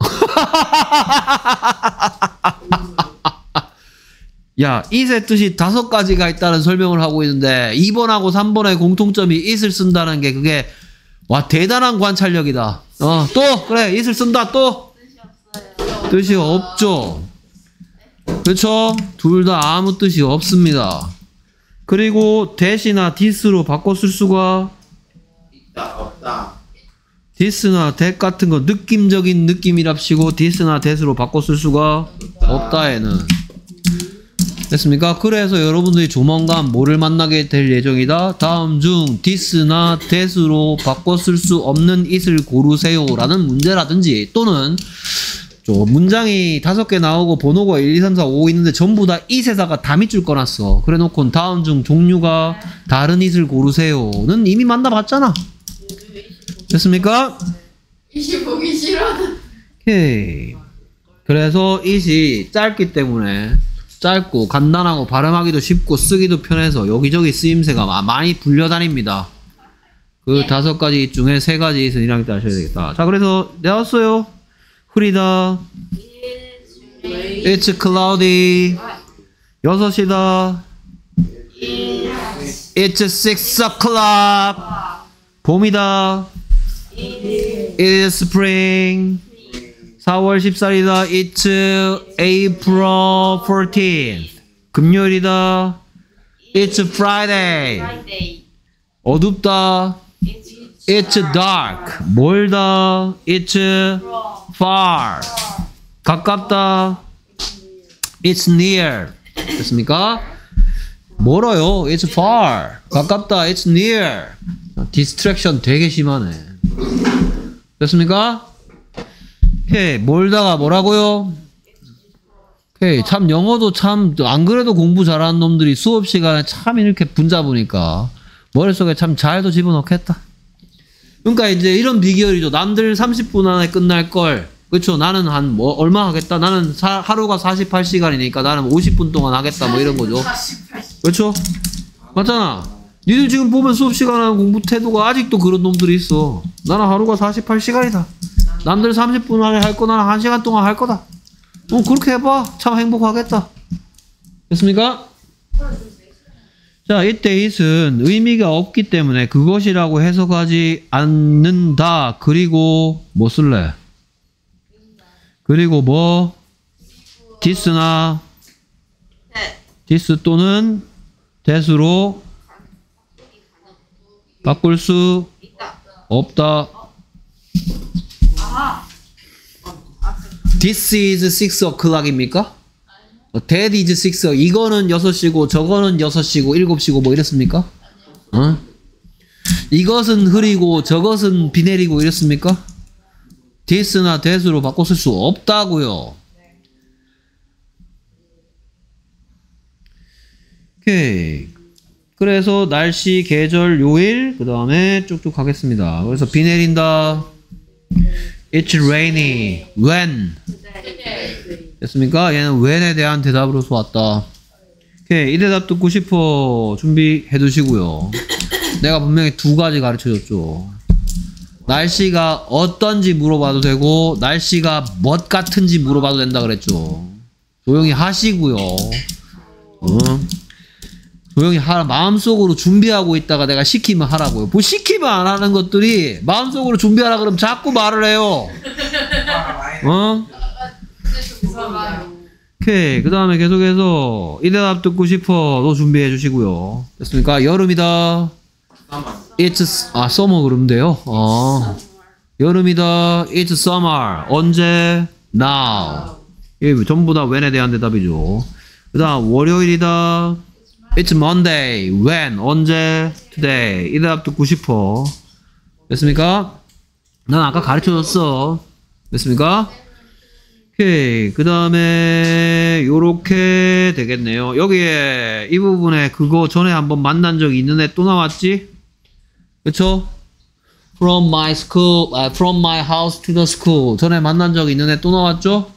야, it의 뜻이 다섯 가지가 있다는 설명을 하고 있는데 2번하고 3번의 공통점이 it을 쓴다는 게 그게 와 대단한 관찰력이다. 어, 또 그래 it을 쓴다 또 뜻이 없죠. 그렇죠? 둘 다 아무 뜻이 없습니다. 그리고 that이나 this로 바꿔 쓸 수가 있다 없다 this나 that 같은 거 느낌적인 느낌이랍시고 this나 that으로 바꿔 쓸 수가 없다에는 됐습니까? 그래서 여러분들이 조만간 뭐를 만나게 될 예정이다. 다음 중 that으로 바꿔 쓸 수 없는 it을 고르세요 라는 문제라든지 또는 저 문장이 다섯 개 나오고 번호가 1, 2, 3, 4, 5 있는데 전부 다 it에다가 다 밑줄 꺼놨어. 그래 놓고 다음 중 종류가 다른 it을 고르세요는 이미 만나봤잖아. 됐습니까? 25기 싫어. 오케이. 그래서 it이 짧기 때문에 짧고 간단하고 발음하기도 쉽고 쓰기도 편해서 여기저기 쓰임새가 마- 많이 불려다닙니다. 그 다섯 가지 중에 세 가지 1학년 때 하셔야 되겠다. 자, 그래서 나왔어요. 흐리다. It's cloudy. 여섯 시다. It's six o'clock. 봄이다. It is spring. 4월 14일이다. It's April 14th. 금요일이다. It's Friday. 어둡다. It's dark. 멀다. It's far. 가깝다. It's near. 됐습니까? 멀어요. It's far. 가깝다. It's near. distraction 되게 심하네. 됐습니까? 오케이. 멀다가 뭐라고요? 오케이. 참 영어도 참 안 그래도 공부 잘하는 놈들이 수업 시간에 참 이렇게 분잡으니까 머릿속에 참 잘도 집어넣겠다. 그러니까 이제 이런 비결이죠. 남들 30분 안에 끝날 걸. 그렇죠. 나는 한 뭐 얼마 하겠다. 나는 사- 하루가 48시간이니까 나는 50분 동안 하겠다. 뭐 이런 거죠. 48. 그렇죠? 맞잖아. 니들 지금 보면 수업 시간하고 공부 태도가 아직도 그런 놈들이 있어. 나는 하루가 48시간이다. 남들 30분 안에 할 거 나는 1시간 동안 할 거다. 어, 그렇게 해봐. 참 행복하겠다. 됐습니까? 자, 이때 it은 의미가 없기 때문에 그것이라고 해석하지 않는다. 그리고 뭐 쓸래? 그리고 뭐? 네. this 또는 that으로 바꿀 수. 없다. 아하. This is 6 o'clock입니까? That is 6. 이거는 6시고 저거는 6시고 7시고 뭐 이랬습니까? 어? 이것은 흐리고 저것은 비 내리고 이랬습니까? this나 that으로 바꿔 쓸 수 없다고요. 오케이. 그래서 날씨, 계절, 요일, 그 다음에 쭉쭉 가겠습니다. 그래서 비 내린다. It's rainy. When? 됐습니까? 얘는 when에 대한 대답으로서 왔다. 오케이. 이 대답 듣고 싶어. 준비해 두시고요. 내가 분명히 두 가지 가르쳐 줬죠. 날씨가 어떤지 물어봐도 되고, 날씨가 멋 같은지 물어봐도 된다 그랬죠. 조용히 하시고요. 어? 조용히 하라. 마음속으로 준비하고 있다가 내가 시키면 하라고요. 뭐 시키면 안 하는 것들이 마음속으로 준비하라 그러면 자꾸 말을 해요. 어? 오케이. 그 다음에 계속해서 이 대답 듣고 싶어. 도 준비해 주시고요. 됐습니까? 여름이다. It's, 아, summer 그러면 돼요. 어. 여름이다. It's summer. 언제? Now. 이게 전부 다 when에 대한 대답이죠. 그 다음, 월요일이다. It's Monday. When? 언제? Today. 이 대답 듣고 싶어. 됐습니까? 난 아까 가르쳐 줬어. 됐습니까? 오케이. 그 다음에, 요렇게 되겠네요. 여기에, 이 부분에 그거 전에 한번 만난 적 있는 애 또 나왔지? 그쵸? From my school, 아, from my house to the school. 전에 만난 적 있는 애 또 나왔죠?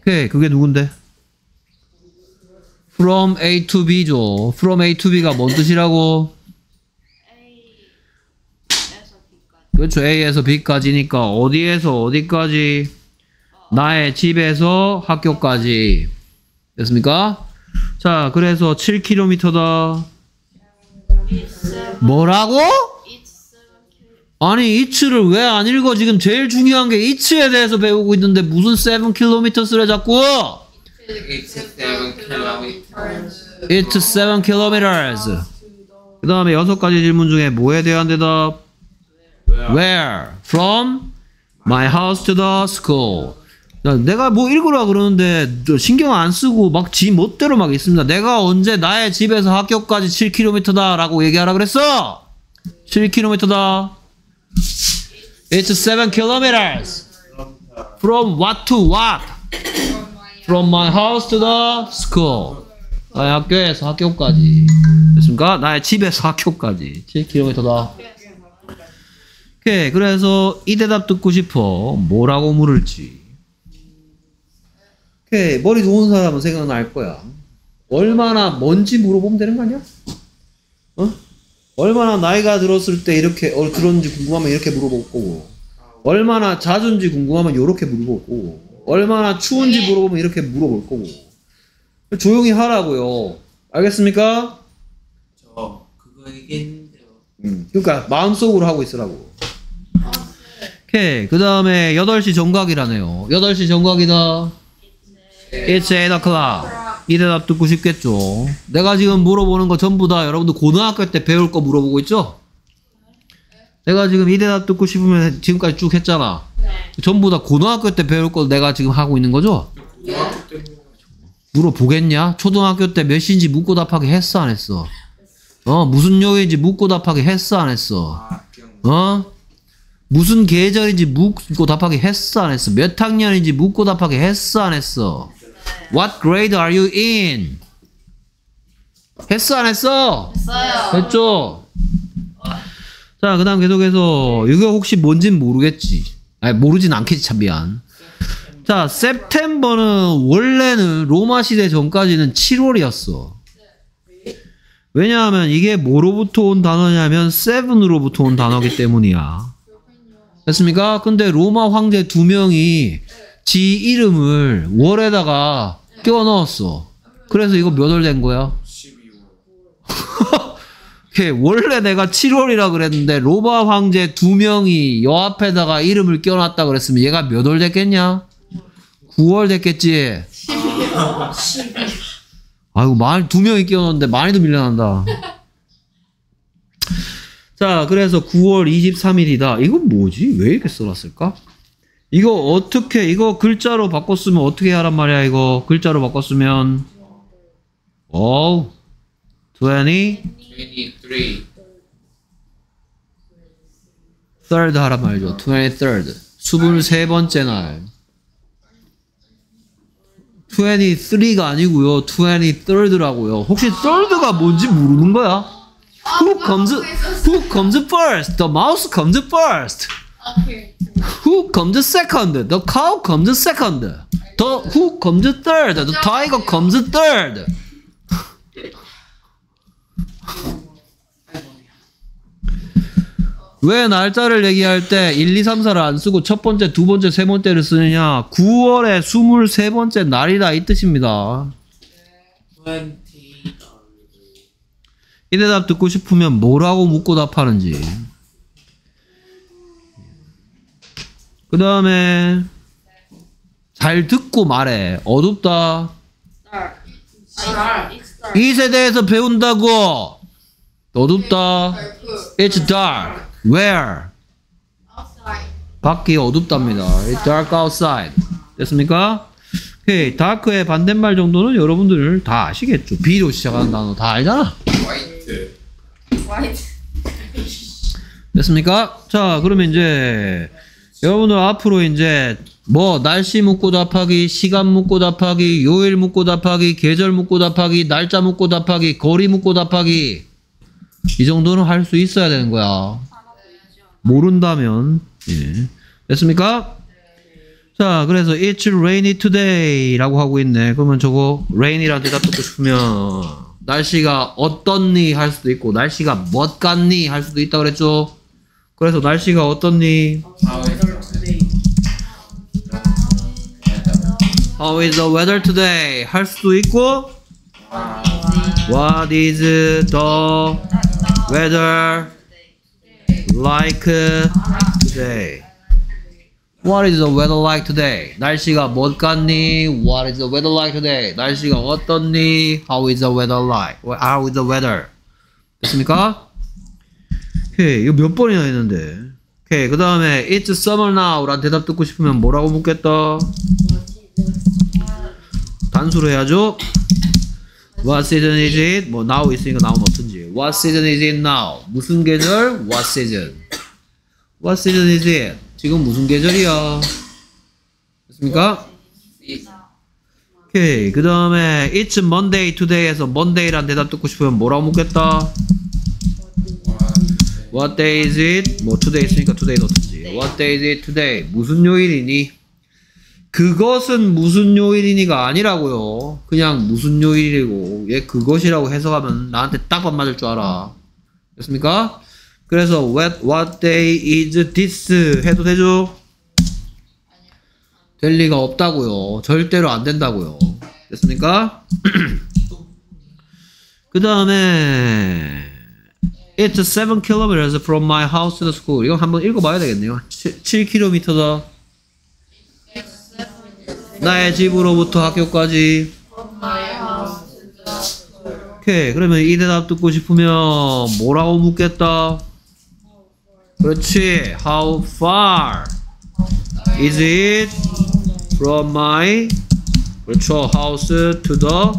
오케이. 그게 누군데? From A to B죠. From A to B가 뭔 뜻이라고? 그렇죠. A에서 B까지니까 어디에서 어디까지? 나의 집에서 학교까지. 됐습니까? 자, 그래서 7km다. It's seven. 뭐라고? 아니, 이츠를 왜 안 읽어? 지금 제일 중요한 게 이츠에 대해서 배우고 있는데 무슨 7km를 자꾸? It's seven kilometers. It's 7 kilometers. 그 다음에 여섯 가지 질문 중에 뭐에 대한 대답? Where? From my house to the school. 야, 내가 뭐 읽으라 그러는데 저 신경 안 쓰고 막 지 멋대로 막 있습니다. 내가 언제 나의 집에서 학교까지 7km다 라고 얘기하라 그랬어? 7km다. It's 7 kilometers. From what to what? From my house to the school. 나의 학교에서 학교까지. 됐습니까? 나의 집에서 학교까지. 7km다. 오케이. 그래서 이 대답 듣고 싶어. 뭐라고 물을지. 오케이. 머리 좋은 사람은 생각날 거야. 얼마나 뭔지 물어보면 되는 거 아니야? 어? 얼마나 나이가 들었을 때 이렇게 어, 들었는지 궁금하면 이렇게 물어볼 거고. 얼마나 자주인지 궁금하면 이렇게 물어볼 거고. 얼마나 추운지 물어보면 이렇게 물어볼 거고. 조용히 하라고요. 알겠습니까? 저 그거 얘기했는데요. 음, 그러니까 마음속으로 하고 있으라고. 오케이. 그 다음에 8시 정각이라네요. 8시 정각이다. It's 8 o'clock. 이 대답 듣고 싶겠죠. 내가 지금 물어보는 거 전부 다 여러분들 고등학교 때 배울 거 물어보고 있죠? 내가 지금 이 대답 듣고 싶으면 지금까지 쭉 했잖아. 전부 다 고등학교 때 배울 거 내가 지금 하고 있는 거죠? 물어보겠냐? 초등학교 때 몇 시인지 묻고 답하게 했어 안 했어? 어 무슨 요일인지 묻고 답하게 했어 안 했어? 아. 어 무슨 계절인지 묻고 답하게 했어 안 했어? 몇 학년인지 묻고 답하게 했어 안 했어? What grade are you in? 했어 안 했어? 했어요. 했죠? 자, 그 다음 계속해서, 이거 혹시 뭔진 모르겠지. 아니, 모르진 않겠지, 참 미안. 자, september는 원래는 로마 시대 전까지는 7월이었어. 왜냐하면 이게 뭐로부터 온 단어냐면 seven으로부터 온 단어기 때문이야. 됐습니까? 근데 로마 황제 두 명이 지 이름을 월에다가 끼워 넣었어. 그래서 이거 몇 월 된 거야? 12월. 걔 원래 내가 7월이라 그랬는데 로마 황제 두 명이 여 앞에다가 이름을 끼워놨다 그랬으면 얘가 몇 월 됐겠냐? 9월 됐겠지. 아이고 많이 두 명이 끼워놨는데 많이도 밀려난다. 자, 그래서 9월 23일이다. 이건 뭐지? 왜 이렇게 써놨을까? 이거 어떻게 이거 글자로 바꿨으면 어떻게 하란 말이야? 이거 글자로 바꿨으면 어우 20 23. third 하란 말이죠. 23rd. 23번째 날. 23가 아니고요. 23rd라고요. 혹시 third가 뭔지 모르는 거야? Who comes Who comes first? The mouse comes first. Who comes second? The cow comes second. The who comes third? The tiger comes third. 왜 날짜를 얘기할 때 1, 2, 3, 4를 안 쓰고 첫 번째, 두 번째, 세 번째를 쓰느냐? 9월에 23번째 날이다 이 뜻입니다. 20. 이 대답 듣고 싶으면 뭐라고 묻고 답하는지. 그 다음에 잘 듣고 말해. 어둡다. 이 세대에서 배운다고. 어둡다. It's dark. Where? Outside. 밖이 어둡답니다. It's dark outside. 됐습니까? 오케이. 다크의 반대말 정도는 여러분들 다 아시겠죠. B로 시작하는 단어 다 알잖아. White. 됐습니까? 자, 그러면 이제 여러분들 앞으로 이제 뭐 날씨 묻고 답하기, 시간 묻고 답하기, 요일 묻고 답하기, 계절 묻고 답하기, 날짜 묻고 답하기, 거리 묻고 답하기 이 정도는 할 수 있어야 되는 거야. 모른다면 예. 됐습니까? 자, 그래서 it's rainy today라고 하고 있네. 그러면 저거 rain이라는 대답 듣고 싶으면 날씨가 어떻니 할 수도 있고 날씨가 뭐 같니 할 수도 있다 그랬죠. 그래서 날씨가 어떻니? How is the weather today? 할 수도 있고 What is the weather like today? What is the weather like today? 날씨가 뭐 같니? What is the weather like today? 날씨가 어떻니? How is the weather like? How is the weather? 됐습니까? 오케이, 이거 몇 번이나 했는데. 오케이, 그 다음에 It's summer now 라는 대답 듣고 싶으면 뭐라고 묻겠다? 단수로 해야죠. What season is it? 뭐 now 있으니까 now 넣든지. What season is it now? 무슨 계절? What season? What season is it? 지금 무슨 계절이야? 됐습니까? 오케이. 그 다음에 It's Monday today에서 Monday란 대답 듣고 싶으면 뭐라고 묻겠다? What day is it? 뭐 today 있으니까 today 넣든지. What day is it today? 무슨 요일이니? 그것은 무슨 요일이니가 아니라고요. 그냥 무슨 요일이고 얘 그것이라고 해석하면 나한테 딱밥 맞을 줄 알아. 됐습니까? 그래서 what, what day is this 해도 되죠? 될 리가 없다고요. 절대로 안 된다고요. 됐습니까? 그 다음에 It's 7 kilometers from my house to the school. 이거 한번 읽어봐야 되겠네요. 7, 7km다. 나의 집으로부터 학교까지. 오케이. 그러면 이 대답 듣고 싶으면 뭐라고 묻겠다? 그렇지. How far is it from my 그렇죠. house to the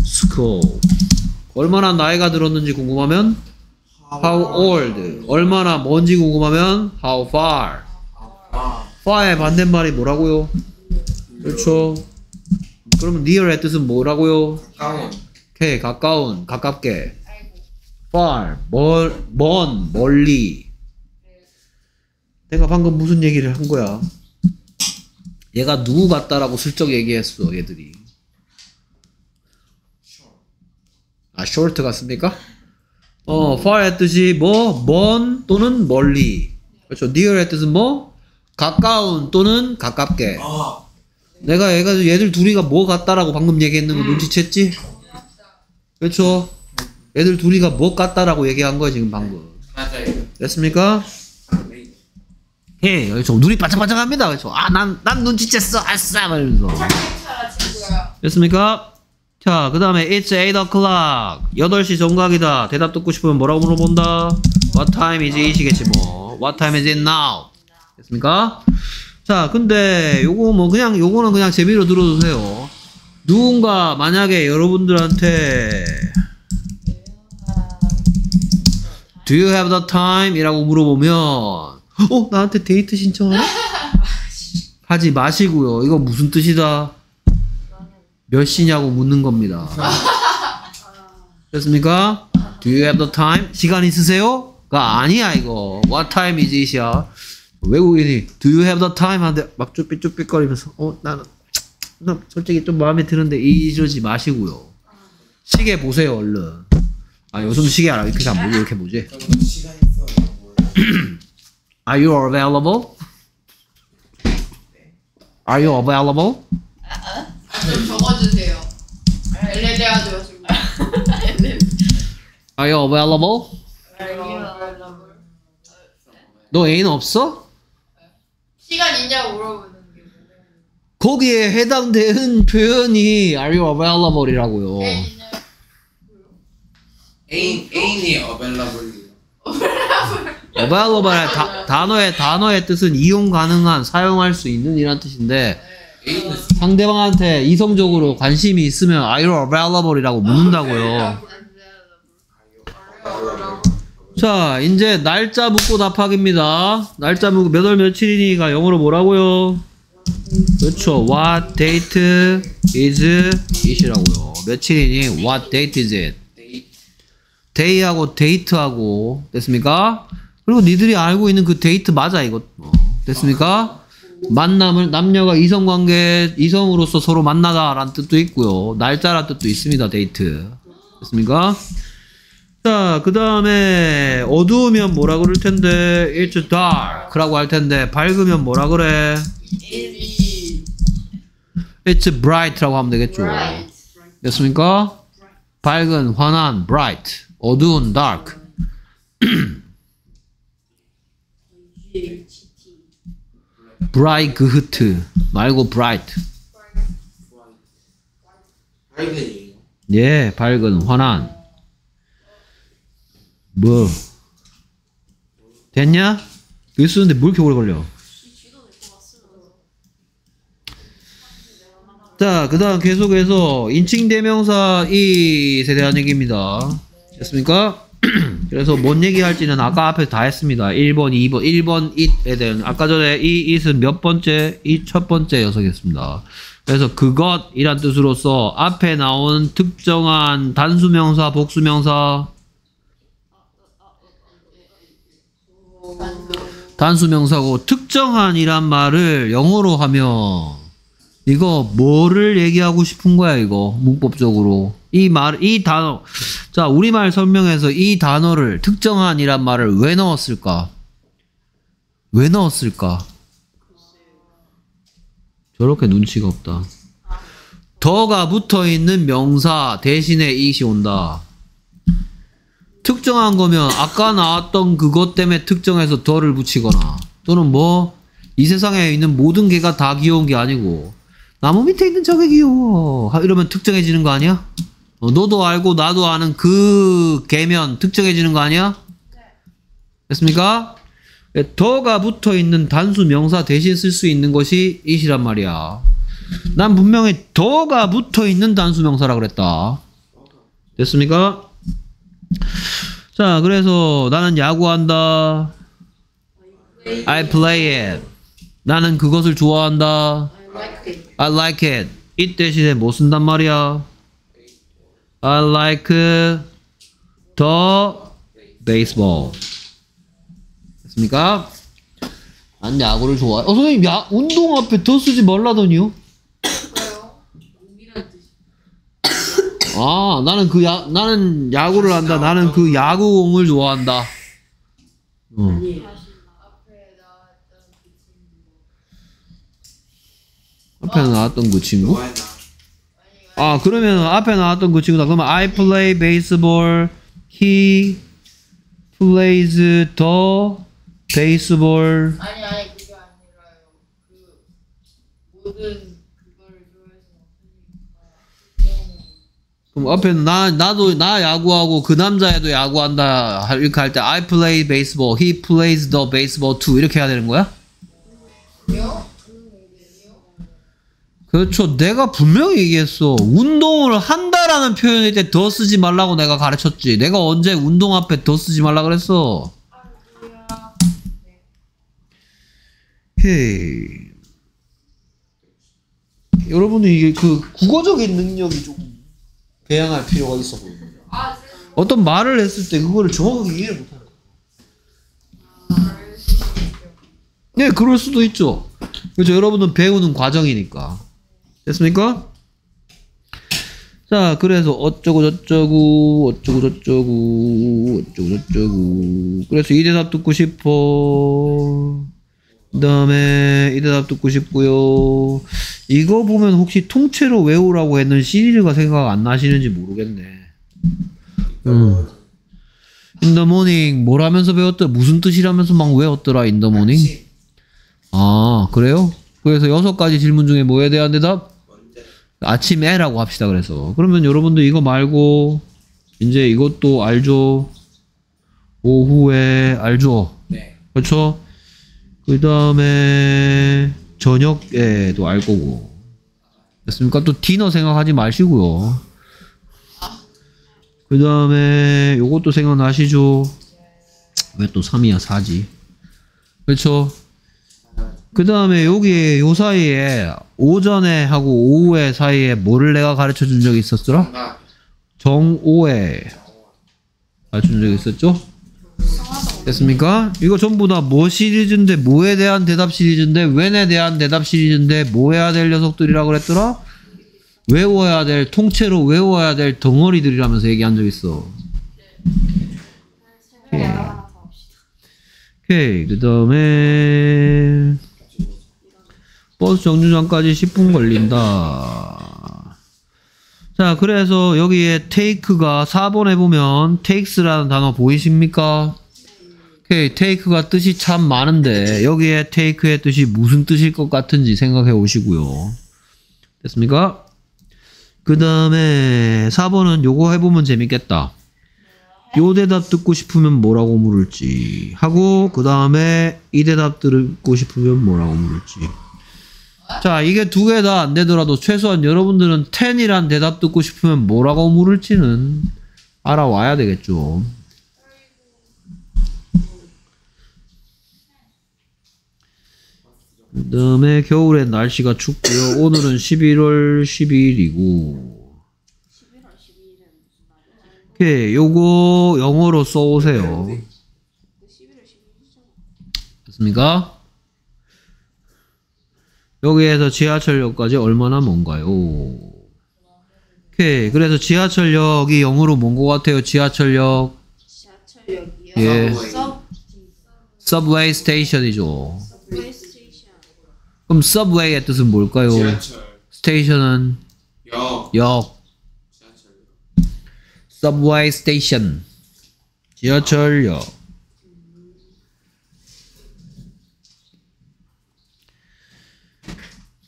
school. 얼마나 나이가 들었는지 궁금하면 how old. 얼마나 먼지 궁금하면 how far. far의 반대말이 뭐라고요? 그렇죠. 그러면 near의 뜻은 뭐라고요? 가운. 오케이, 가까운, 가깝게. far, 멀, 먼, 멀리. 내가 방금 무슨 얘기를 한 거야? 얘가 누구 같다라고 슬쩍 얘기했어, 얘들이. 아, short 같습니까? 어, far의 뜻이 뭐, 먼 또는 멀리. 그렇죠. near의 뜻은 뭐? 가까운 또는 가깝게. 아 내가 얘가 얘들 둘이가 뭐 같다라고 방금 얘기했는 거 눈치챘지? 그렇죠. 얘들 둘이가 뭐 같다라고 얘기한 거야 지금 방금. 맞아요. 됐습니까? 네. 예, 그렇죠. 눈이 반짝반짝합니다. 그렇죠. 아, 난, 난 눈치챘어. 아싸! 친구야. 됐습니까? 자, 그 다음에 It's 8 o'clock. 8시 정각이다. 대답 듣고 싶으면 뭐라고 물어본다? What time is it이겠지 뭐. What time is it now? 됐습니까? 자, 근데 요거 뭐 그냥 요거는 그냥 재미로 들어주세요. 누군가 만약에 여러분들한테 Do you have the time? 이라고 물어보면 어? 나한테 데이트 신청하나? 하지 마시고요. 이거 무슨 뜻이다? 몇 시냐고 묻는 겁니다. 됐습니까? Do you have the time? 시간 있으세요? 가 아니야 이거. What time is it이야. 외국인이 Do you have the time? 하는데 막 쭈삣쭈삣거리면서 어 나는 나 솔직히 좀 마음에 드는데 이러지 마시고요. 시계 보세요 얼른. 아 요즘 시계 알아 이렇게 안 보지 이렇게 보지. Are you available? Are you available? 좀 적어주세요. 엘레데아 되어주고. Are you available? 너 애인 없어? 시간 있냐고 물어보는 게. 거기에 해당되는 표현이 Are you available이라고요. 애 있냐? 애인 애인이 available. available의 다- 단어의 단어의 뜻은 이용 가능한, 사용할 수 있는 이란 뜻인데 애인은 상대방한테 이성적으로 관심이 있으면 Are you available이라고 묻는다고요. 자, 이제 날짜 묻고 답하기입니다. 날짜 묻고 몇 월 며칠이니가 영어로 뭐라고요? 그렇죠. What date is it이라고요. 며칠이니? What date is it? day day하고 date하고 됐습니까? 그리고 니들이 알고 있는 그 데이트 맞아 이거 어, 됐습니까? 만남을 남녀가 이성 관계 이성으로서 서로 만나다라는 뜻도 있고요 날짜란 뜻도 있습니다 데이트 됐습니까? 자, 그 다음에 어두우면 뭐라 그럴 텐데 it's dark라고 할 텐데 밝으면 뭐라 그래? it's bright라고 하면 되겠죠. 됐습니까? 밝은, 환한, bright. 어두운, dark. bright 말고 bright. 예, 밝은, 환한. 뭐? 됐냐? 글 쓰는데 뭘 이렇게 오래 걸려? 자, 그 다음 계속해서 인칭 대명사 it에 대한 얘기입니다. 됐습니까? 그래서 뭔 얘기 할지는 아까 앞에 다 했습니다. 1번, 2번, 1번 it에 대한, 아까 전에 이 it은 몇 번째? 이 첫 번째 녀석이었습니다. 그래서 그것이란 뜻으로서 앞에 나온 특정한 단수명사, 복수명사, 단수명사고 특정한이란 말을 영어로 하면 이거 뭐를 얘기하고 싶은 거야 이거? 문법적으로. 이 말 이 단어 자 우리말 설명에서 이 단어를 특정한이란 말을 왜 넣었을까? 왜 넣었을까? 저렇게 눈치가 없다. 더가 붙어 있는 명사 대신에 이시 온다 특정한 거면 아까 나왔던 그것 때문에 특정해서 더를 붙이거나 또는 뭐 이 세상에 있는 모든 개가 다 귀여운 게 아니고 나무 밑에 있는 저게 귀여워 하- 이러면 특정해지는 거 아니야? 어, 너도 알고 나도 아는 그 개면 특정해지는 거 아니야? 됐습니까? 예, 더가 붙어 있는 단수 명사 대신 쓸 수 있는 것이 it이란 말이야. 난 분명히 더가 붙어 있는 단수 명사라 그랬다. 됐습니까? 자, 그래서 나는 야구한다. I play it. 나는 그것을 좋아한다. I like it. it 대신에 뭐 쓴단 말이야? I like the baseball. 됐습니까? 난 야구를 좋아해. 어, 선생님, 야, 운동 앞에 더 쓰지 말라더니요? 아, 나는 그 야, 나는 야구를 한다. 나는 그 야구공을 좋아한다. 어. 앞에 나왔던 그 친구. 아, 그러면 앞에 나왔던 그 친구다. 그러면 I play baseball. He plays the baseball. 아니 아니 그게 아니라요. 그 모든 그거를 좋아해서 그러니까 앞에 나 나도 나 야구하고 그 남자애도 야구한다 할- 이렇게 할 때 I play baseball, he plays the baseball too 이렇게 해야 되는 거야? 그렇죠. 내가 분명히 얘기했어. 운동을 한다라는 표현일 때 더 쓰지 말라고 내가 가르쳤지. 내가 언제 운동 앞에 더 쓰지 말라 그랬어. 헤이. 여러분들 이게 그 국어적인 능력이 좀 배양할 필요가 있어 보입니다. 아 어떤 말을 했을 때 그거를 정확하게 이해를 못하는 거예요. 네, 그럴 수도 있죠. 그렇죠. 여러분은 배우는 과정이니까. 됐습니까? 자, 그래서 어쩌고 저쩌고 어쩌고 저쩌고 어쩌고 저쩌고 그래서 이 대답 듣고 싶어. 그 다음에 이 대답 듣고 싶고요. 이거 보면 혹시 통째로 외우라고 했는 시리즈가 생각 안 나시는지 모르겠네. 음. In the morning 뭘 하면서 배웠더라? 무슨 뜻이라면서 막 외웠더라? In the morning? 아 그래요? 그래서 여섯 가지 질문 중에 뭐에 대한 대답? 아침에라고 합시다 그래서 그러면 여러분들 이거 말고 이제 이것도 알죠? 오후에 알죠? 네. 그렇죠? 그 다음에 저녁에도 알 거고 됐습니까? 또 디너 생각하지 마시고요 그 다음에 요것도 생각나시죠? 왜 또 3이야 4지 그렇죠? 그 다음에 여기 요 사이에 오전에 하고 오후에 사이에 뭐를 내가 가르쳐 준 적이 있었더라? 정오에 가르쳐 준 적이 있었죠? 됐습니까? 이거 전부 다 뭐 시리즈인데 뭐에 대한 대답 시리즈인데 when에 대한 대답 시리즈인데 뭐 해야 될 녀석들이라고 그랬더라? 외워야 될 통째로 외워야 될 덩어리들이라면서 얘기한 적 있어. 오케이 그 다음에 버스 정류장까지 10분 걸린다. 자 그래서 여기에 take가 4번에 보면 takes라는 단어 보이십니까? 오케이 take가 뜻이 참 많은데 여기에 take의 뜻이 무슨 뜻일 것 같은지 생각해 오시고요. 됐습니까? 그 다음에 4번은 요거 해보면 재밌겠다. 요 대답 듣고 싶으면 뭐라고 물을지 하고 그 다음에 이 대답 듣고 싶으면 뭐라고 물을지 자 이게 두 개 다 안 되더라도 최소한 여러분들은 10이란 대답 듣고 싶으면 뭐라고 물을지는 알아와야 되겠죠 그 다음에 겨울엔 날씨가 춥고요 오늘은 11월 12일이고 오케이, 요거 영어로 써오세요. 됐습니까? 여기에서 지하철역까지 얼마나 먼가요? 오케이, 그래서 지하철역이 영어로 뭔 것 같아요? 지하철역, 지하철역이요. 예. 서 subway station이죠. 플레이스테이션. 그럼 subway의 뜻은 뭘까요? 지하철. station은 역. 역, 지하철. subway station, 지하철역.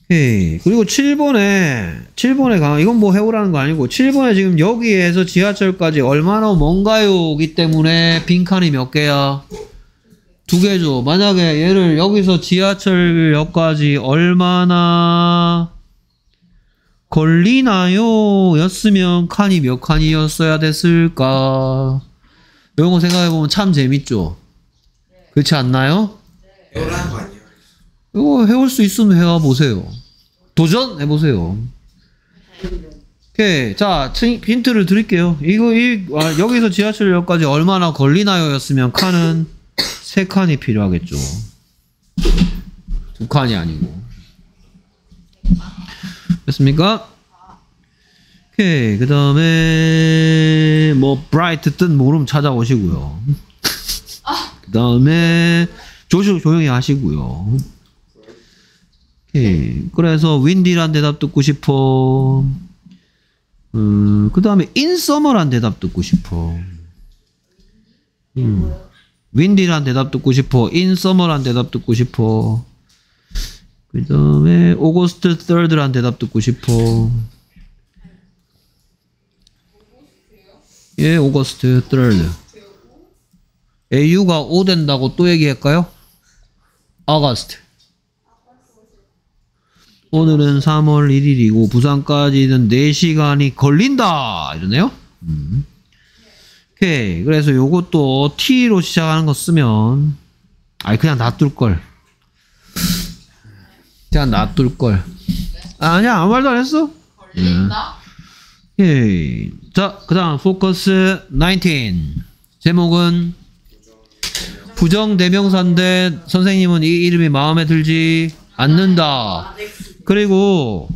오케이. 그리고 7번에 7번에 강 이건 뭐 해오라는 거 아니고 7번에 지금 여기에서 지하철까지 얼마나 먼가요기 때문에 빈칸이 몇 개야? 두 개죠. 만약에 얘를 여기서 지하철역까지 얼마나 걸리나요? 였으면 칸이 몇 칸이었어야 됐을까? 이런 거 생각해보면 참 재밌죠? 그렇지 않나요? 이거 해올 수 있으면 해와 보세요. 도전해보세요. 오케이. 자, 치- 힌트를 드릴게요. 이거, 이, 아, 여기서 지하철역까지 얼마나 걸리나요? 였으면 칸은 세 칸이 필요하겠죠. 북한이 아니고. 됐습니까? 오케이. 그 다음에, 뭐, 브라이트 뜻 모름 찾아오시고요. 그 다음에, 조시 조용히 하시고요. 오케이. 그래서, 윈디란 대답 듣고 싶어. 음, 그 다음에, 인서머란 대답 듣고 싶어. 음. windy란 대답 듣고 싶어. in summer란 대답 듣고 싶어. 그 다음에 August 3rd란 대답 듣고 싶어. 예, August 3rd. AU가 오 된다고 또 얘기할까요? August. 오늘은 3월 1일이고 부산까지는 4시간이 걸린다 이러네요. 음. 오케이. 그래서 요것도 T로 시작하는 거 쓰면 아니 그냥 놔둘 걸. 그냥 놔둘 걸. 아니야 아무 말도 안 했어. 예. 자, 그다음 포커스 19. 제목은 부정 대명사인데 선생님은 이 이름이 마음에 들지 않는다. 그리고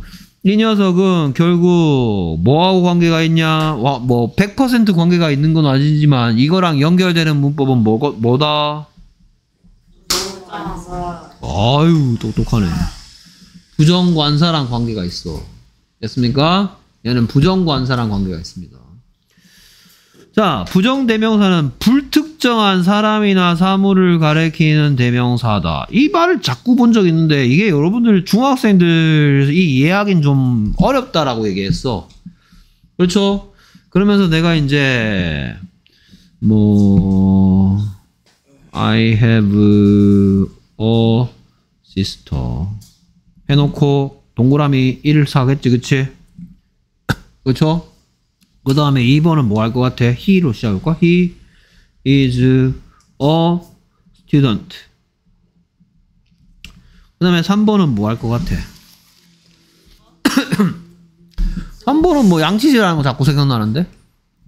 이 녀석은 결국 뭐하고 관계가 있냐? 와, 뭐 100% 관계가 있는 건 아니지만 이거랑 연결되는 문법은 뭐 뭐다? 아유 똑똑하네. 부정관사랑 관계가 있어. 됐습니까? 얘는 부정관사랑 관계가 있습니다. 자, 부정대명사는 불특 정한 사람이나 사물을 가리키는 대명사다. 이 말을 자꾸 본 적 있는데 이게 여러분들 중학생들 이 이해하긴 좀 어렵다라고 얘기했어. 그렇죠? 그러면서 내가 이제 뭐 I have a sister 해놓고 동그라미 1을 사겠지, 그치? 그쵸? 그 다음에 2번은 뭐 할 것 같아? he로 시작할까? He is a student. 그 다음에 3번은 뭐 할 것 같아? 3번은 뭐 양치질하는 거 자꾸 생각나는데?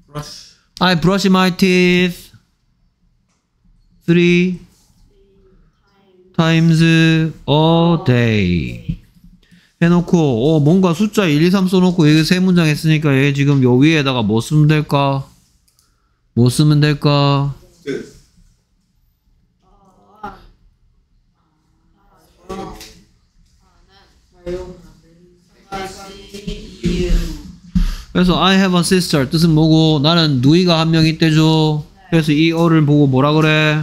브러쉬 I brush my teeth three times a day. 해놓고 어 뭔가 숫자 1, 2, 3 써놓고 여기 세 문장 했으니까 얘 지금 요 위에다가 뭐 쓰면 될까? 뭐 쓰면 될까? 끝 그래서 I have a sister 뜻은 뭐고 나는 누이가 한 명 있대죠. 그래서 이 어를 보고 뭐라 그래?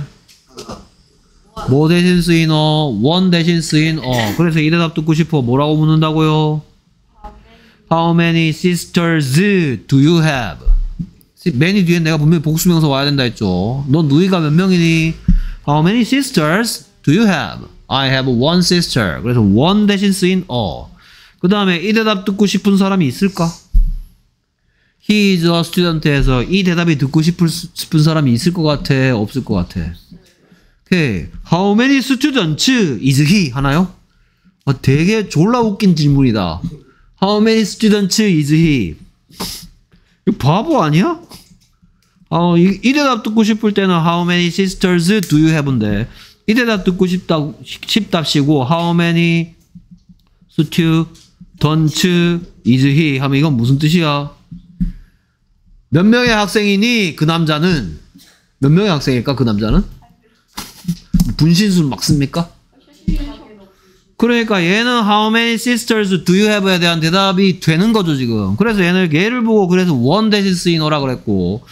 뭐 대신 쓰인 어? 원 대신 쓰인 어. 그래서 이 대답 듣고 싶어. 뭐라고 묻는다고요? How many sisters do you have? Many 뒤에 내가 분명히 복수명사 와야 된다 했죠. 너 누이가 몇 명이니? How many sisters do you have? I have one sister. 그래서 one 대신 쓰인 어. 그 다음에 이 대답 듣고 싶은 사람이 있을까? He is a student에서 이 대답이 듣고 싶을, 싶은 사람이 있을 것 같아? 없을 것 같아? 오케이. How many students is he? 하나요? 아, 되게 졸라 웃긴 질문이다. How many students is he? 이거 바보 아니야? 어, 이, 이 대답 듣고 싶을 때는 How many sisters do you have인데 이 대답 듣고 싶다, 싶답시고 How many students is he? 하면 이건 무슨 뜻이야? 몇 명의 학생이니 그 남자는 몇 명의 학생일까 그 남자는? 분신술 막 씁니까? 그러니까 얘는 how many sisters do you have에 대한 대답이 되는 거죠 지금 그래서 얘는 얘를 보고 그래서 one 쓰인 어라 그랬고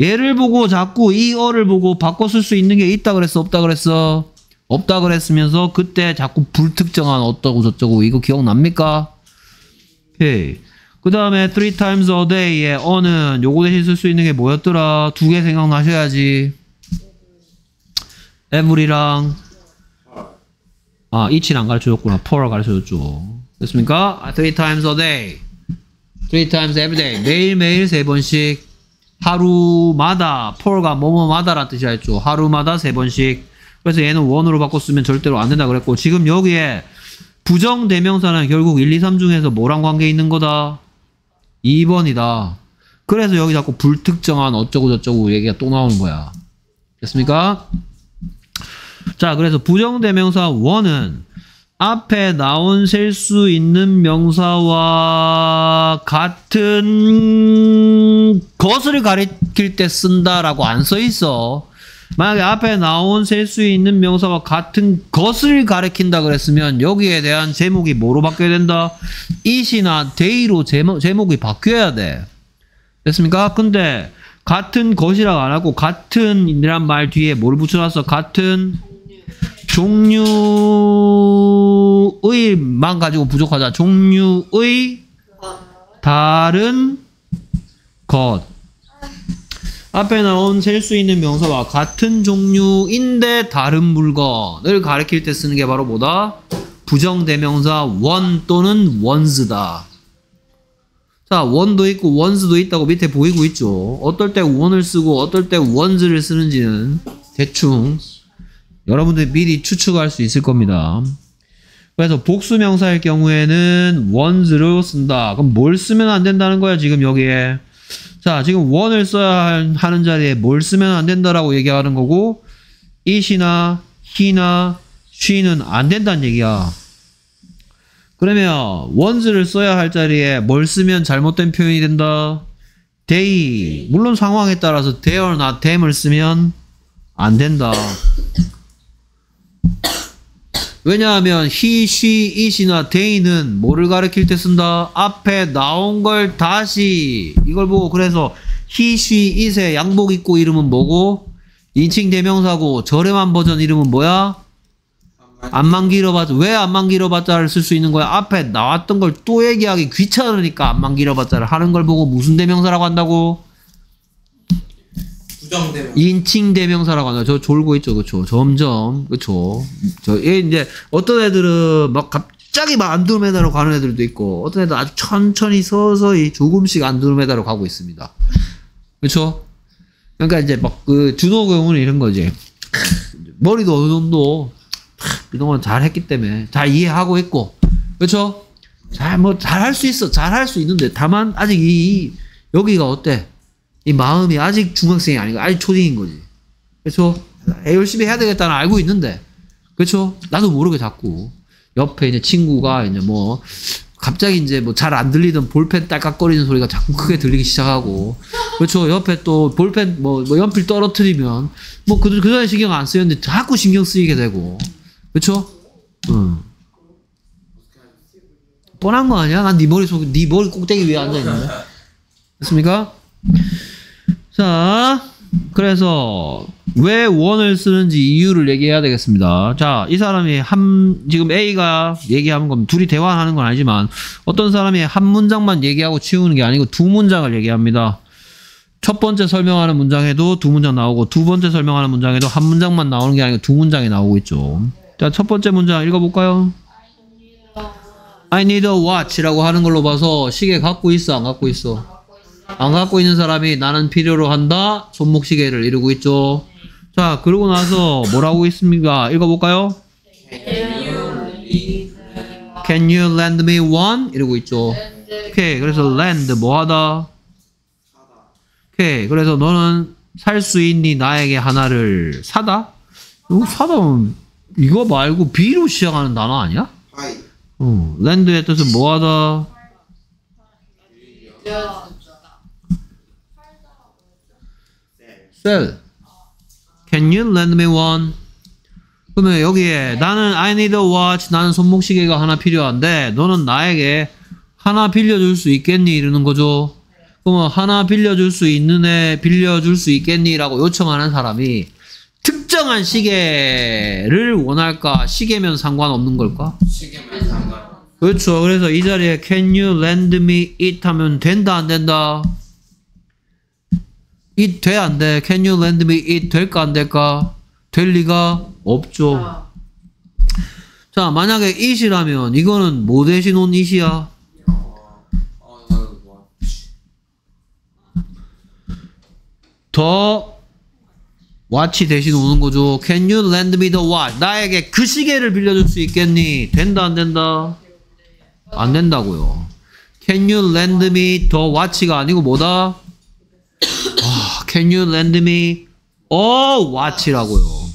얘를 보고 자꾸 이 어를 보고 바꿔 쓸 수 있는 게 있다 그랬어 없다 그랬어 없다 그랬으면서 그때 자꾸 불특정한 어떠고 저쩌고 이거 기억납니까? 오케이 그 다음에 three times a day의 어는 요거 대신 쓸 수 있는 게 뭐였더라? 두 개 생각나셔야지. every랑 아 each는 안 가르쳐줬구나. for 가르쳐줬죠. 됐습니까? 아, three times a day. three times every day. 매일매일 세 번씩 하루마다 for가 뭐뭐마다라는 뜻이라 했죠. 하루마다 세 번씩. 그래서 얘는 원으로 바꿨으면 절대로 안 된다 그랬고 지금 여기에 부정 대명사는 결국 1, 2, 3 중에서 뭐랑 관계 있는 거다? 2번이다. 그래서 여기 자꾸 불특정한 어쩌고 저쩌고 얘기가 또 나오는 거야. 됐습니까? 자, 그래서 부정대명사 원은 앞에 나온 셀 수 있는 명사와 같은 것을 가리킬 때 쓴다라고 안 써 있어. 만약에 앞에 나온 셀 수 있는 명사와 같은 것을 가리킨다 그랬으면 여기에 대한 제목이 뭐로 바뀌어야 된다? it이나 they로 제목, 제목이 바뀌어야 돼. 됐습니까? 근데 같은 것이라고 안 하고 같은 이란 말 뒤에 뭘 붙여놨어? 같은 종류의만 가지고 부족하다. 종류의 다른 것. 앞에 나온 셀 수 있는 명사와 같은 종류인데 다른 물건을 가리킬 때 쓰는 게 바로 뭐다? 부정대명사 원 또는 원스다. 자, 원도 있고 원스도 있다고 밑에 보이고 있죠. 어떨 때 원을 쓰고 어떨 때 원스를 쓰는지는 대충 여러분들이 미리 추측할 수 있을 겁니다. 그래서 복수명사일 경우에는 원스로 쓴다. 그럼 뭘 쓰면 안 된다는 거야, 지금 여기에. 자, 지금 원을 써야 하는 자리에 뭘 쓰면 안 된다라고 얘기하는 거고, it이나 he나 she는 안 된다는 얘기야. 그러면 원스를 써야 할 자리에 뭘 쓰면 잘못된 표현이 된다? they. 물론 상황에 따라서 there나 them을 쓰면 안 된다. 왜냐하면 he, she, it이나 they는 뭐를 가리킬 때 쓴다? 앞에 나온 걸 다시 이걸 보고 그래서 he, she, it의 양복 입고 이름은 뭐고 인칭 대명사고 저렴한 버전 이름은 뭐야? 안만 길어봤자 왜 안만 길어봤자를 쓸 수 있는 거야? 앞에 나왔던 걸 또 얘기하기 귀찮으니까 안만 길어봤자를 하는 걸 보고 무슨 대명사라고 한다고? 부정되면 인칭 대명사라고 한다. 저 졸고 있죠, 그렇죠? 점점, 그렇죠? 저얘 이제 어떤 애들은 막 갑자기 막 안드로메다로 가는 애들도 있고, 어떤 애들 아주 천천히 서서히 조금씩 안드로메다로 가고 있습니다. 그렇죠? 그러니까 이제 막 그 준호 경우는 이런 거지. 머리도 어느 정도 그동안 잘 했기 때문에 잘 이해하고 있고, 그렇죠? 잘뭐 잘 할 수 있어, 잘 할 수 있는데 다만 아직 이, 이 여기가 어때? 이 마음이 아직 중학생이 아니고 아직 초딩인 거지. 그렇죠? 열심히 해야 되겠다는 알고 있는데, 그렇죠? 나도 모르게 자꾸 옆에 이제 친구가 이제 뭐 갑자기 이제 뭐 잘 안 들리던 볼펜 딸깍거리는 소리가 자꾸 크게 들리기 시작하고, 그렇죠? 옆에 또 볼펜 뭐, 뭐 연필 떨어뜨리면 뭐 그, 그 전에 신경 안 쓰였는데 자꾸 신경 쓰이게 되고, 그렇죠? 응. 뻔한 거 아니야? 난 네 머릿속, 네 머리 꼭대기 위에 앉아 있는데. 됐습니까? 자, 그래서 왜 원을 쓰는지 이유를 얘기해야 되겠습니다. 자, 이 사람이 한 지금 A가 얘기하는 건 둘이 대화하는 건 아니지만 어떤 사람이 한 문장만 얘기하고 치우는 게 아니고 두 문장을 얘기합니다. 첫 번째 설명하는 문장에도 두 문장 나오고 두 번째 설명하는 문장에도 한 문장만 나오는 게 아니고 두 문장이 나오고 있죠. 자, 첫 번째 문장 읽어볼까요? I need a watch라고 하는 걸로 봐서 시계 갖고 있어, 안 갖고 있어? 안 갖고 있는 사람이 나는 필요로 한다. 손목시계를 이루고 있죠. 자, 그러고 나서 뭐라고 있습니까? 읽어볼까요? Can you lend me one? 이러고 있죠. 오케이. 그래서 lend 뭐 하다? 오케이. 그래서 너는 살 수 있니? 나에게 하나를 사다? 이거 사다면 이거 말고 B로 시작하는 단어 아니야? 어, lend의 뜻은 뭐 하다? Sell. Can you lend me one? 그러면 여기에 나는 I need a watch. 나는 손목시계가 하나 필요한데 너는 나에게 하나 빌려줄 수 있겠니? 이러는 거죠. 그러면 하나 빌려줄 수 있는 애 빌려줄 수 있겠니?라고 요청하는 사람이 특정한 시계를 원할까? 시계면 상관없는 걸까? 시계만 상관 그렇죠. 그래서 이 자리에 can you lend me it 하면 된다 안 된다? It 돼 안 돼? can you lend me it 될까 안 될까? 될 리가 없죠. 자, 만약에 it이라면 이거는 뭐 대신 온 it이야? 더 watch 대신 오는 거죠. Can you lend me the watch? 나에게 그 시계를 빌려줄 수 있겠니? 된다 안 된다? 안 된다고요. Can you lend me the watch가 아니고 뭐다? 아, can you lend me a watch라고요.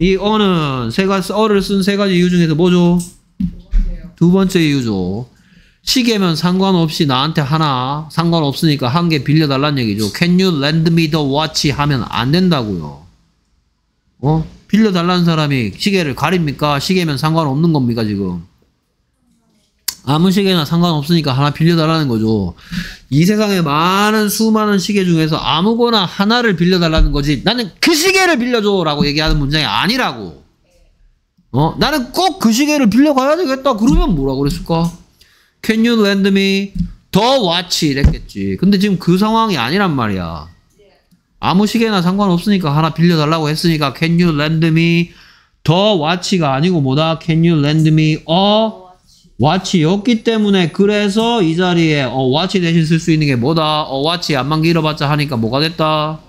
이 어는 세 가지 어를 쓴 세 가지 이유 중에서 뭐죠? 두 번째 이유죠. 시계면 상관없이 나한테 하나 상관없으니까 한 개 빌려달란 얘기죠. Can you lend me the watch 하면 안 된다고요. 어? 빌려달라는 사람이 시계를 가립니까? 시계면 상관없는 겁니까 지금? 아무 시계나 상관없으니까 하나 빌려달라는 거죠. 이 세상에 많은 수많은 시계 중에서 아무거나 하나를 빌려달라는 거지. 나는 그 시계를 빌려줘라고 얘기하는 문장이 아니라고. 어? 나는 꼭 그 시계를 빌려가야 되겠다. 그러면 뭐라 그랬을까? Can you lend me the watch? 이랬겠지. 근데 지금 그 상황이 아니란 말이야. 아무 시계나 상관없으니까 하나 빌려달라고 했으니까 Can you lend me the watch가 아니고 뭐다? Can you lend me a watch였기 때문에 그래서 이 자리에 어, watch 대신 쓸 수 있는 게 뭐다? 어, watch 안만 길어봤자 하니까 뭐가 됐다?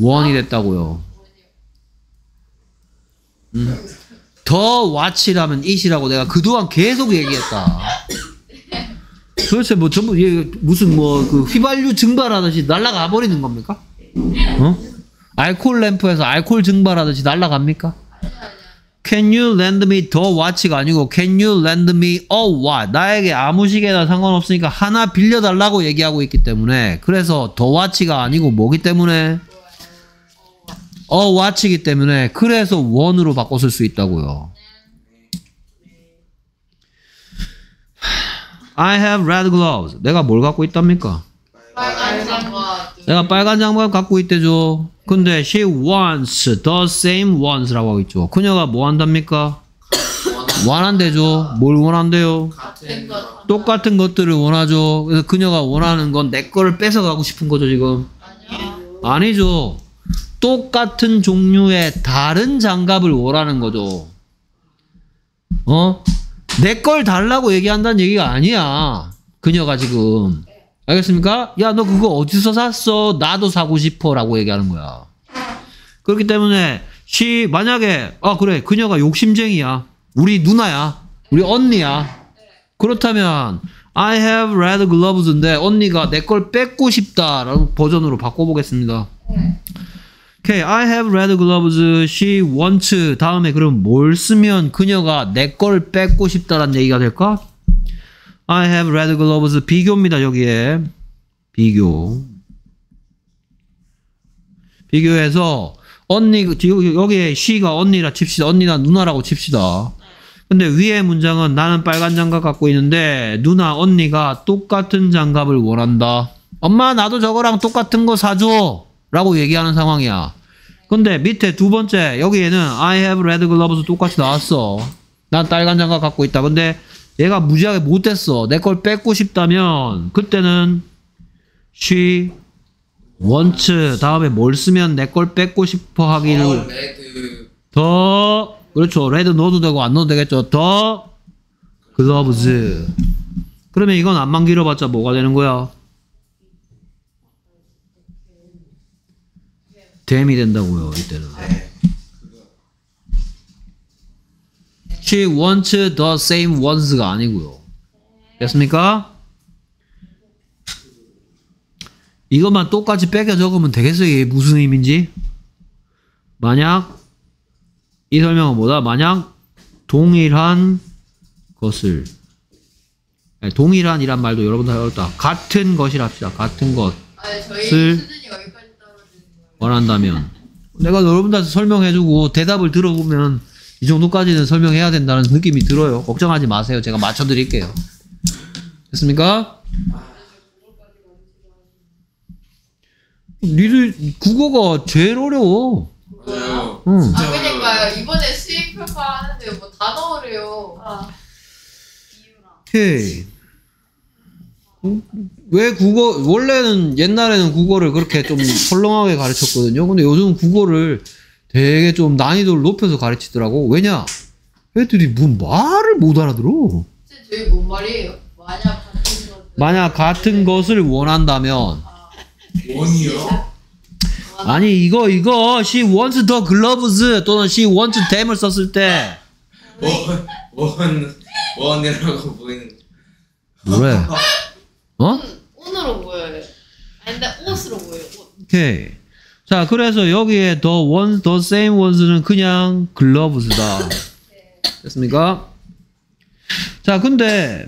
원이 됐다고요. 음. 더 watch라면 it이라고 내가 그동안 계속 얘기했다. 도대체 뭐 전부 얘 무슨 뭐 그 휘발유 증발하듯이 날아가 버리는 겁니까? 어? 알콜 램프에서 알콜 증발하듯이 날아갑니까? Can you lend me the watch가 아니고 Can you lend me a watch? 나에게 아무 시계나 상관없으니까 하나 빌려달라고 얘기하고 있기 때문에 그래서 the watch가 아니고 뭐기 때문에 a watch이기 때문에 그래서 원으로 바꿔 쓸 수 있다고요. I have red gloves. 내가 뭘 갖고 있답니까? 빨간 장과 내가 빨간 장갑 갖고 있대죠. 근데 she wants the same ones라고 하고 있죠. 그녀가 뭐 한답니까? 원한대죠. 뭘 원한대요? 같은 것 똑같은 것들을 원하죠. 그래서 그녀가 원하는 건 내 거를 뺏어가고 싶은 거죠, 지금. 아니야. 아니죠. 똑같은 종류의 다른 장갑을 원하는 거죠. 어? 내 걸 달라고 얘기한다는 얘기가 아니야. 그녀가 지금. 알겠습니까? 야, 너 그거 어디서 샀어? 나도 사고 싶어. 라고 얘기하는 거야. 그렇기 때문에, 시, 만약에, 아, 그래. 그녀가 욕심쟁이야. 우리 누나야. 우리 언니야. 그렇다면, I have red gloves인데, 언니가 내 걸 뺏고 싶다. 라는 버전으로 바꿔보겠습니다. 오케이, I have red gloves. She wants. 다음에 그럼 뭘 쓰면 그녀가 내 걸 뺏고 싶다라는 얘기가 될까? I have red gloves. 비교입니다, 여기에. 비교. 비교해서 언니, 여기- 여기에 she가 언니라 칩시다. 언니나 누나라고 칩시다. 근데 위에 문장은 나는 빨간 장갑 갖고 있는데 누나 언니가 똑같은 장갑을 원한다. 엄마 나도 저거랑 똑같은 거 사줘. 라고 얘기하는 상황이야. 근데 밑에 두 번째 여기에는 I have red gloves 똑같이 나왔어. 난 빨간 장갑 갖고 있다. 근데 얘가 무지하게 못됐어. 내 걸 뺏고 싶다면 그때는 she wants 다음에 뭘 쓰면 내 걸 뺏고 싶어 하기를 어, red the 그렇죠. red 넣어도 되고 안 넣어도 되겠죠. the 글러브즈. 그러면 이건 안만 길어봤자 뭐가 되는 거야? 댐이 된다고요. 이때는. She wants the same ones가 아니고요. 됐습니까? 이것만 똑같이 빼겨 적으면 되겠어요. 이게 무슨 의미인지? 만약 이 설명은 뭐다? 만약 동일한 것을 아니, 동일한이란 말도 여러분들 어렵다. 같은 것이랍시다. 같은 것 아니 저희 슬- 수준이 여기까지 떨어지는 거예요. 원한다면 내가 여러분들한테 설명해주고 대답을 들어보면 이 정도까지는 설명해야 된다는 느낌이 들어요. 걱정하지 마세요. 제가 맞춰드릴게요. 됐습니까? 니들 국어가 제일 어려워. 맞아요. 응. 아. 그러니까요 이번에 수입 평가 하는데 뭐 단어래요. 아. 오케이. 음, 왜 국어 원래는 옛날에는 국어를 그렇게 좀 헐렁하게 가르쳤거든요. 근데 요즘 국어를 되게 좀 난이도를 높여서 가르치더라고. 왜냐? 애들이 뭔 말을 못 알아들어. 진짜 저희 뭔 말이에요? 만약 같은 것 만약 같은 것을 원한다면 원이요? 아니 이거 이거 she wants the gloves 또는 she wants them을 썼을 때 원원 원이라고 보이는 뭐래? 어? 옷으로 보여요. 아니 근데 옷으로 보여요. 옷. 오케이. 자, 그래서 여기에 the the same ones는 그냥 gloves다. 됐습니까? 자, 근데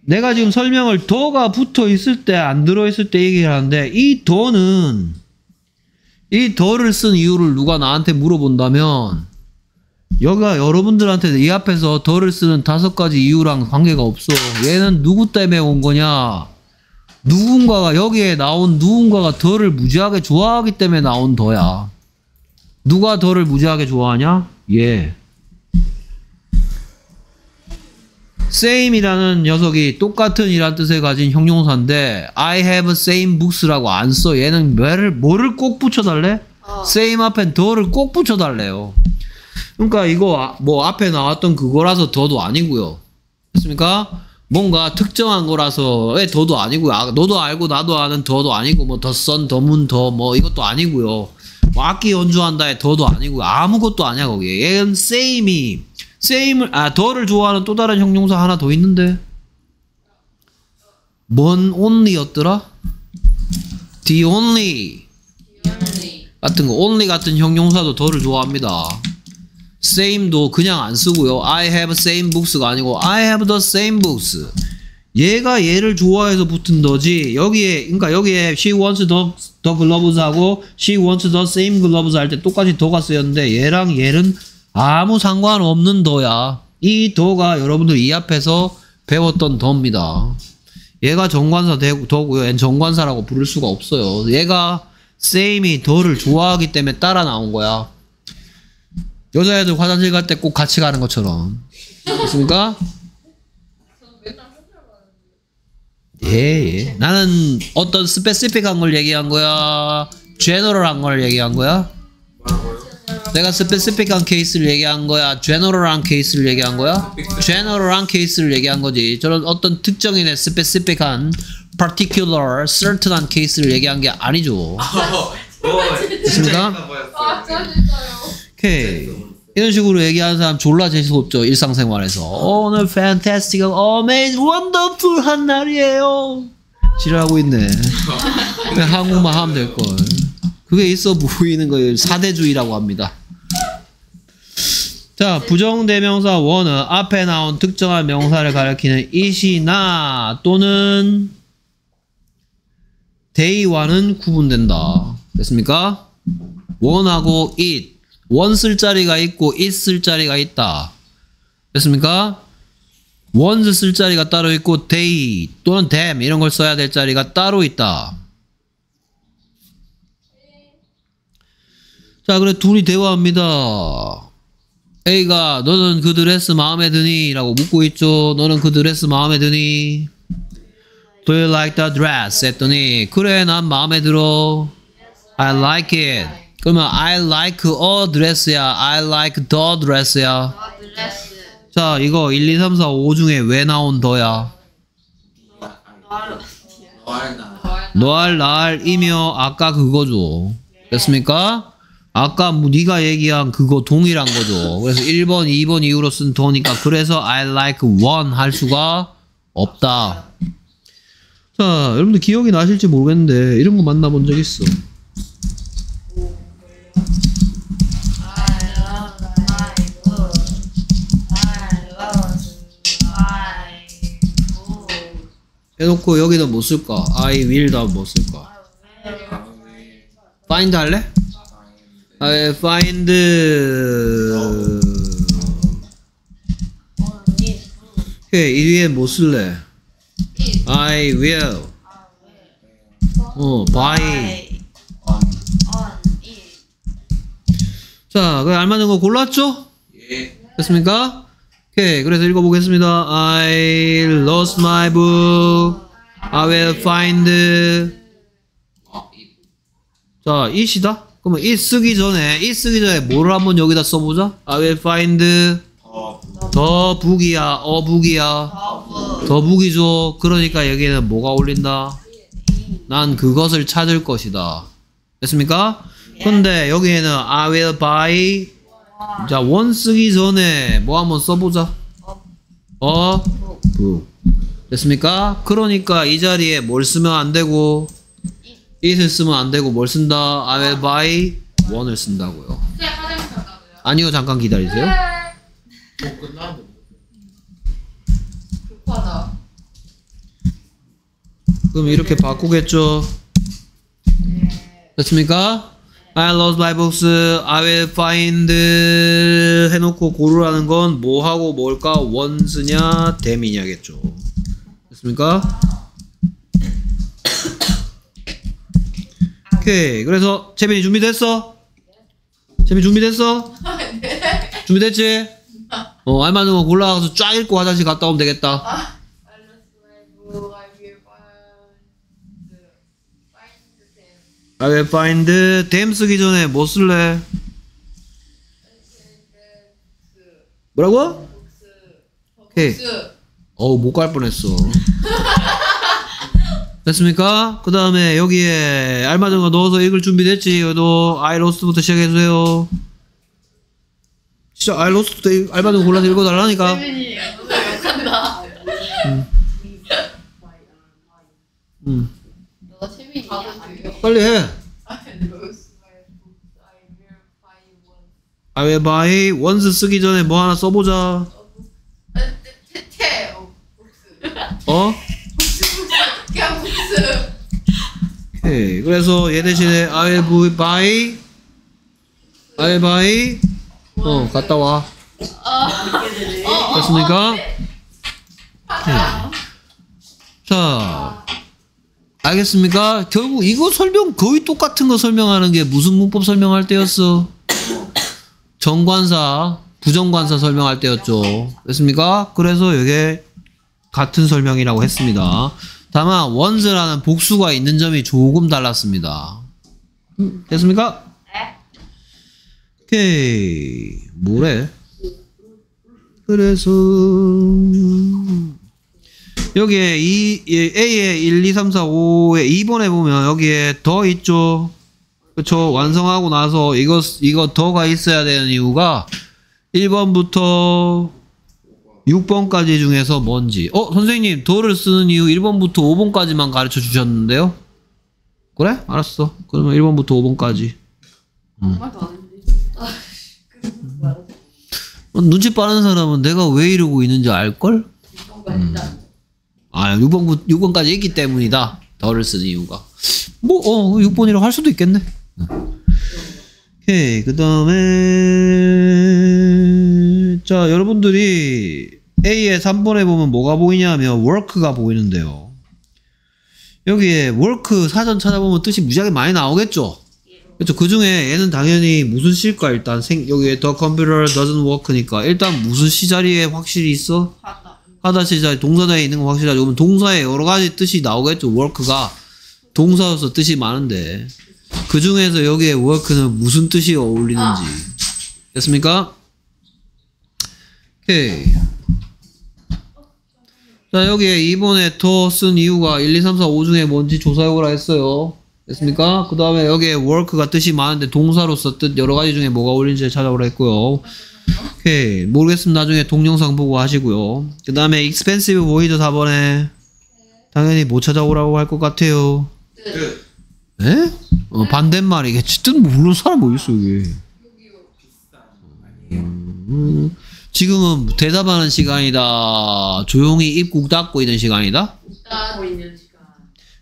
내가 지금 설명을 더가 붙어 있을 때 안 들어 있을 때 얘기를 하는데 이 더는 이 더를 쓴 이유를 누가 나한테 물어본다면 여기가 여러분들한테 이 앞에서 더를 쓰는 다섯 가지 이유랑 관계가 없어. 얘는 누구 때문에 온 거냐? 누군가가 여기에 나온 누군가가 더를 무지하게 좋아하기 때문에 나온 더야. 누가 더를 무지하게 좋아하냐? 얘. same이라는 녀석이 똑같은 이란 뜻을 가진 형용사인데 I have same books라고 안 써. 얘는 뭐를 뭐를 꼭 붙여달래? 어. same 앞엔 더를 꼭 붙여달래요. 그러니까 이거 아- 뭐 앞에 나왔던 그거라서 더도 아니고요. 됐습니까? 뭔가 특정한 거라서 왜 더도 아니고요. 아, 너도 알고 나도 아는 더도 아니고 뭐 더선 더문 더 뭐 이것도 아니고요. 뭐 악기 연주한다에 더도 아니고요. 아무것도 아니야 거기. 얘는 same이 same을 아 더를 좋아하는 또 다른 형용사 하나 더 있는데 뭔 only였더라? the only. 같은 거 only 같은 형용사도 더를 좋아합니다. Same도 그냥 안 쓰고요. I have same books가 아니고 I have the same books. 얘가 얘를 좋아해서 붙은 더지. 여기에 그러니까 여기에 she wants the, the gloves 하고 she wants the same gloves 할 때 똑같이 더가 쓰였는데 얘랑 얘는 아무 상관없는 더야. 이 더가 여러분들 이 앞에서 배웠던 더입니다. 얘가 정관사 되- 더고요. 얘는 정관사라고 부를 수가 없어요. 얘가 same이 더를 좋아하기 때문에 따라 나온 거야. 여자애들 화장실 갈 때 꼭 같이 가는 것처럼. 됐습니까? 예, 예. 나는 어떤 스페시픽한 걸 얘기한 거야? 제너럴한 걸 얘기한 거야? 뭐라고요? 내가 스페시픽한 케이스를 얘기한 거야? 제너럴한 케이스를 얘기한 거야? 제너럴한 케이스를 얘기한 거지. 저런 어떤 특정인의 스페시픽한 particular, certain한 케이스를 얘기한 게 아니죠. 어, 됐습니까? 오케이. 이런 식으로 얘기하는 사람 졸라 재수 없죠 일상생활에서. 어, 오늘 fantastic, amazing, wonderful한 날이에요. 지랄하고 있네. 그냥 한국말 하면 될걸. 그게 있어 보이는 거예요. 사대주의라고 합니다. 자 부정대명사 원은 앞에 나온 특정한 명사를 가리키는 it이나 또는 they와는 구분된다. 됐습니까? 원하고 it 원쓸 자리가 있고 쓸 자리가 있다. 됐습니까? ones 쓸 자리가 따로 있고 they 또는 them 이런 걸 써야 될 자리가 따로 있다. 자, 그래 둘이 대화합니다. A가 너는 그 드레스 마음에 드니? 라고 묻고 있죠. 너는 그 드레스 마음에 드니? Do you like the dress? 했더니 그래 난 마음에 들어. I like it. 그러면 I like a dress야. I like the dress야. 자, 이거 1, 2, 3, 4, 5 중에 왜 나온 더야? 너알 날이며 아까 그거죠. 됐습니까? 아까 뭐 네가 얘기한 그거 동일한 거죠. 그래서 1번, 2번 이후로 쓴 더니까 그래서 I like one 할 수가 없다. 자, 여러분들 기억이 나실지 모르겠는데 이런 거 만나본 적 있어. 해놓고 여기다 뭐 쓸까? I will다 뭐 쓸까? find 할래? I find Only book. 오케이, 이 위에 뭐 쓸래? I will 어 buy. 자, 그 알맞은 거 골랐죠? 예. 됐습니까? 오케이, 그래서 읽어보겠습니다. I lost my book. I will find. 자, it이다? 그러면 it 쓰기 전에, it 쓰기 전에 뭐를 한번 여기다 써보자? I will find. 더더 북이야, 어 북이야. 더 북이죠. 그러니까 여기에는 뭐가 올린다? 난 그것을 찾을 것이다. 됐습니까? 근데 여기에는 I will buy. 자, 원 쓰기 전에 뭐 한번 써보자. 어, 북. 됐습니까? 그러니까 이 자리에 뭘 쓰면 안 되고 it을 쓰면 안 되고 뭘 쓴다? I will buy one을 쓴다고요. 아니요, 잠깐 기다리세요. 그럼 이렇게 바꾸겠죠. 됐습니까? I lost my books. I will find 해놓고 고르라는 건 뭐하고 뭘까? once냐, them이냐겠죠. 됐습니까? 오케이. 그래서 채빈이 준비됐어? 채빈 준비됐어? 준비됐지? 어, 알맞은 거 골라가서 쫙 읽고 화장실 갔다 오면 되겠다. I lost my book. I will find the find them. I will find them 쓰기 전에 뭐 쓸래? 뭐라고? 오케이. 어우 못 갈 뻔했어. 됐습니까? 그 다음에 여기에 알맞은 거 넣어서 읽을 준비 됐지? 여도 I lost부터 시작해주세요. 진짜 I lost부터 읽- 알맞은 거 골라서 읽어달라니까. 세민이 오늘 욕한다. 음, 너가 세민이냐? 아니요. 빨리 해. I will buy once 쓰기 전에 뭐 하나 써보자. 아, 태- 태. 어, 복수. 어? 그냥 복수. 오케이. 그래서 얘 대신에 I will buy I will buy 어 갔다 와 됐습니까? 자 알겠습니까? 결국 이거 설명 거의 똑같은 거 설명하는 게 무슨 문법 설명할 때였어? 정관사 부정관사 설명할 때였죠 됐습니까? 그래서 이게 같은 설명이라고 했습니다. 다만 원즈라는 복수가 있는 점이 조금 달랐습니다. 음, 됐습니까? 오케이 뭐래? 그래서 여기에 이이 A에 1, 2, 3, 4, 5에 2번에 보면 여기에 더 있죠. 그쵸 완성하고 나서 이거 이거 더가 있어야 되는 이유가 1번부터 6번까지 중에서 뭔지. 어, 선생님, 도를 쓰는 이유 1번부터 5번까지만 가르쳐 주셨는데요? 그래? 알았어. 그러면 1번부터 5번까지. 어, 눈치 빠른 사람은 내가 왜 이러고 있는지 알걸? 음. 아, 6번, 6번까지 있기 때문이다. 더를 쓰는 이유가. 뭐, 어, 6번이라고 할 수도 있겠네. 오케이, 그 다음에, 자, 여러분들이 A의 3번에 보면 뭐가 보이냐면 work가 보이는데요. 여기에 work 사전 찾아보면 뜻이 무지하게 많이 나오겠죠? 그렇죠. 그 중에 얘는 당연히 무슨 시일까 일단 생, 여기에 the computer doesn't work니까 일단 무슨 시 자리에 확실히 있어? 하다. 하다 시자리 동사자에 있는 거 확실하죠. 그러면 동사에 여러 가지 뜻이 나오겠죠. work가 동사로서 뜻이 많은데 그 중에서 여기에 work는 무슨 뜻이 어울리는지 됐습니까? 오케이. 자 여기에 2번에 더 쓴 이유가 1, 2, 3, 4, 5 중에 뭔지 조사해오라 했어요. 됐습니까? 그 다음에 여기에 work가 뜻이 많은데 동사로서 뜻 여러 가지 중에 뭐가 어울리는지 찾아오라 했고요. 오케이 모르겠으면 나중에 동영상 보고 하시고요. 그 다음에 expensive 보이죠 4번에 당연히 못 찾아오라고 할 것 같아요. 끝 에? 어, 반대말이겠지. 뜻 모르는 사람 뭐 있어 이게. 지금은 대답하는 시간이다. 조용히 입꾹 닫고 있는 시간이다.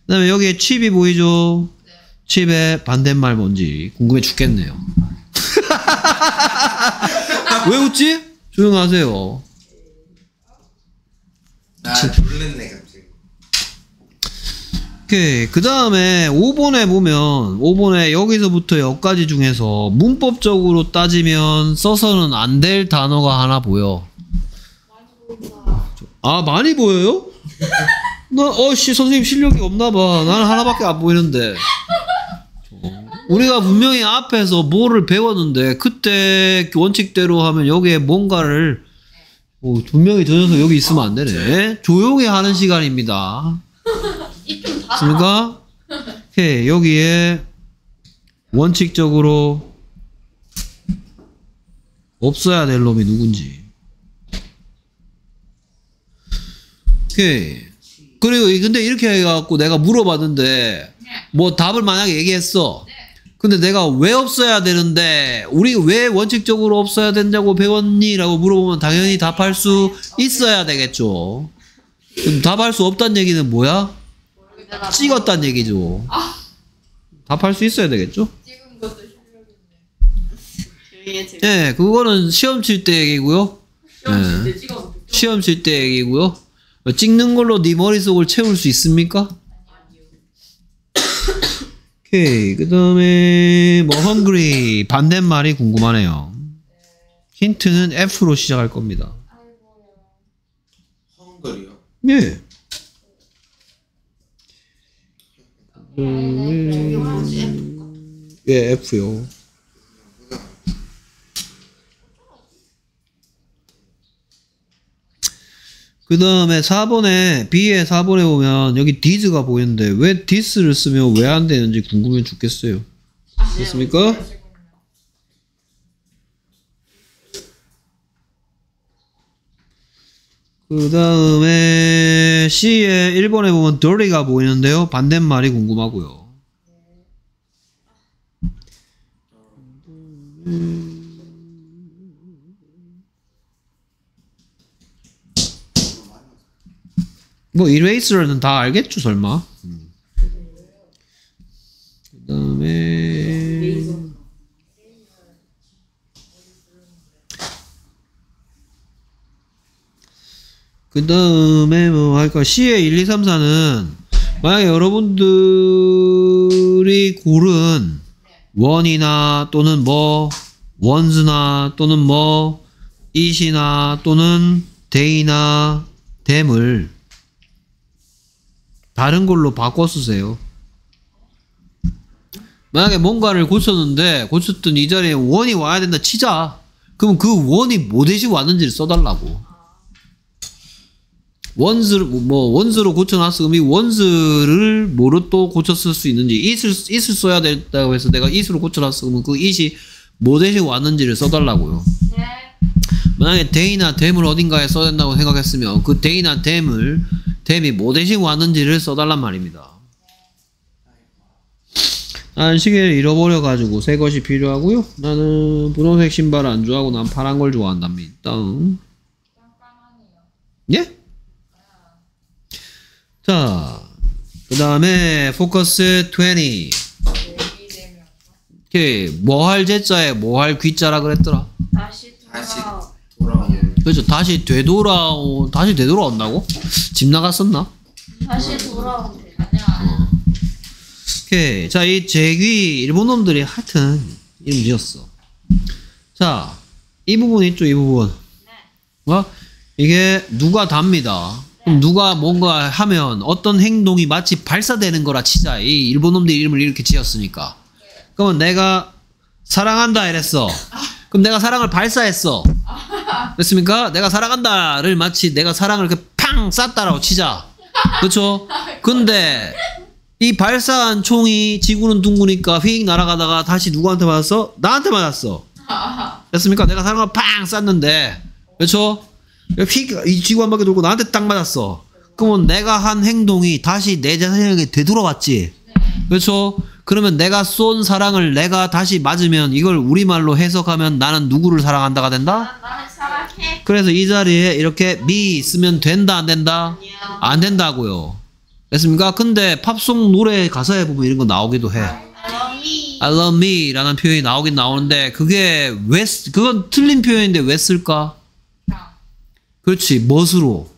그 다음에 여기에 칩이 보이죠? 칩의 반대말 뭔지 궁금해 죽겠네요. 왜 웃지? 조용하세요. 아 놀랬네 갑자기 오케이. 그 다음에 5번에 보면, 5번에 여기서부터 여기까지 중에서 문법적으로 따지면 써서는 안 될 단어가 하나 보여. 아, 많이 보여요? 나, 어씨, 선생님 실력이 없나 봐. 나는 하나밖에 안 보이는데. 우리가 분명히 앞에서 뭐를 배웠는데, 그때 원칙대로 하면 여기에 뭔가를, 어, 분명히 저 녀석 여기 있으면 안 되네. 조용히 하는 시간입니다. 있습니까? 오케이, 여기에 원칙적으로 없어야 될 놈이 누군지. 오케이. 그리고 이- 근데 이렇게 해갖고 내가 물어봤는데 뭐 답을 만약에 얘기했어. 근데 내가 왜 없어야 되는데 우리 왜 원칙적으로 없어야 된다고 배웠니?라고 물어보면 당연히 답할 수 있어야 되겠죠. 그럼 답할 수 없다는 얘기는 뭐야? 찍었다는 얘기죠. 답할 수 있어야 되겠죠? 예, 그거는 시험 칠 때 얘기고요. 시험 예. 칠때 찍어 시험 칠 때 얘기고요. 찍는 걸로 네 머릿속을 채울 수 있습니까? 오케이. 그 다음에, 뭐, hungry. 반대말이 궁금하네요. 힌트는 F로 시작할 겁니다. 헝거리요. 예. F가? 예, F요. 그 다음에 4번에, B의 4번에 보면 여기 디즈가 보이는데 왜 디스를 쓰면 왜 안 되는지 궁금해 죽겠어요. 됐습니까? 그 다음에 C의 1번에 보면 dirty가 보이는데요. 반대말이 궁금하고요. 뭐 eraser는 다 알겠죠 설마? 그 다음에 그 다음에 뭐 할까? C의 1, 2, 3, 4는 만약에 여러분들이 고른 원이나 또는 뭐 원즈나 또는 뭐 it이나 또는 day나 댐을 다른 걸로 바꿔 쓰세요. 만약에 뭔가를 고쳤는데 고쳤던 이 자리에 원이 와야 된다 치자. 그럼 그 원이 뭐 대신 왔는지를 써달라고. 원즈를 뭐 원즈로 고쳐놨어. 그럼 이 원즈를 뭐로 또 고쳤을 수 있는지 it을 it을 써야 된다고 해서 내가 고쳐놨어. 그러면 그 it이 뭐 대신 왔는지를 써달라고요. 네. 만약에 day나 댐을 어딘가에 써야 된다고 생각했으면 그 day나 댐을 댐이 뭐 대신 왔는지를 써달란 말입니다. 난 시계를 잃어버려가지고 새 것이 필요하고요. 나는 분홍색 신발을 안 좋아하고 난 파란 걸 좋아한답니다. 예? 자, 그 다음에 포커스 20. 얘기 되면 오케이. 뭐 할 제자에 뭐 할 귀자라 그랬더라. 다시 다시 돌아. 그렇죠. 다시 되돌아오, 다시 되돌아온다고? 집 나갔었나? 다시 돼. 아니야. 오케이. 자, 이 제귀, 일본 놈들이 하여튼 이름 지었어. 자, 이 부분 있죠, 이 부분. 어? 이게 누가 답니다. 그럼 누가 뭔가 하면 어떤 행동이 마치 발사되는 거라 치자. 이 일본 놈들 이름을 이렇게 지었으니까. 그러면 내가 사랑한다 이랬어. 그럼 내가 사랑을 발사했어. 됐습니까? 내가 사랑한다를 마치 내가 사랑을 이렇게 팡 쐈다라고 치자. 그렇죠? 근데 이 발사한 총이 지구는 둥그니까 휙 날아가다가 다시 누구한테 맞았어? 나한테 맞았어. 됐습니까? 내가 사랑을 팡 쐈는데, 그렇죠? 휙이 지구 한 바퀴 돌고 나한테 딱 맞았어. 그러면 내가 한 행동이 다시 내 자신에게 되돌아왔지. 그렇죠? 그러면 내가 쏜 사랑을 내가 다시 맞으면 이걸 우리말로 해석하면 나는 누구를 사랑한다가 된다? 그래서 이 자리에 이렇게 미 쓰면 된다 안 된다? 안 된다고요. 됐습니까? 근데 팝송 노래 가사에 보면 이런 거 나오기도 해. I love me 라는 표현이 나오긴 나오는데 그게 왜 쓰- 그건 틀린 표현인데 왜 쓸까? 그렇지 멋으로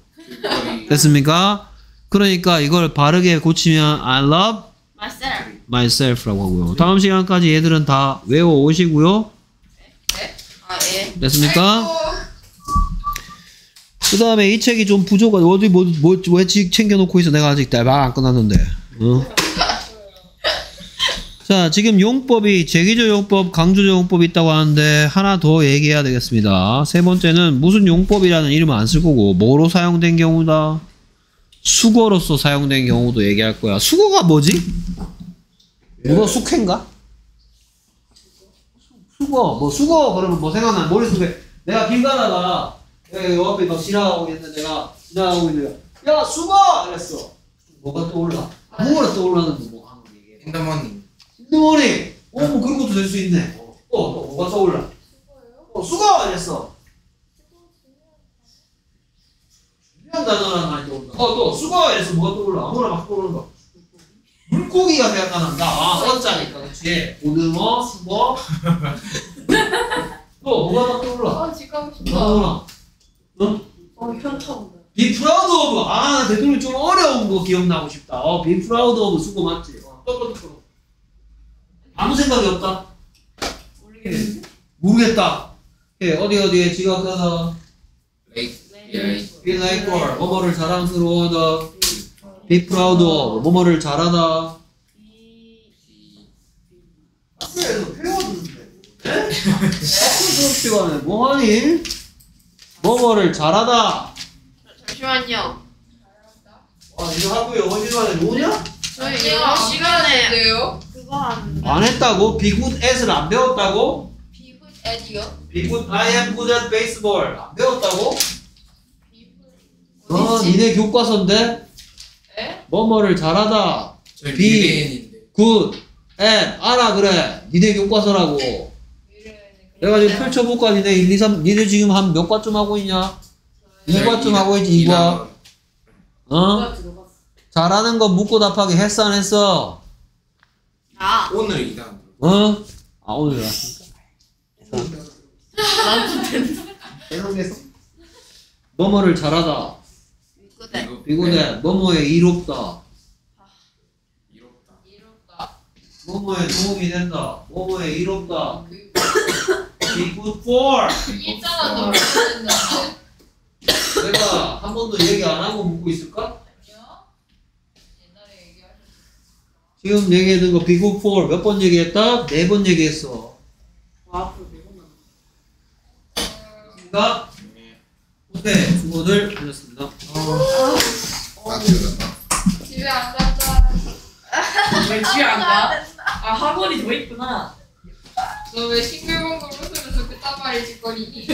됐습니까? 그러니까 이걸 바르게 고치면 I love myself. myself라고 하고요. 다음 시간까지 얘들은 다 외워 오시고요. 아 예. 됐습니까? 그 다음에 이 책이 좀 부족한 어디 뭐 뭐 왜 챙겨놓고 있어 내가 아직 말 안 끝났는데. 어? 자 지금 용법이 제기조 용법, 강조조 용법이 있다고 하는데 하나 더 얘기해야 되겠습니다. 세 번째는 무슨 용법이라는 이름은 안 쓸 거고 뭐로 사용된 경우다. 수거로서 사용된 경우도 얘기할 거야. 수거가 뭐지? 문어 숙회인가? 수거 뭐 수거 그러면 뭐 생각나 머릿속에 내가 길 가다가 내가 요 앞에 막 지나가고 있는데 내가 지나가고 있는데 야 수거 이랬어 뭐가 떠올라? 아무거나 떠올라는 거뭐 하는 거 얘기해. 핸드머니. 신동원이 어, 뭐 그런 것도 될 수 있네. 어, 또, 또 뭐가 떠올라? 어, 수거 됐어. 단어란 말이 떠올라. 어, 또 수거에 대해서 뭐가 떠올라? 아무나 막 떠오르는 거. 물고기가 생각난다. 아, 어짜니까, 그치? 고등어, 수거. 또 뭐가 막 떠올라? 아, 집 가고 싶다. 아무나. 어 현타 온다. Be proud of. 아, 나 대통령 좀 어려운 거 기억나고 싶다. 어, be proud of 수고 맞지? 어, 또. 아무 생각이 없다. 모르겠는데. 모르겠다. 예, 어디 어디에 지각하다. 레이. 네. Be like or 뭐뭐를 자랑스러워하다. be proud of 뭐뭐를 잘하다. 배웠는데. 네? 수업 시간에 뭐하니? 뭐뭐를 잘하다. 잠시만요. 아, 이거 학교에 어디 시간에 노냐? 저희 영어 시간에 네요. 그거 하는데. 안 했다고? be good at을 안 배웠다고? 비굿 에디요? be good I am good at baseball 안 배웠다고? 비굿 어, 니네 교과서인데 에? 뭐뭐를 잘하다. 비. 미래인인데. good at 알아 그래. 니네 교과서라고. 내가 지금 펼쳐볼까 니네 1, 2, 3 니네 지금 한 몇 과쯤 하고 있냐? 이과쯤 이- 하고 있지 이과. 이과는 어? 누가 들어갔어? 잘하는 거 묻고 답하기 했어 안 했어? 아. 오늘 이단. 어? 아 오늘 왔습니까? 나도 된다. 뭐뭐를 잘하다. 이거 비고대 뭐뭐에 이롭다. 이롭다. 이롭다. 뭐뭐에 도움이 된다. 뭐뭐에 이롭다. 그 be good for. 있잖아, 너 모르는데. 내가 한 번도 얘기 안 하고 묻고 있을까? 아니요. 옛날에 얘기하셨어. 지금 얘기했던 거 be good for 몇 번 얘기했다? 네 번 얘기했어. 와 앞으로 매번 나. 그러니까 네. 오케이 수고들 하셨습니다. 아. 집에 안 갔다. 왜 집에 안 가? 아 학원이 더 있구나. 너 왜 싱글벙글 웃으면서 그딴 말을 짓거리니?